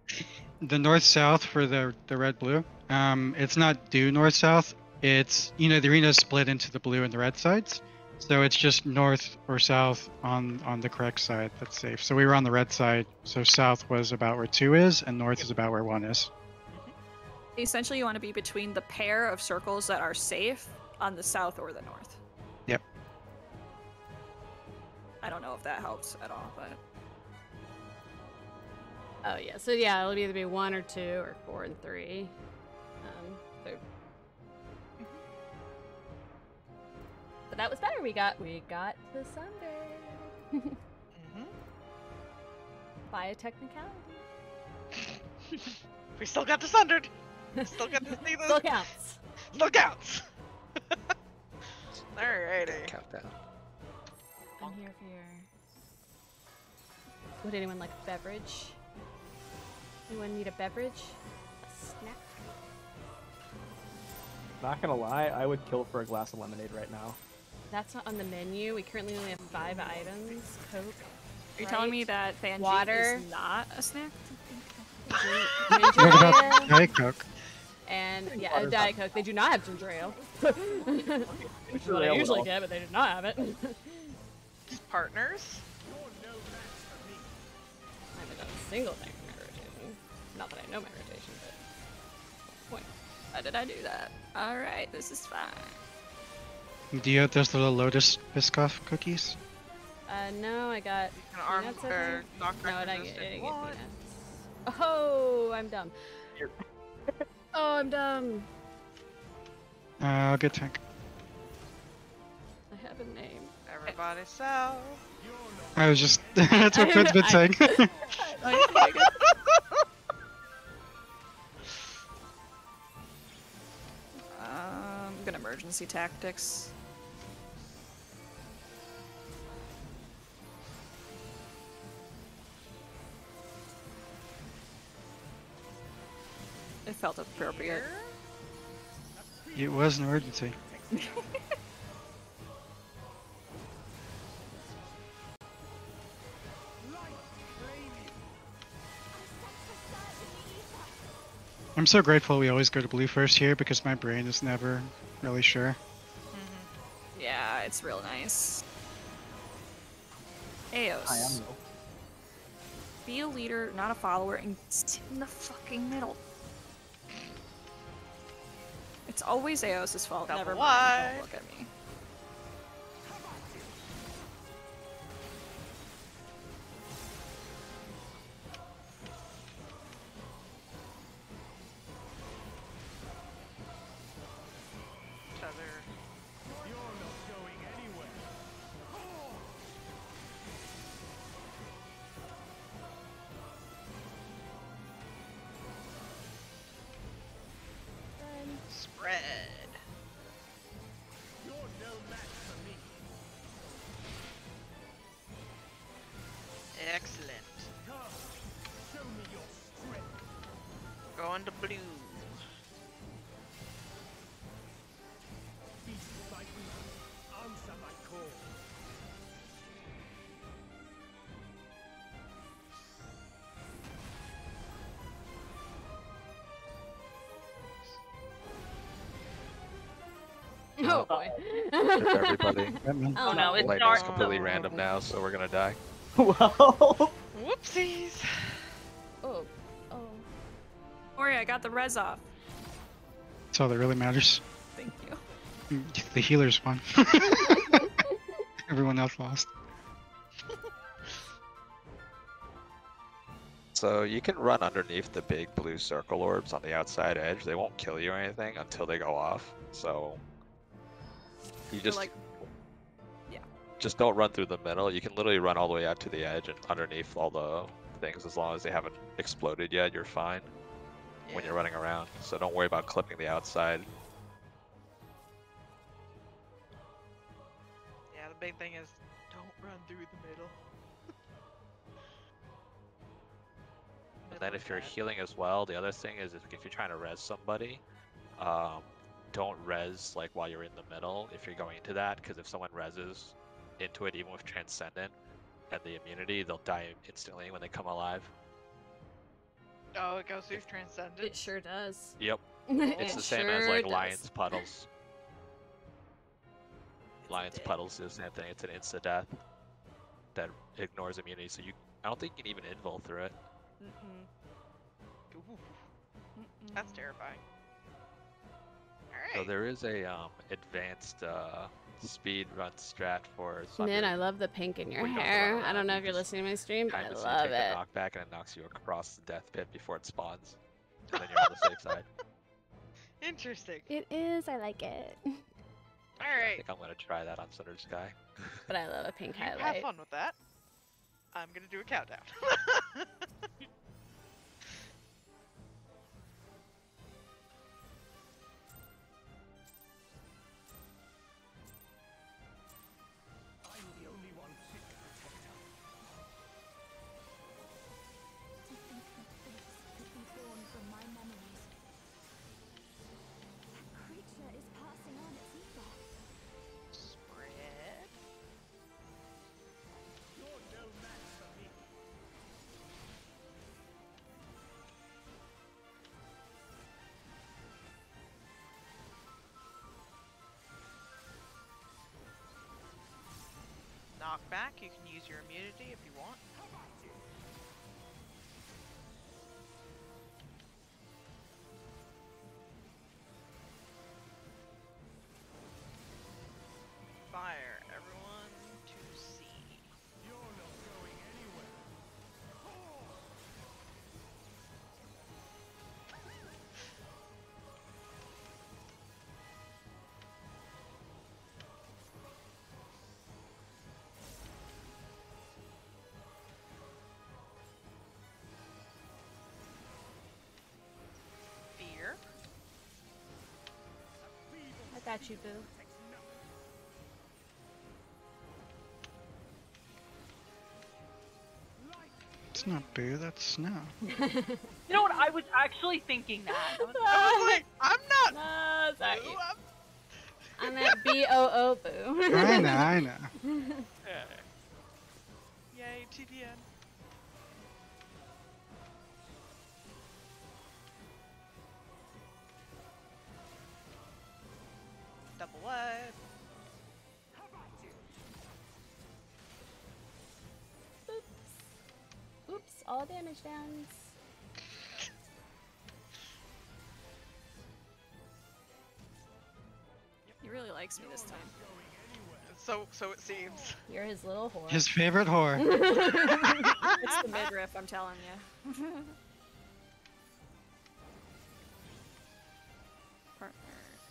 the north south for the the red blue, um it's not due north south. It's you know the arena is split into the blue and the red sides. So it's just north or south on on the correct side that's safe. So we were on the red side. So south was about where two is, and north is about where one is. Essentially, you want to be between the pair of circles that are safe on the south or the north. Yep. I don't know if that helps at all, but Oh yeah, so yeah, it'll either be one or two or four and three. Um, so. But that was better. We got we got the Sunday Mhm. by a technicality. We still got the sundered. Still got to see this. Still counts. Still counts. Alrighty. Countdown. I'm here for your. Would anyone like a beverage? Anyone need a beverage? A snack? Not gonna lie, I would kill for a glass of lemonade right now. That's not on the menu. We currently only have five items. Coke. are you telling me that Fanji Water. is not a snack? Ginger What about ale, Diet Coke? and yeah, a Diet Coke. They do not have ginger ale. Which is what I usually will. get, but they did not have it. I Partners. haven't done a single thing for my rotation. Not that I know my rotation, but point. How did I do that? All right, this is fine. Do you have those little Lotus Biscoff cookies? Uh, no, I got An arm peanuts. I or knock No, I didn't get, I resistant didn't get peanuts. Oh, I'm dumb. Oh, I'm dumb. Uh, I'll get tank. I have a name. Everybody south. I was just that's what Fred's been I- saying. good emergency tactics. It felt appropriate. It was an emergency. I'm so grateful we always go to blue first here because my brain is never really sure. Mm-hmm. Yeah, it's real nice. Eos. I am no. Be a leader, not a follower, and sit in the fucking middle. It's always Eos's fault. Double Never mind. Don't look at me. Oh boy. Everybody. Oh no, it's Lightning's dark. completely random now, so we're gonna die. Well, Whoopsies. Oh. Oh. Ori, I got the res off. That's all that really matters. Thank you. Mm, The healers won. Everyone else lost. So you can run underneath the big blue circle orbs on the outside edge. They won't kill you or anything until they go off. So you just like- yeah. just don't run through the middle. You can literally run all the way out to the edge and underneath all the things as long as they haven't exploded yet, you're fine when you're running around. So don't worry about clipping the outside. Yeah, the big thing is don't run through the middle. And then if you're healing as well, the other thing is if, if you're trying to res somebody, um, don't res like while you're in the middle if you're going into that, because if someone reses into it, even with Transcendent and the immunity, they'll die instantly when they come alive. Oh, it goes through transcendent. It sure does. Yep. It It's the same as like does. Lion's Puddles. Lion's Puddles is the same thing. It's an insta death that ignores immunity, so you I don't think you can even invul through it. Mm-mm. Ooh, that's terrifying. So there is a um, advanced uh, speed run strat for Man, I love the pink in your Where you don't go hair. I don't know if you're listening to my stream, but I Kinda, you love take the it. knockback and it knocks you across the death pit before it spawns. And then you're on the safe side. Interesting. It is. I like it. I Alright. think I'm gonna try that on Thunder Sky. But I love a pink You have fun with that. I'm gonna do a countdown. Knockback. You can use your immunity if you want. Got you, boo. It's not boo, that's snow. You know what? I was actually thinking that. I was- I was like, I'm not. No, sorry. Boo, I'm- I'm at B O O boo. I know, I know. Yay, TBN. All damage downs. He really likes me this time. So so it seems. You're his little whore. His favorite whore. it's the midriff, I'm telling you. Partner.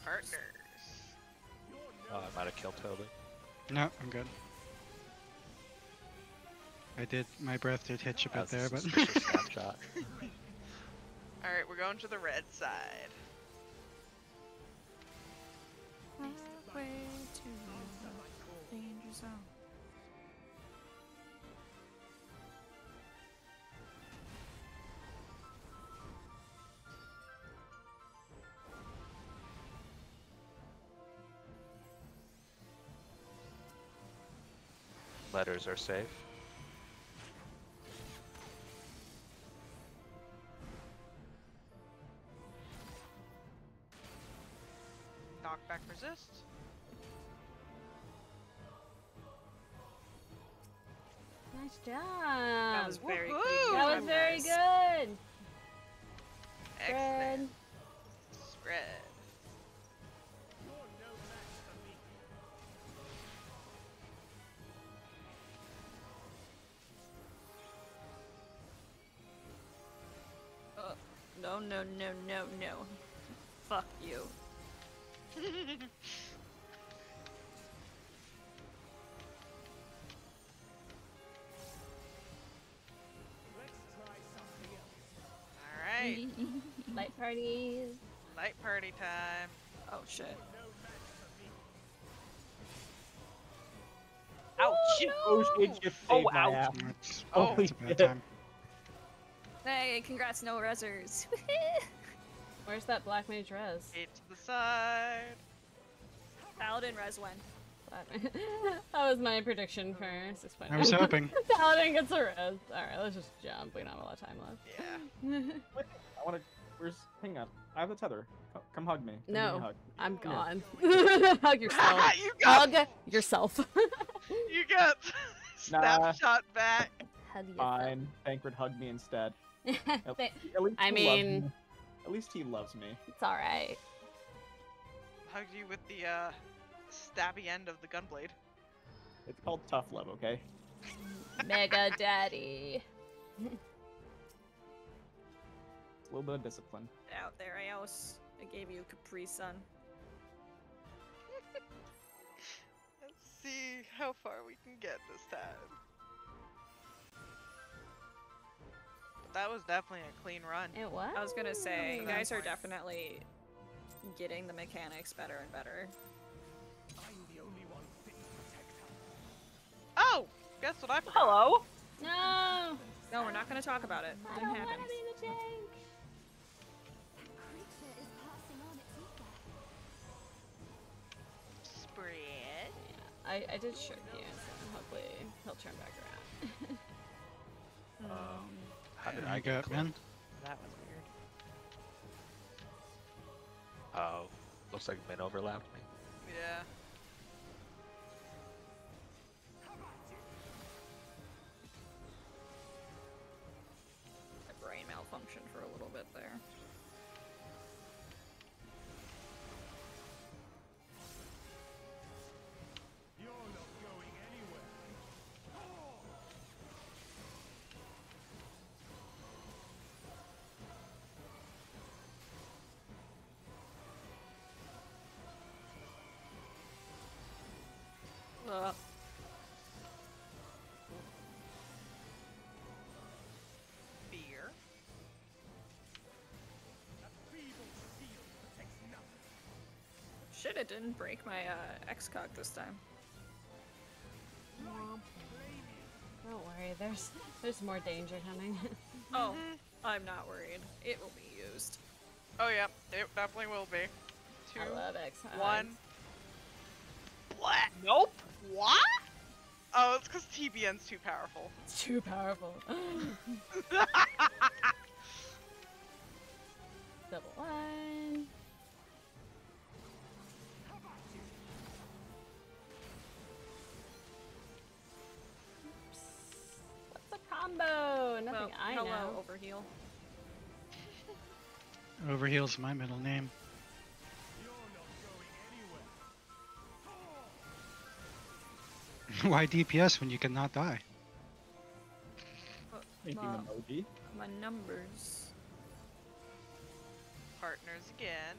Partners. Oh, I might have killed Toby. no, I'm good. I did. My breath did hitch a bit That's a there, but snapshot. All right, we're going to the red side. Halfway to the danger zone. Letters are safe. Knockback. Nice job. That was very Woohoo! clean. That was very guys. good. Excellent. Spread. Spread. Uh, no, no, no, no, no. Fuck you. Let's try something else. All right. Light parties. Night party time. Oh shit. Oh, no match for me. Ouch! Oh, shade shift Oh, saved my ouch. ass. it's, Oh. it's a bad time. Hey, congrats, no resers. Where's that black mage res? Eight to the side. Paladin res one. That was my prediction for 6.0. I was hoping. Paladin gets a res. Alright, let's just jump. We don't have a lot of time left. Yeah. I want to. Where's? Hang on. I have the tether. Co- Come hug me. Come give me no, hug. I'm Here. gone. Hug yourself. you got Hug yourself. you got Nah. snapshot back. Hug yourself. Fine. Thancred hugged me instead. At, at I mean- me. At least he loves me. it's alright. Hugged you with the uh, stabby end of the gunblade. It's called tough love, okay? Mega Daddy. A little bit of discipline. Out there, Eos. I gave you a Capri Sun. Let's see how far we can get this time. That was definitely a clean run. It was. I was gonna say, you guys are definitely getting the mechanics better and better. I'm the only one fit to protect her. Oh! Guess what I forgot? Hello. No! No, we're not gonna talk about it. I It don't didn't want happen. to be the tank. That creature is passing on its ether. Spread. I, I did shirk you, so hopefully he'll turn back around. Um, how did You I get got man. That was weird. Oh, looks like Min overlapped me. Yeah. Shit, it didn't break my uh, Excog this time. Don't worry, there's there's more danger coming. Oh, I'm not worried. It will be used. Oh yeah, it definitely will be. Two, I love X. one. What? Nope. What? Oh, it's because TBN's too powerful. It's too powerful. Overheal's my middle name. Why DPS when you cannot die? Thank you, emoji. my numbers. Partners again.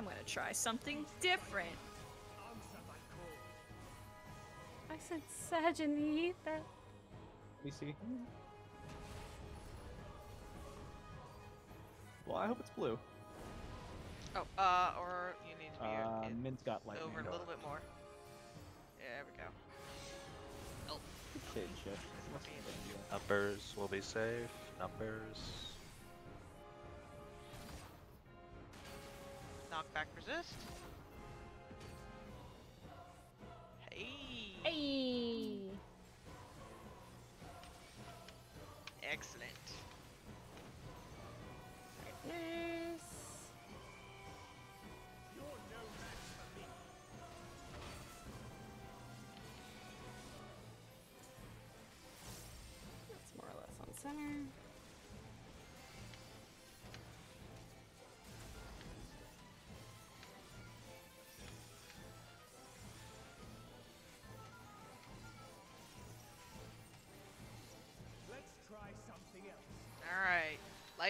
I'm gonna try something different. I said Sag in the ether. Let me see. Well, I hope it's blue. Oh, uh, or you need to be Uh, in- Min's got lightning. over a little bit more. There we go. Oh, Shade shift. Must be have been you. Numbers will be safe. Numbers. Knockback resist. Hey. Hey. Excellent.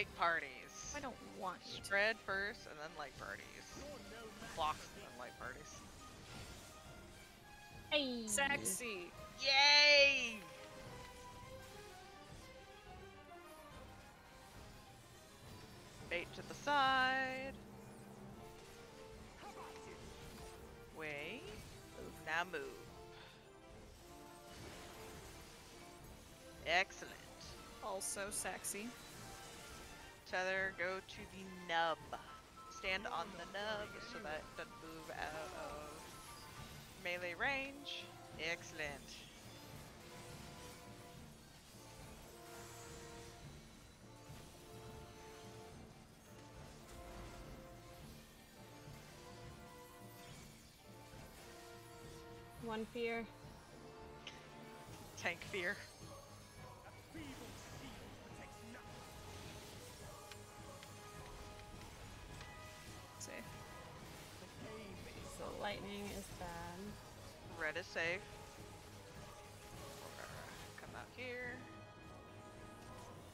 Light parties. I don't want you to. Spread first, and then like parties. Blocks and then light parties. Hey. Sexy. Yay! Bait to the side. Wait. Now move. Excellent. Also sexy. Tether, go to the nub. Stand on the nub so that it doesn't move out of melee range. Excellent. One fear. Tank fear. Lightning is bad. Red is safe. Uh, come out here.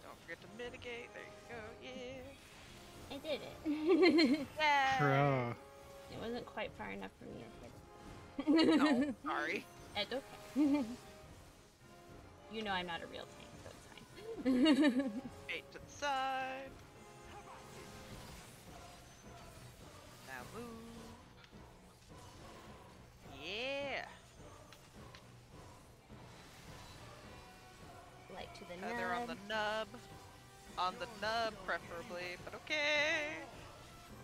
Don't forget to mitigate. There you go. Yeah. I did it. Yeah. Pro. It wasn't quite far enough for me to hit. No, sorry. It's okay. you know I'm not a real tank, so it's fine. Bait to the side. Light to the Feather on the nub. On the nub, preferably, but okay.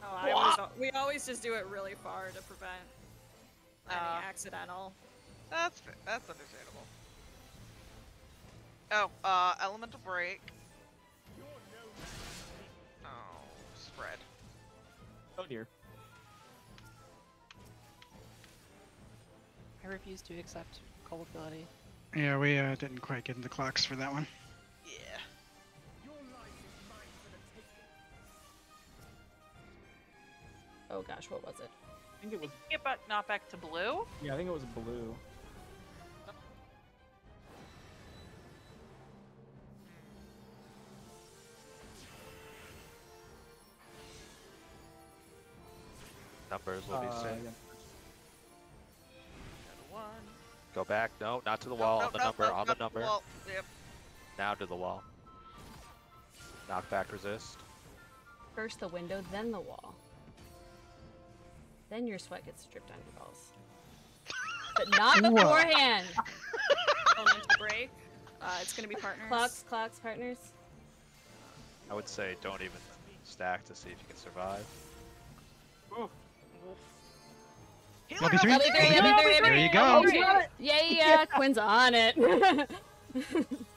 Oh, I always, we always just do it really far to prevent any Uh, accidental. That's that's understandable. Oh, uh, elemental break. Oh, spread. Oh dear. I refuse to accept culpability. Yeah, we uh, didn't quite get into clocks for that one. Yeah. Oh gosh, what was it? I think it was. Get back, not back to blue. Yeah, I think it was blue. Numbers will be Uh, safe. yeah. One. Go back. No, not to the Nope, wall. nope, on the nope, number. nope, on the nope, number. Well, yep. Now to the wall. Knockback resist. First the window, then the wall. Then your sweat gets dripped on your balls. But not Whoa. beforehand. Elemental break. Uh, it's gonna be partners. Clocks, clocks, partners. I would say don't even stack to see if you can survive. LB3? LB3, LB3, There you LB3. go. Yeah, yeah, Quinn's on it.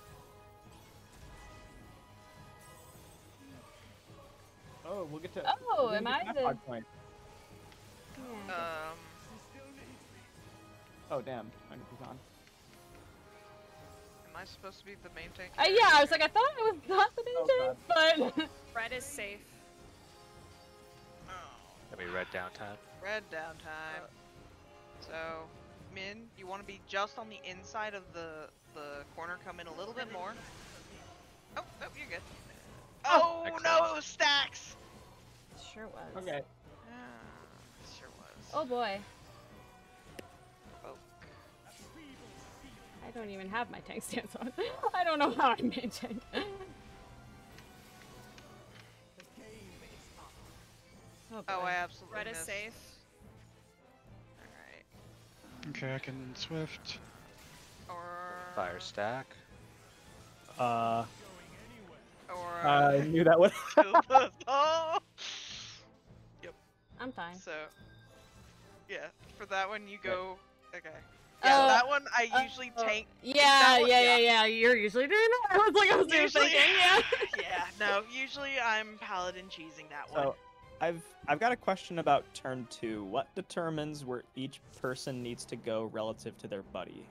Oh, we'll get to. Oh, we'll am get I the- hard point. Yeah. Um, Oh damn, I need to be gone. am I supposed to be the main tank? Uh, yeah, I was like, I thought I was not the Oh, main tank, but Red is safe. Can we red downtime? Red downtime. So, Min, you want to be just on the inside of the the corner. Come in a little bit more. Oh, oh, you're good. Oh no, it was stacks. Sure was. Okay. Sure was. Oh boy, Oh, I don't even have my tank stance on. I don't know how I main tank. Oh, oh. I absolutely Red is safe. All right. Okay, I can swift. Or Fire stack. Uh, or I knew that would. I'm fine. So, yeah, for that one you go. Okay. Yeah, that one I uh, usually oh, tank. Yeah, one- yeah, yeah, yeah. You're usually doing that. I was like, I was Usually, thinking, yeah. yeah, no, usually I'm paladin cheesing that one. So, I've I've got a question about turn two. What determines where each person needs to go relative to their buddy?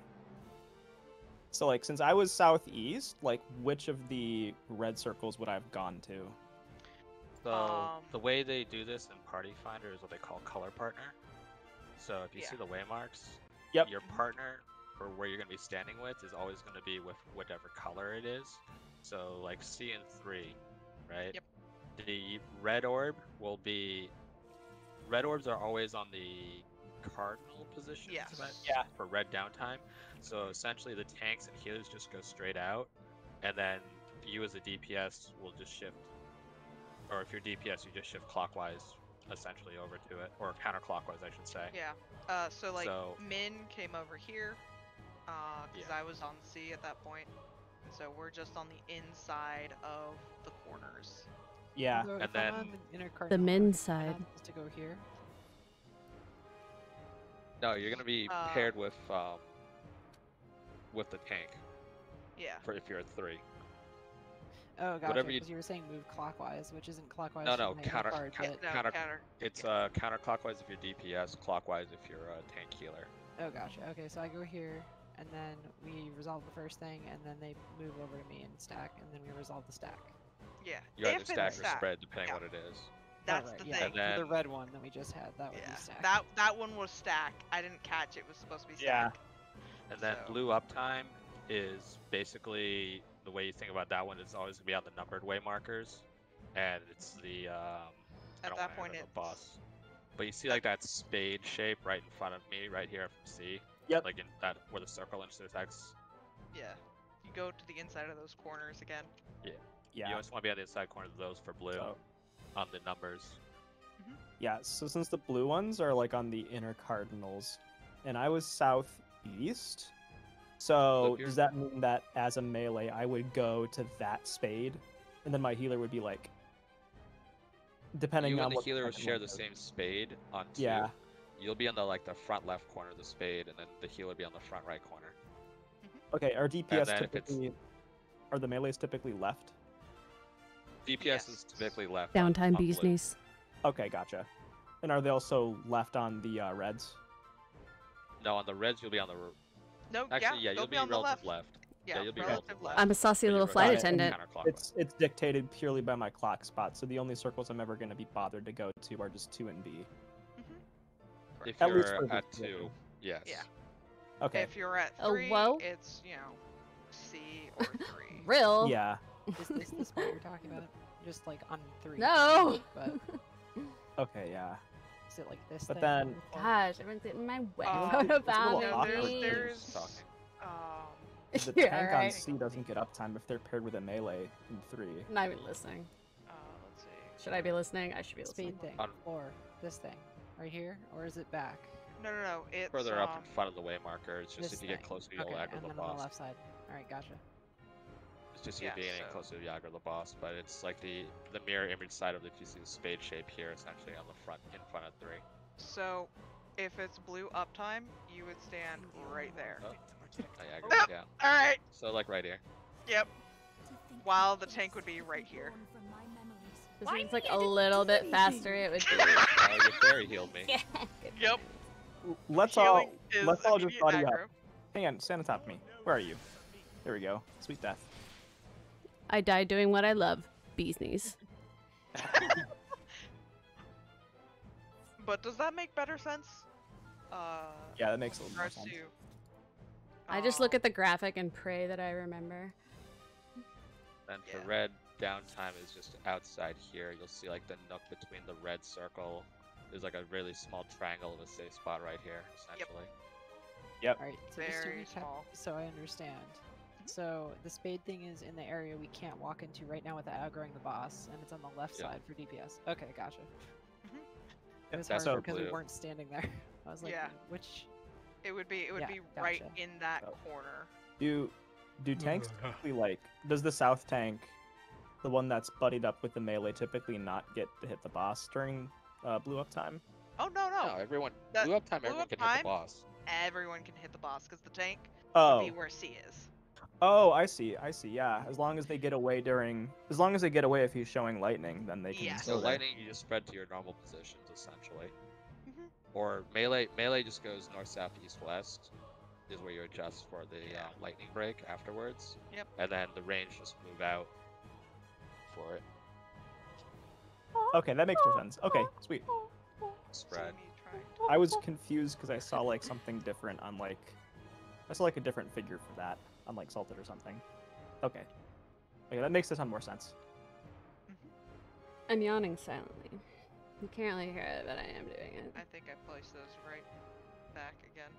So, like, since I was southeast, like, which of the red circles would I have gone to? So Um, the way they do this in Party Finder is what they call color partner. So if you Yeah. see the waymarks, Yep. your partner or where you're going to be standing with is always going to be with whatever color it is. So like C and three, right? Yep. The red orb will be. Red orbs are always on the cardinal position Yes. Yeah. for red downtime. So essentially, the tanks and healers just go straight out, and then you as a DPS will just shift, or if you're DPS, you just shift clockwise, essentially over to it, or counterclockwise, I should say. Yeah. Uh, so like So- Min came over here, uh, because Yeah. I was on C at that point. So we're just on the inside of the corners. Yeah. So And then- on the, inner The men's side. to go here. No, you're gonna be Uh, paired with um, with the tank Yeah. for if you're at three. Oh, gotcha. Whatever you- you were saying move clockwise, which isn't clockwise. No, no, counter- card, coun- but- No, Counter- counter. It's uh, counterclockwise if you're DPS, clockwise if you're a tank healer. Oh, gotcha. Okay, so I go here, and then we resolve the first thing, and then they move over to me and stack, and then we resolve the stack. Yeah. You either if it's stack or stack. spread depending Yeah. what it is. That's oh, right, the yeah. thing. And then- the red one that we just had, that would yeah. be stack. That that one was stack. I didn't catch it was supposed to be Yeah. And then So- blue uptime is basically the way you think about that one is always gonna be on the numbered way markers, and it's the um, I At don't that point, it's the boss. But you see like that spade shape right in front of me, right here from C. Yep. Like in that where the circle intersects. Yeah. You go to the inside of those corners again. You Yeah. You always want to be on the inside corner of those for blue So, on the numbers. yeah. So since the blue ones are like on the inner cardinals, and I was southeast, so does that mean that as a melee I would go to that spade, and then my healer would be like, depending you on and the what healer cardinal share the is. same spade on two. Yeah. You'll be on the like the front left corner of the spade, and then the healer will be on the front right corner. Okay, are DPS then if it's- typically are the melees typically left? DPS is typically left. on- Downtime bees knees. Okay, gotcha. And are they also left on the uh, reds? No, on the reds you'll be on the. R- No, Actually, yeah, yeah, you'll be on the left. left. Yeah, you'll be relative relative left. I'm a saucy little flight relative attendant. counterclockwise. It's it's dictated purely by my clock spot, so the only circles I'm ever going to be bothered to go to are just two and B. Mm-hmm. If At you're least for at this two, game. yes. Yeah. Okay. If you're at Oh, three, whoa. it's you know C or three. Real. Yeah. Is this the spot you're talking about? Just like on three. No. But Okay. Yeah. Is it like this? But thing then- on the floor? Gosh, everyone's getting in my way. Um, what it's a about little no, awkward. me? there's, there's um The Yeah, tank on. C doesn't get uptime if they're paired with a melee in three. Not even listening. uh let's see. Should I be listening? I should be listening. speed thing, On- or this thing, right here, or is it back? No, no, no. It's Further up um, in front of the way marker, it's just if you get thing. closer, you'll okay, aggro and the then on the left side. All right, gotcha. It's just Yeah, you being so- closer, to aggro the boss. But it's like the the mirror image side of it. If you see the spade shape here, essentially on the front, in front of three. So, if it's blue uptime, you would stand right there. Oh, I aggro Yep. it. All right. So like right here. Yep. While the tank would be right here. This one's like a little bit faster. It would be. Oh, your fairy healed me. Yeah. Yep. Let's all Healing is let's all just body aggro. up. Hang on, stand on top of me. Where are you? There we go. Sweet death. I die doing what I love. Bees knees. But does that make better sense? Uh, Yeah, that makes a little more sense. to I just look at the graphic and pray that I remember. Then for red, downtime is just outside here. You'll see like the nook between the red circle. There's like a really small triangle of a safe spot right here, essentially. Yep. All right. So just to Very recap, small. so I understand. So the spade thing is in the area we can't walk into right now without aggroing the boss, and it's on the left Yeah. side for DPS. Okay, gotcha. Mhm. It was That's hard for because we weren't standing there. I was like, Yeah. which? It would be it would Yeah, be right in that Oh. corner. Do do tanks typically like does the south tank, the one that's buddied up with the melee, typically not get to hit the boss during uh, blue up time? Oh no no. No, everyone That- blue up time. blue Everyone up can hit the boss. Everyone can hit the boss because the tank Oh, would be where C is. Oh, I see, I see. Yeah, as long as they get away during, as long as they get away if he's showing lightning, then they can. Yes. go So lightning, you just spread to your normal positions essentially. Mhm. Or melee, melee just goes north, south, east, west. Is where you adjust for the Yeah. uh, lightning break afterwards. Yep. And then the range just move out for it. Okay, that makes more sense. Okay, sweet. Spread. See me trying to- I was confused because I saw like something different on like, I saw like a different figure for that on like salted or something. Okay. Okay, that makes a ton more sense. I'm yawning silently. You can't really hear it, but I am doing it. I think I placed those right back again.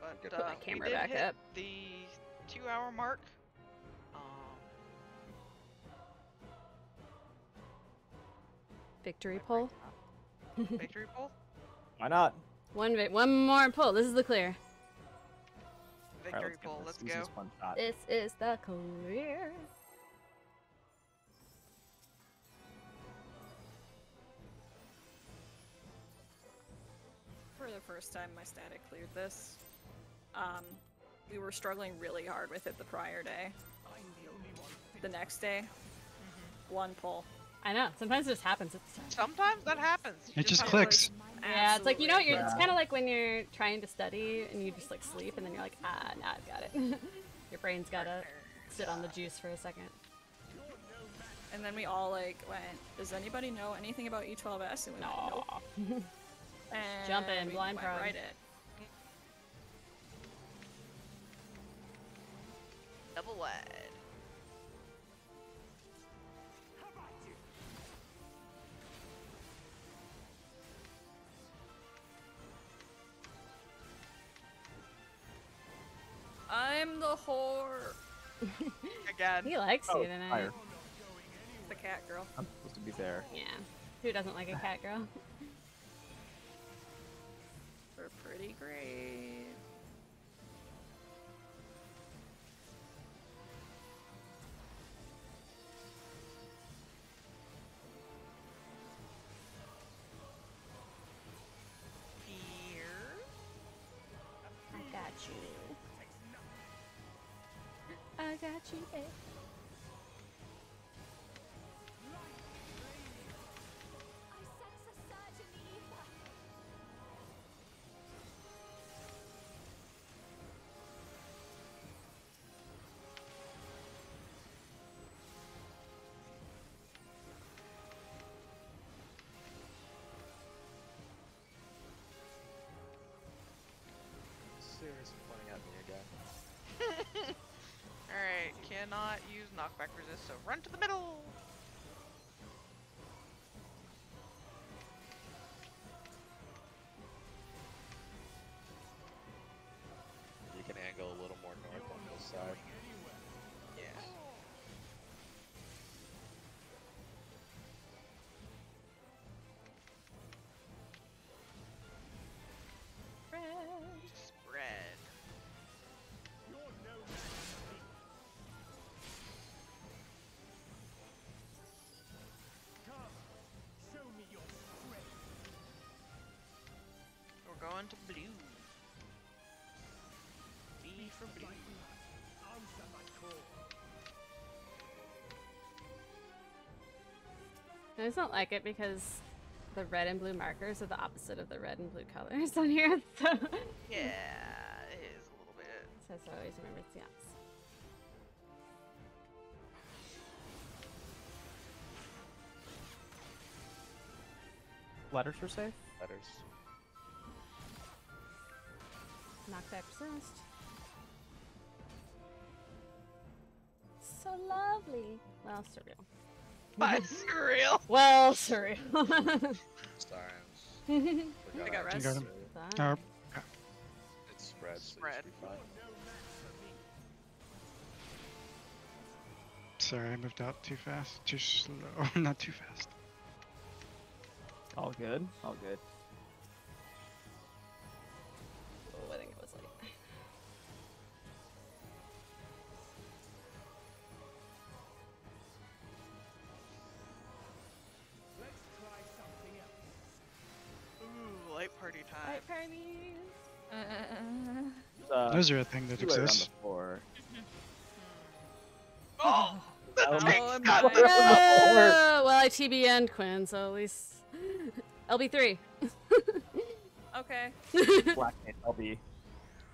But Put uh, my we did back hit up. the two-hour mark. Um, Victory pull. victory pull. Why not? One vi- one more pull. This is the clear. All right, Victory let's, get this. Let's go. this. This is the clear. For the first time my static cleared this, um, we were struggling really hard with it the prior day. The next day, one pull. I know. Sometimes it just happens. It's Sometimes that happens. You It just have to- clicks. yeah. It's like you know, you're, it's kind of like when you're trying to study and you just like sleep and then you're like, ah, now I've got it. Your brain's gotta sit on the juice for a second. And then we all like went, does anybody know anything about E12S? And we went, nope. And Jump in, we blind went prod. right in. Double wide. I'm the whore. Again. He likes Oh, you tonight. fire. The cat girl. I'm supposed to be there. Yeah. Who doesn't like a cat girl? We're pretty great. Got you, babe. Knockback resist, so run to the middle! We're to blue. B for blue. Answer my call. I just don't like it because the red and blue markers are the opposite of the red and blue colors on here. So Yeah, it is a little bit. So that's I always remember it's the opposite. Letters are safe. Letters. Knockback persist. So lovely. Well, surreal. But surreal. Well, surreal. Sirens. I got You rest. got him. Fine. Oh, It's spread. Spread. it should be fine. sorry, I moved out too fast. Too slow. Not too fast. All good. All good. Those are a thing that two exists. Oh, the Oh, tank I'm got not- it. Uh, well, I TBN'd Quinn, so at least LB3. Okay. Black and LB.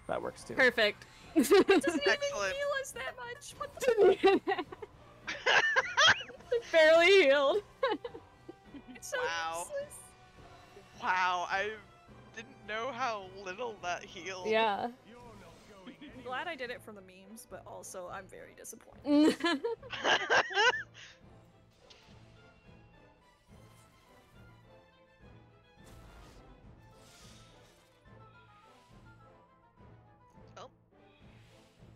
That works too. Perfect. it Doesn't even Excellent. heal us that much. What the? Barely healed. It's so Wow. useless. Wow, I didn't know how little that healed. yeah. You're not going I'm anywhere. Glad I did it for the memes, but also I'm very disappointed.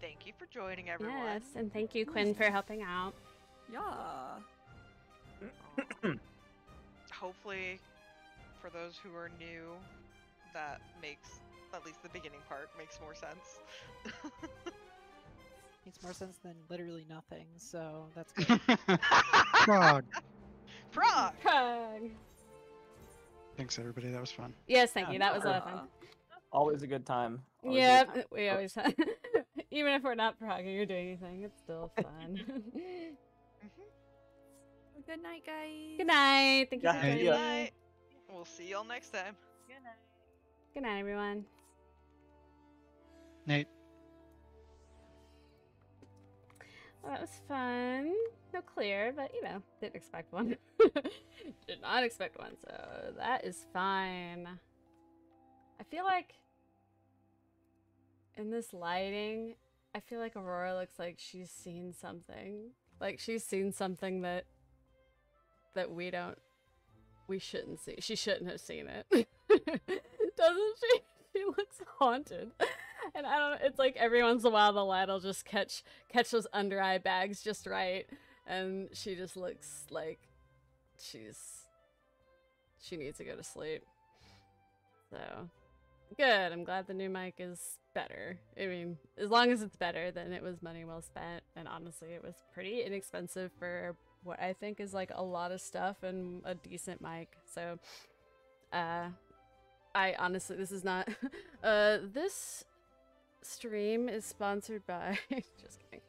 Thank you for joining, everyone. yes, and thank you, Quinn, for helping out. Yeah. Hopefully, for those who are new, that makes at least the beginning part makes more sense. Makes more sense than literally nothing, so that's good. Frog. Frog. Frog. Thanks, everybody. That was fun. Yes, thank Yeah, you. That was a lot of Uh, fun. Always a good time. Always Yeah, good time. we always have. Even if we're not progging or doing anything, it's still fun. Good night, guys. Good night. Thank you Yeah, for Good night. We'll see y'all next time. Good night. Good night, everyone. Nate. Well, that was fun. No clear, but you know, didn't expect one. Did not expect one, so that is fine. I feel like in this lighting, I feel like Aurora looks like she's seen something. Like she's seen something that that we don't we shouldn't see. She shouldn't have seen it. Doesn't she? She looks haunted. And I don't it's like every once in a while the light will just catch catch those under eye bags just right. And she just looks like she's she needs to go to sleep. So good. I'm glad the new mic is better. I mean, as long as it's better, then it was money well spent. And honestly, it was pretty inexpensive for what I think is like a lot of stuff and a decent mic. So, uh, I honestly, this is not, uh, this stream is sponsored by, just kidding.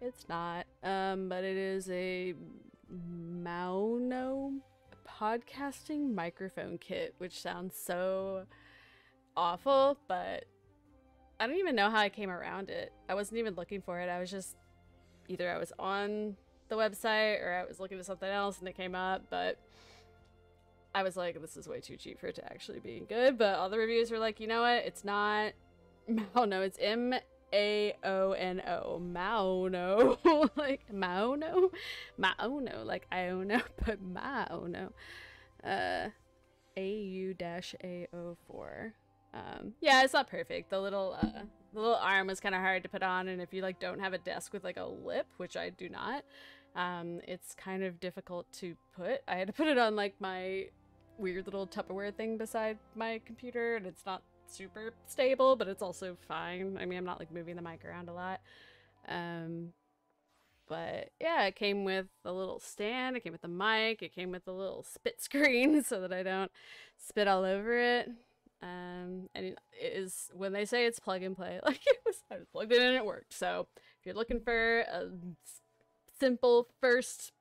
It's not, um, but it is a Mauno podcasting microphone kit, which sounds so awful, but I don't even know how I came around it. I wasn't even looking for it. I was just either I was on the website or I was looking at something else and it came up, but I was like, this is way too cheap for it to actually be good. But all the reviews were like, you know what? It's not Maono, it's M A O N O. Maono. like Maono? Maono, like Iono, but Maono. Uh AU A04. Um, yeah, it's not perfect. The little uh, the little arm was kind of hard to put on, and if you like don't have a desk with like a lip, which I do not, um, it's kind of difficult to put. I had to put it on like my weird little Tupperware thing beside my computer, and it's not super stable, but it's also fine. I mean, I'm not like moving the mic around a lot. Um, but yeah, it came with a little stand. It came with the mic. It came with a little spit screen so that I don't spit all over it. Um, and it is when they say it's plug and play, like it was, I just plugged in and it worked. So if you're looking for a simple first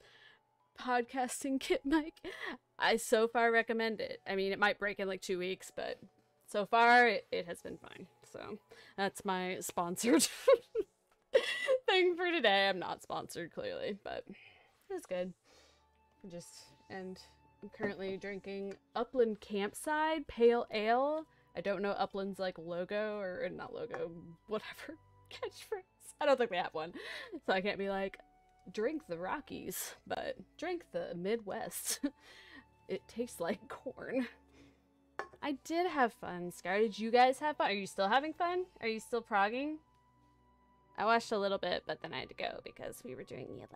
podcasting kit mic. I so far recommend it. I mean, it might break in like two weeks, but so far it, has been fine. So that's my sponsored thing for today. I'm not sponsored clearly, but it's good. Just and I'm currently drinking Upland Campside Pale Ale. I don't know Upland's like logo or not logo, whatever catchphrase. I don't think they have one, so I can't be like drink the Rockies, but drink the Midwest. it tastes like corn. I did have fun, Scar. Did you guys have fun? Are you still having fun? Are you still progging? I watched a little bit, but then I had to go because we were doing the 11.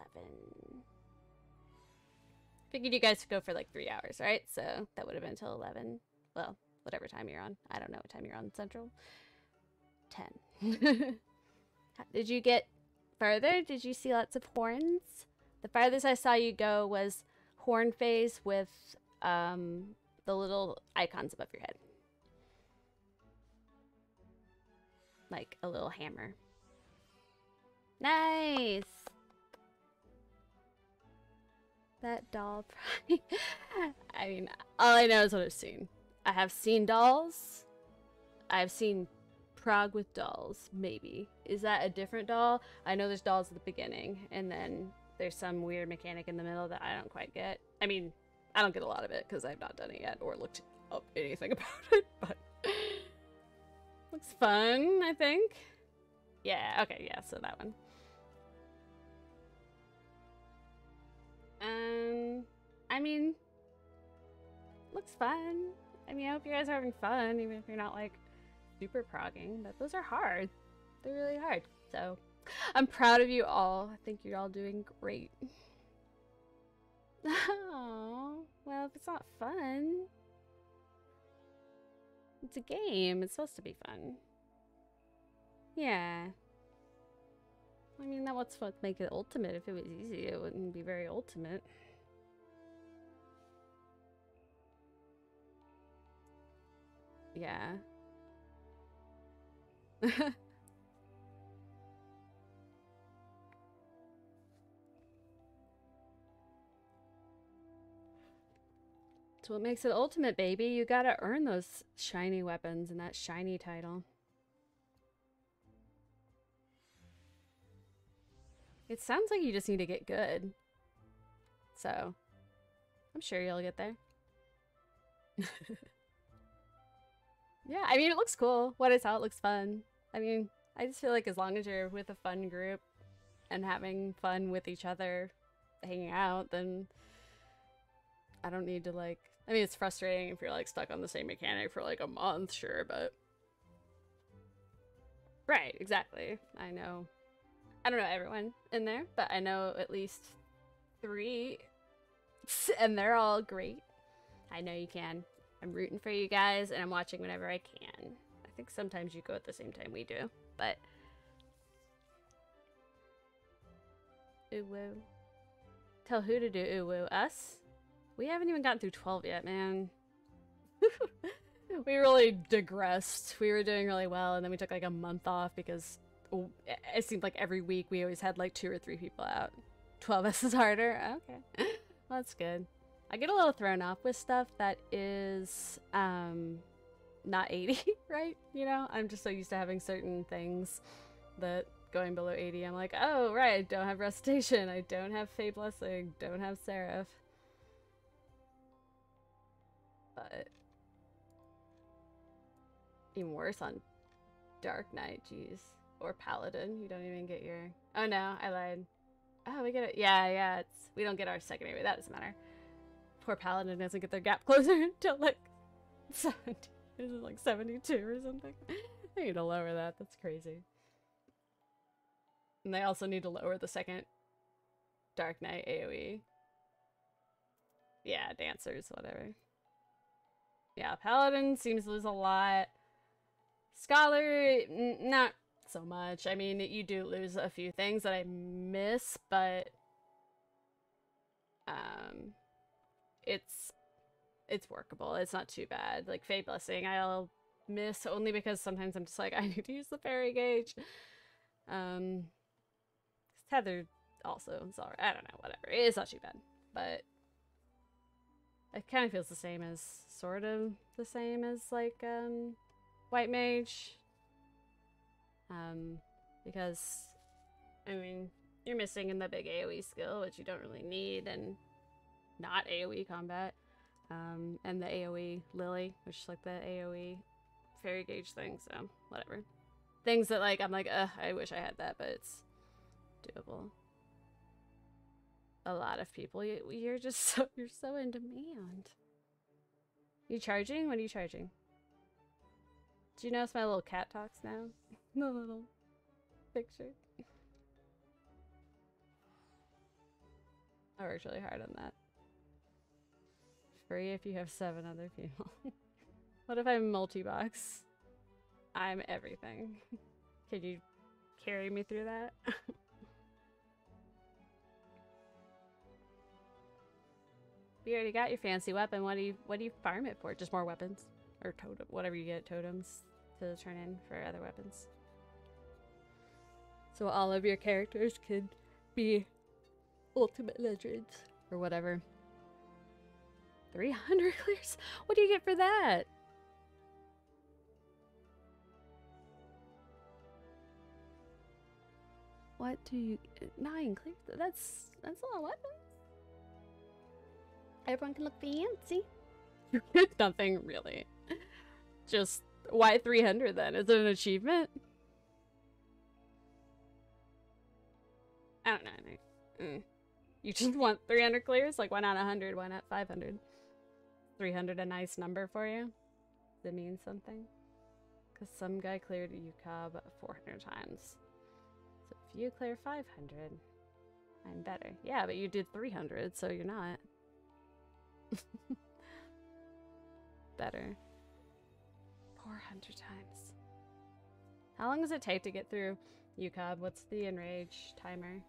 Figured you guys could go for like three hours, right? So that would have been till 11. Well, whatever time you're on. I don't know what time you're on Central. 10. Did you get further? Did you see lots of horns? The farthest I saw you go was horn phase with um, the little icons above your head. Like a little hammer. Nice! That doll. I mean, all I know is what I've seen. I have seen dolls. I've seen prog with dolls, maybe. Is that a different doll? I know there's dolls at the beginning, and then there's some weird mechanic in the middle that I don't quite get. I mean, I don't get a lot of it because I've not done it yet or looked up anything about it, but looks fun, I think. Yeah, okay, yeah, so that one. Um, I mean, looks fun. I mean, I hope you guys are having fun, even if you're not like super progging. But those are hard. They're really hard. So, I'm proud of you all. I think you're all doing great. Oh, well, if it's not fun, it's a game. It's supposed to be fun. Yeah. I mean, that what's what make it ultimate. If it was easy, it wouldn't be very ultimate. Yeah. It's what makes it ultimate, baby. You gotta earn those shiny weapons and that shiny title. It sounds like you just need to get good. So, I'm sure you'll get there. yeah, I mean, it looks cool. What it's how it looks fun. I mean, I just feel like as long as you're with a fun group and having fun with each other, hanging out, then I don't need to like. I mean, it's frustrating if you're like stuck on the same mechanic for like a month, sure, but. Right, exactly. I know. I don't know everyone in there, but I know at least three, and they're all great. I know you can. I'm rooting for you guys, and I'm watching whenever I can. I think sometimes you go at the same time we do, but. Ooh woo. Tell who to do ooh woo. Us? We haven't even gotten through 12 yet, man. we really digressed. We were doing really well, and then we took like a month off because it seemed like every week we always had like two or three people out. 12S is harder? Okay. well, that's good. I get a little thrown off with stuff that is um, not 80, right? You know, I'm just so used to having certain things that going below 80, I'm like, oh, right, I don't have Recitation, I don't have Fey Blessing, don't have Seraph. But even worse on Dark Knight, jeez. Or Paladin, you don't even get your... Oh no, I lied. Oh, we get it. Yeah, yeah, it's we don't get our secondary, that doesn't matter. Poor Paladin doesn't get their gap closer until like 70. Is it like 72 or something? They need to lower that, that's crazy. And they also need to lower the second Dark Knight AoE. Yeah, dancers, whatever. Yeah, Paladin seems to lose a lot. Scholar, not so much. I mean, you do lose a few things that I miss, but um, it's it's workable. It's not too bad. Like Fey Blessing, I'll miss only because sometimes I'm just like I need to use the fairy gauge. Um, Tether also alright. I don't know. Whatever. It's not too bad. but it kind of feels the same as sort of the same as like um white mage. Um because i mean you're missing in the big aoe skill which you don't really need and not aoe combat. Um and the aoe lily which is like the aoe fairy gauge thing so whatever. Things that like i'm like uh i wish i had that but it's doable a lot of people. You, you're just so you're so in demand. You charging? What are you charging? Do you notice my little cat talks now? the little picture. I worked really hard on that. Free if you have seven other people. what if I'm multi-box? I'm everything. Can you carry me through that? You already got your fancy weapon. What do you what do you farm it for? Just more weapons? Or totem whatever you get totems to turn in for other weapons. So all of your characters could be ultimate legends or whatever. 300 clears? What do you get for that? What do you nine clears? That's that's a lot of weapons. Everyone can look fancy. Nothing really. Just why 300 then? Is it an achievement? I don't know. Mm. You just want 300 clears? Like, why not 100? Why not 500? 300 a nice number for you? Does it mean something? Because some guy cleared UCOB 400 times. So if you clear 500, I'm better. Yeah, but you did 300, so you're not. Better. 400 times. How long does it take to get through UCOB? What's the enrage timer?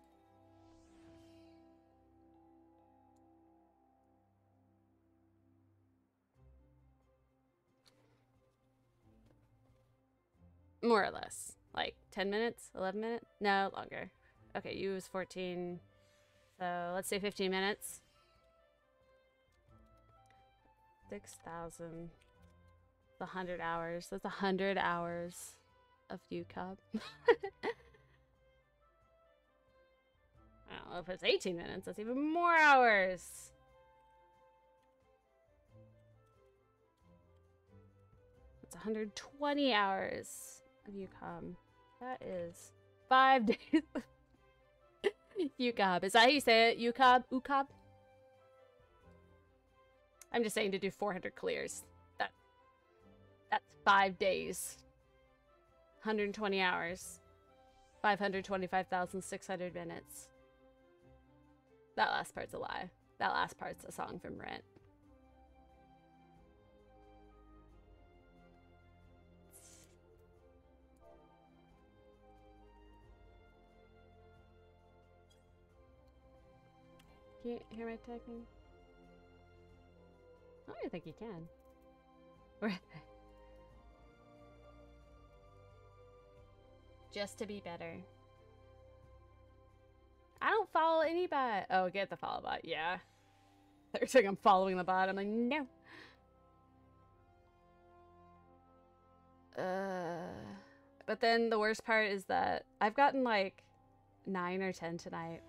More or less. Like 10 minutes? 11 minutes? No, longer. Okay, you was 14. So let's say 15 minutes. 6,000. The 100 hours. That's 100 hours of UCOB. I don't know if it's 18 minutes. That's even more hours. It's 120 hours of UCOB. That is five days. UCOB. Is that how you say it? UCOB? UCOB? I'm just saying to do 400 clears. That That's five days. 120 hours. 525,600 minutes. That last part's a lie. That last part's a song from Rent. Can you hear my typing? I don't think you can. Just to be better. I don't follow any bot. Oh, get the follow bot. Yeah. They're saying I'm following the bot. I'm like, no. Uh, but then the worst part is that I've gotten like nine or ten tonight.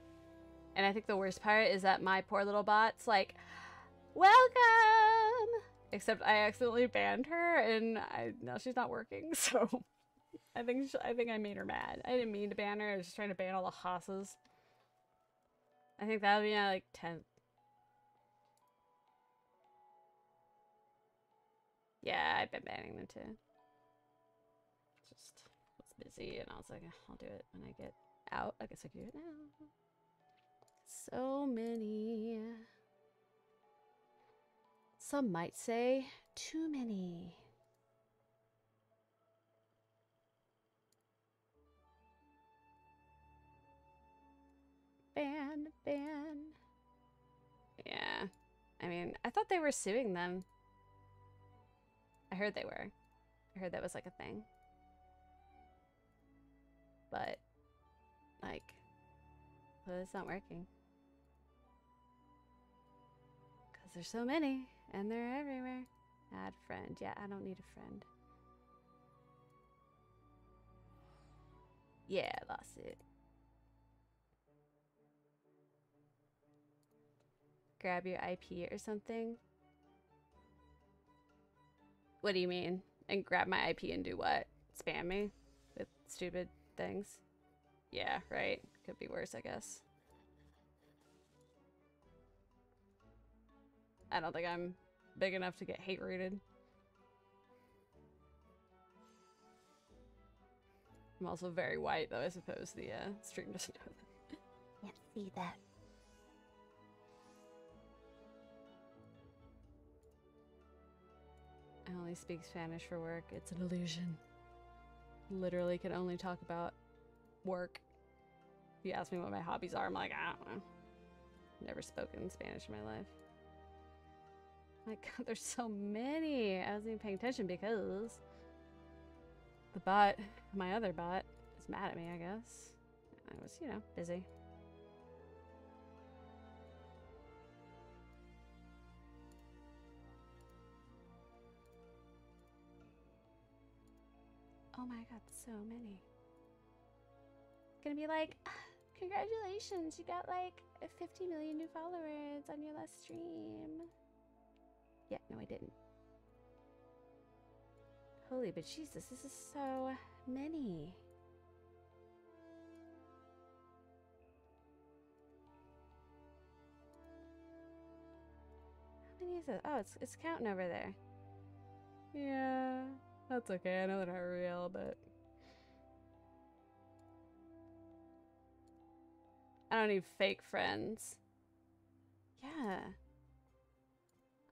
And I think the worst part is that my poor little bot's like, welcome! Except I accidentally banned her and I now she's not working, so I think she, I think I made her mad. I didn't mean to ban her. I was just trying to ban all the hosses. I think that would be uh, like 10. Yeah, I've been banning them too. Just was busy and I was like, I'll do it when I get out. I guess I can do it now. So many. Some might say too many. Ban, ban. Yeah. I mean, I thought they were suing them. I heard they were. I heard that was like a thing. But, like, well, it's not working. Because there's so many, and they're everywhere. Add friend. Yeah, I don't need a friend. Yeah, that's it. Grab your IP or something. What do you mean? And grab my IP and do what? Spam me with stupid things? Yeah, right. Could be worse, I guess. I don't think I'm big enough to get hate rated. I'm also very white, though I suppose the uh, stream doesn't know that. Can't see that. I only speak Spanish for work. It's an illusion. Literally can only talk about work. If you ask me what my hobbies are, I'm like, I don't know. Never spoken Spanish in my life. My god, there's so many. I wasn't even paying attention because the bot, my other bot, is mad at me, I guess. I was, you know, busy. Oh my god, so many. Gonna be like, "Ah, congratulations, you got like 50 million new followers on your last stream. Yeah, no, I didn't. Holy but Jesus, this is so many. How many is it? Oh, it's it's counting over there. Yeah, that's okay. I know they're not real, but I don't need fake friends. Yeah.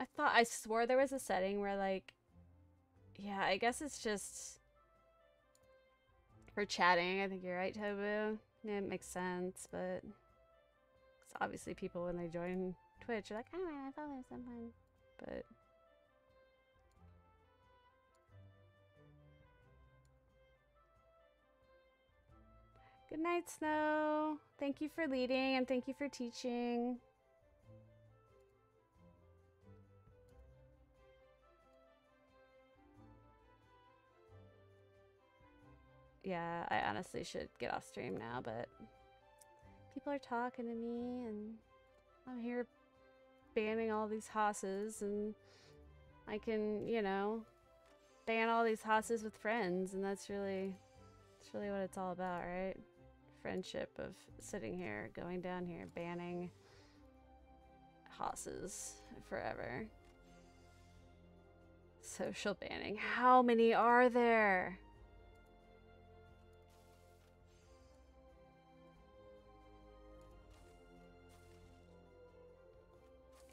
I thought I swore there was a setting where like yeah, I guess it's just for chatting. I think you're right, Tobu. Yeah, it makes sense, but it's obviously people when they join Twitch are like, oh, I follow someone, but Good night, Snow. Thank you for leading and thank you for teaching. Yeah, I honestly should get off stream now, but people are talking to me and I'm here banning all these hosses and I can, you know, ban all these hosses with friends and that's really that's really what it's all about, right? Friendship of sitting here, going down here, banning hosses forever. Social banning. How many are there?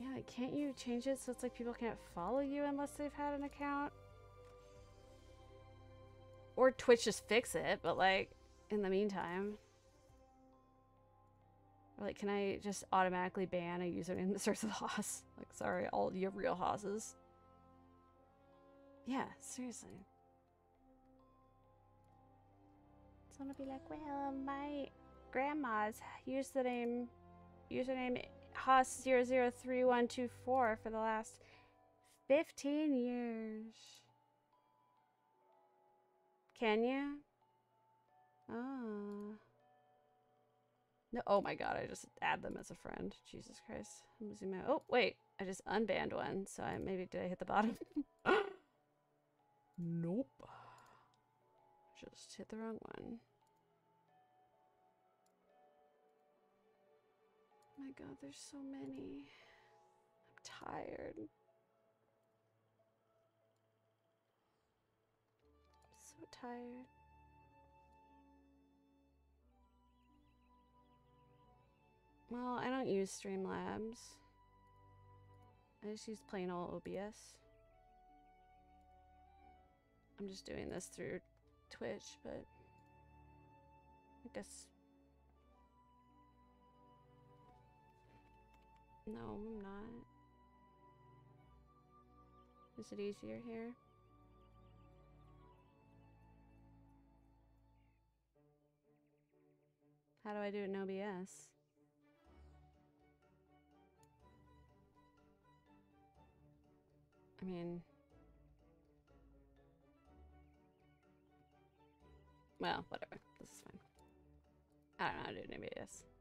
Yeah, like, can't you change it so it's like people can't follow you unless they've had an account? Or Twitch just fix it, but like, in the meantime. Or like, can I just automatically ban a username that starts with hoss? Like, sorry, all your real hosses. Yeah, seriously. It's gonna be like, well, my grandma's username, username hoss003124 for the last 15 years. Can you? Oh. No, oh my god, I just add them as a friend. Jesus Christ. I'm losing my Oh, wait. I just unbanned one, so I maybe did I hit the bottom? nope. Just hit the wrong one. My god, there's so many. I'm tired. I'm so tired. Well, I don't use Streamlabs. I just use plain old OBS. I'm just doing this through Twitch, but I guess No, I'm not. Is it easier here? How do I do it in OBS? I mean, well, whatever. This is fine. I don't know how to do any of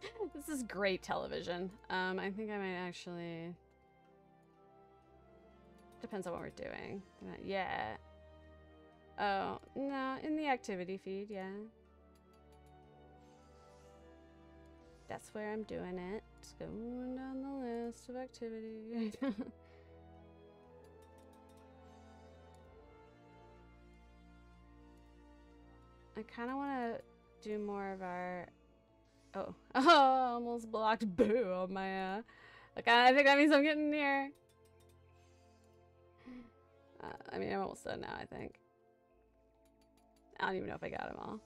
this. is great television. Um, I think I might actually. Depends on what we're doing. Yeah. Oh, no, in the activity feed, yeah. That's where I'm doing it. Just going down the list of activity. I kind of want to do more of our Oh, oh, almost blocked boo on my, uh, okay, I think that means I'm getting near. Uh, I mean, I'm almost done now, I think. I don't even know if I got them all.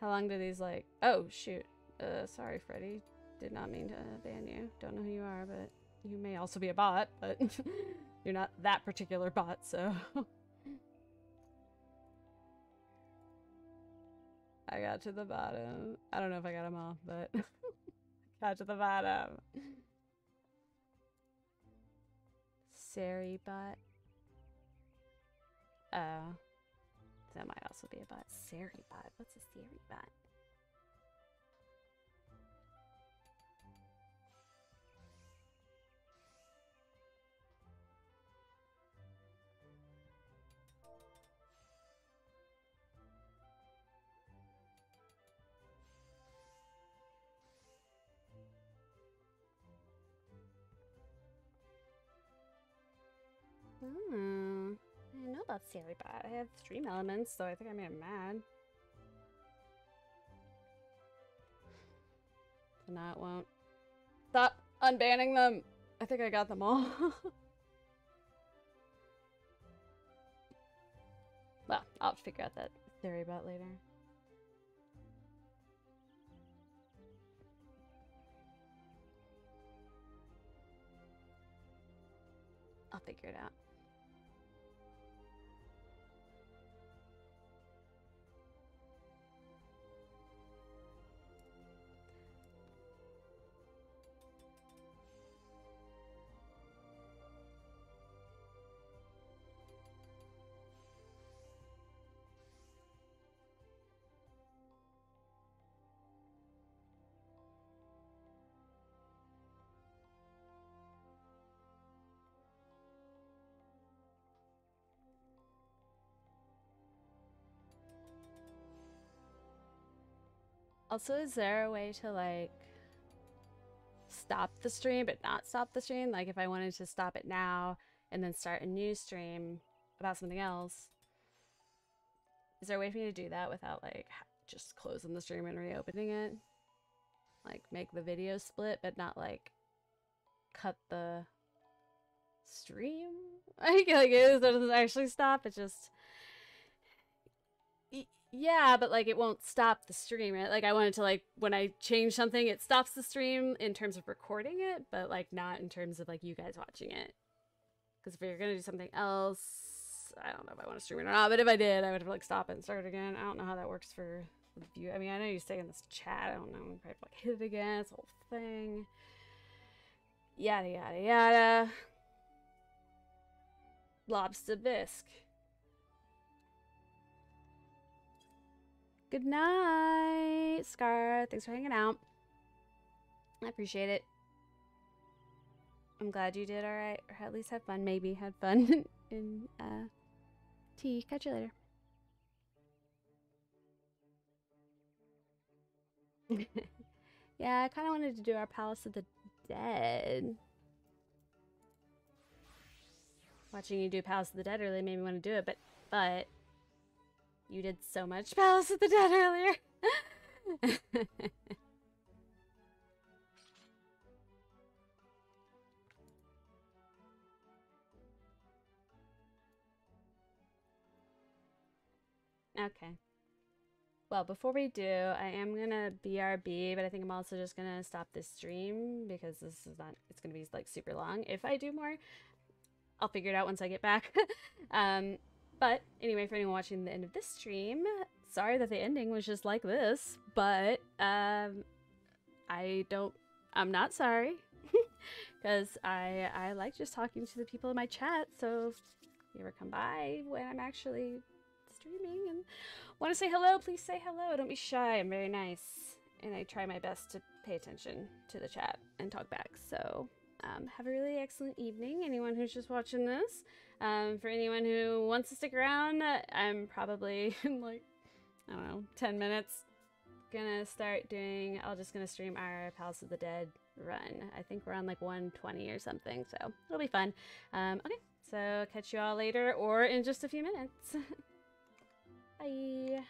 How long do these, like, oh, shoot. Uh, sorry, Freddy. Did not mean to ban you. Don't know who you are, but you may also be a bot, but you're not that particular bot, so. I got to the bottom. I don't know if I got them all, but got to the bottom. Sery_Bot. Oh. That might also be a bot. Sery_Bot. What's a Sery_Bot? About Sery_Bot. I have stream elements, so I think I made him mad. So now it won't. Stop unbanning them! I think I got them all. well, I'll figure out that theory about later. I'll figure it out. Also, is there a way to like stop the stream but not stop the stream? Like if I wanted to stop it now and then start a new stream about something else, is there a way for me to do that without like just closing the stream and reopening it? Like make the video split but not like cut the stream? I Like, like it doesn't actually stop, it just yeah, but like it won't stop the stream. Like I wanted to like when I change something, it stops the stream in terms of recording it, but like not in terms of like you guys watching it. Because if you're gonna do something else, I don't know if I want to stream it or not. But if I did, I would have like stop it and start again. I don't know how that works for view. I mean, I know you stay in this chat. I don't know. I'd probably like hit it again. A whole thing. Yada yada yada. Lobster bisque. Good night, Scar. Thanks for hanging out. I appreciate it. I'm glad you did alright, or at least had fun. Maybe had fun in uh, tea. Catch you later. yeah, I kind of wanted to do our Palace of the Dead. Watching you do Palace of the Dead really made me want to do it, but but you did so much Palace of the Dead earlier. okay. Well, before we do, I am going to BRB, but I think I'm also just going to stop this stream because this is not, it's going to be like super long. If I do more, I'll figure it out once I get back. um, but anyway, for anyone watching the end of this stream, sorry that the ending was just like this, but um, I don't, I'm not sorry because I I like just talking to the people in my chat. So if you ever come by when I'm actually streaming and want to say hello, please say hello. Don't be shy. I'm very nice. And I try my best to pay attention to the chat and talk back. So um, have a really excellent evening, anyone who's just watching this. Um, for anyone who wants to stick around, I'm probably in like, I don't know, 10 minutes gonna start doing, I'll just gonna stream our Palace of the Dead run. I think we're on like 120 or something, so it'll be fun. Um, okay, so catch you all later or in just a few minutes. Bye.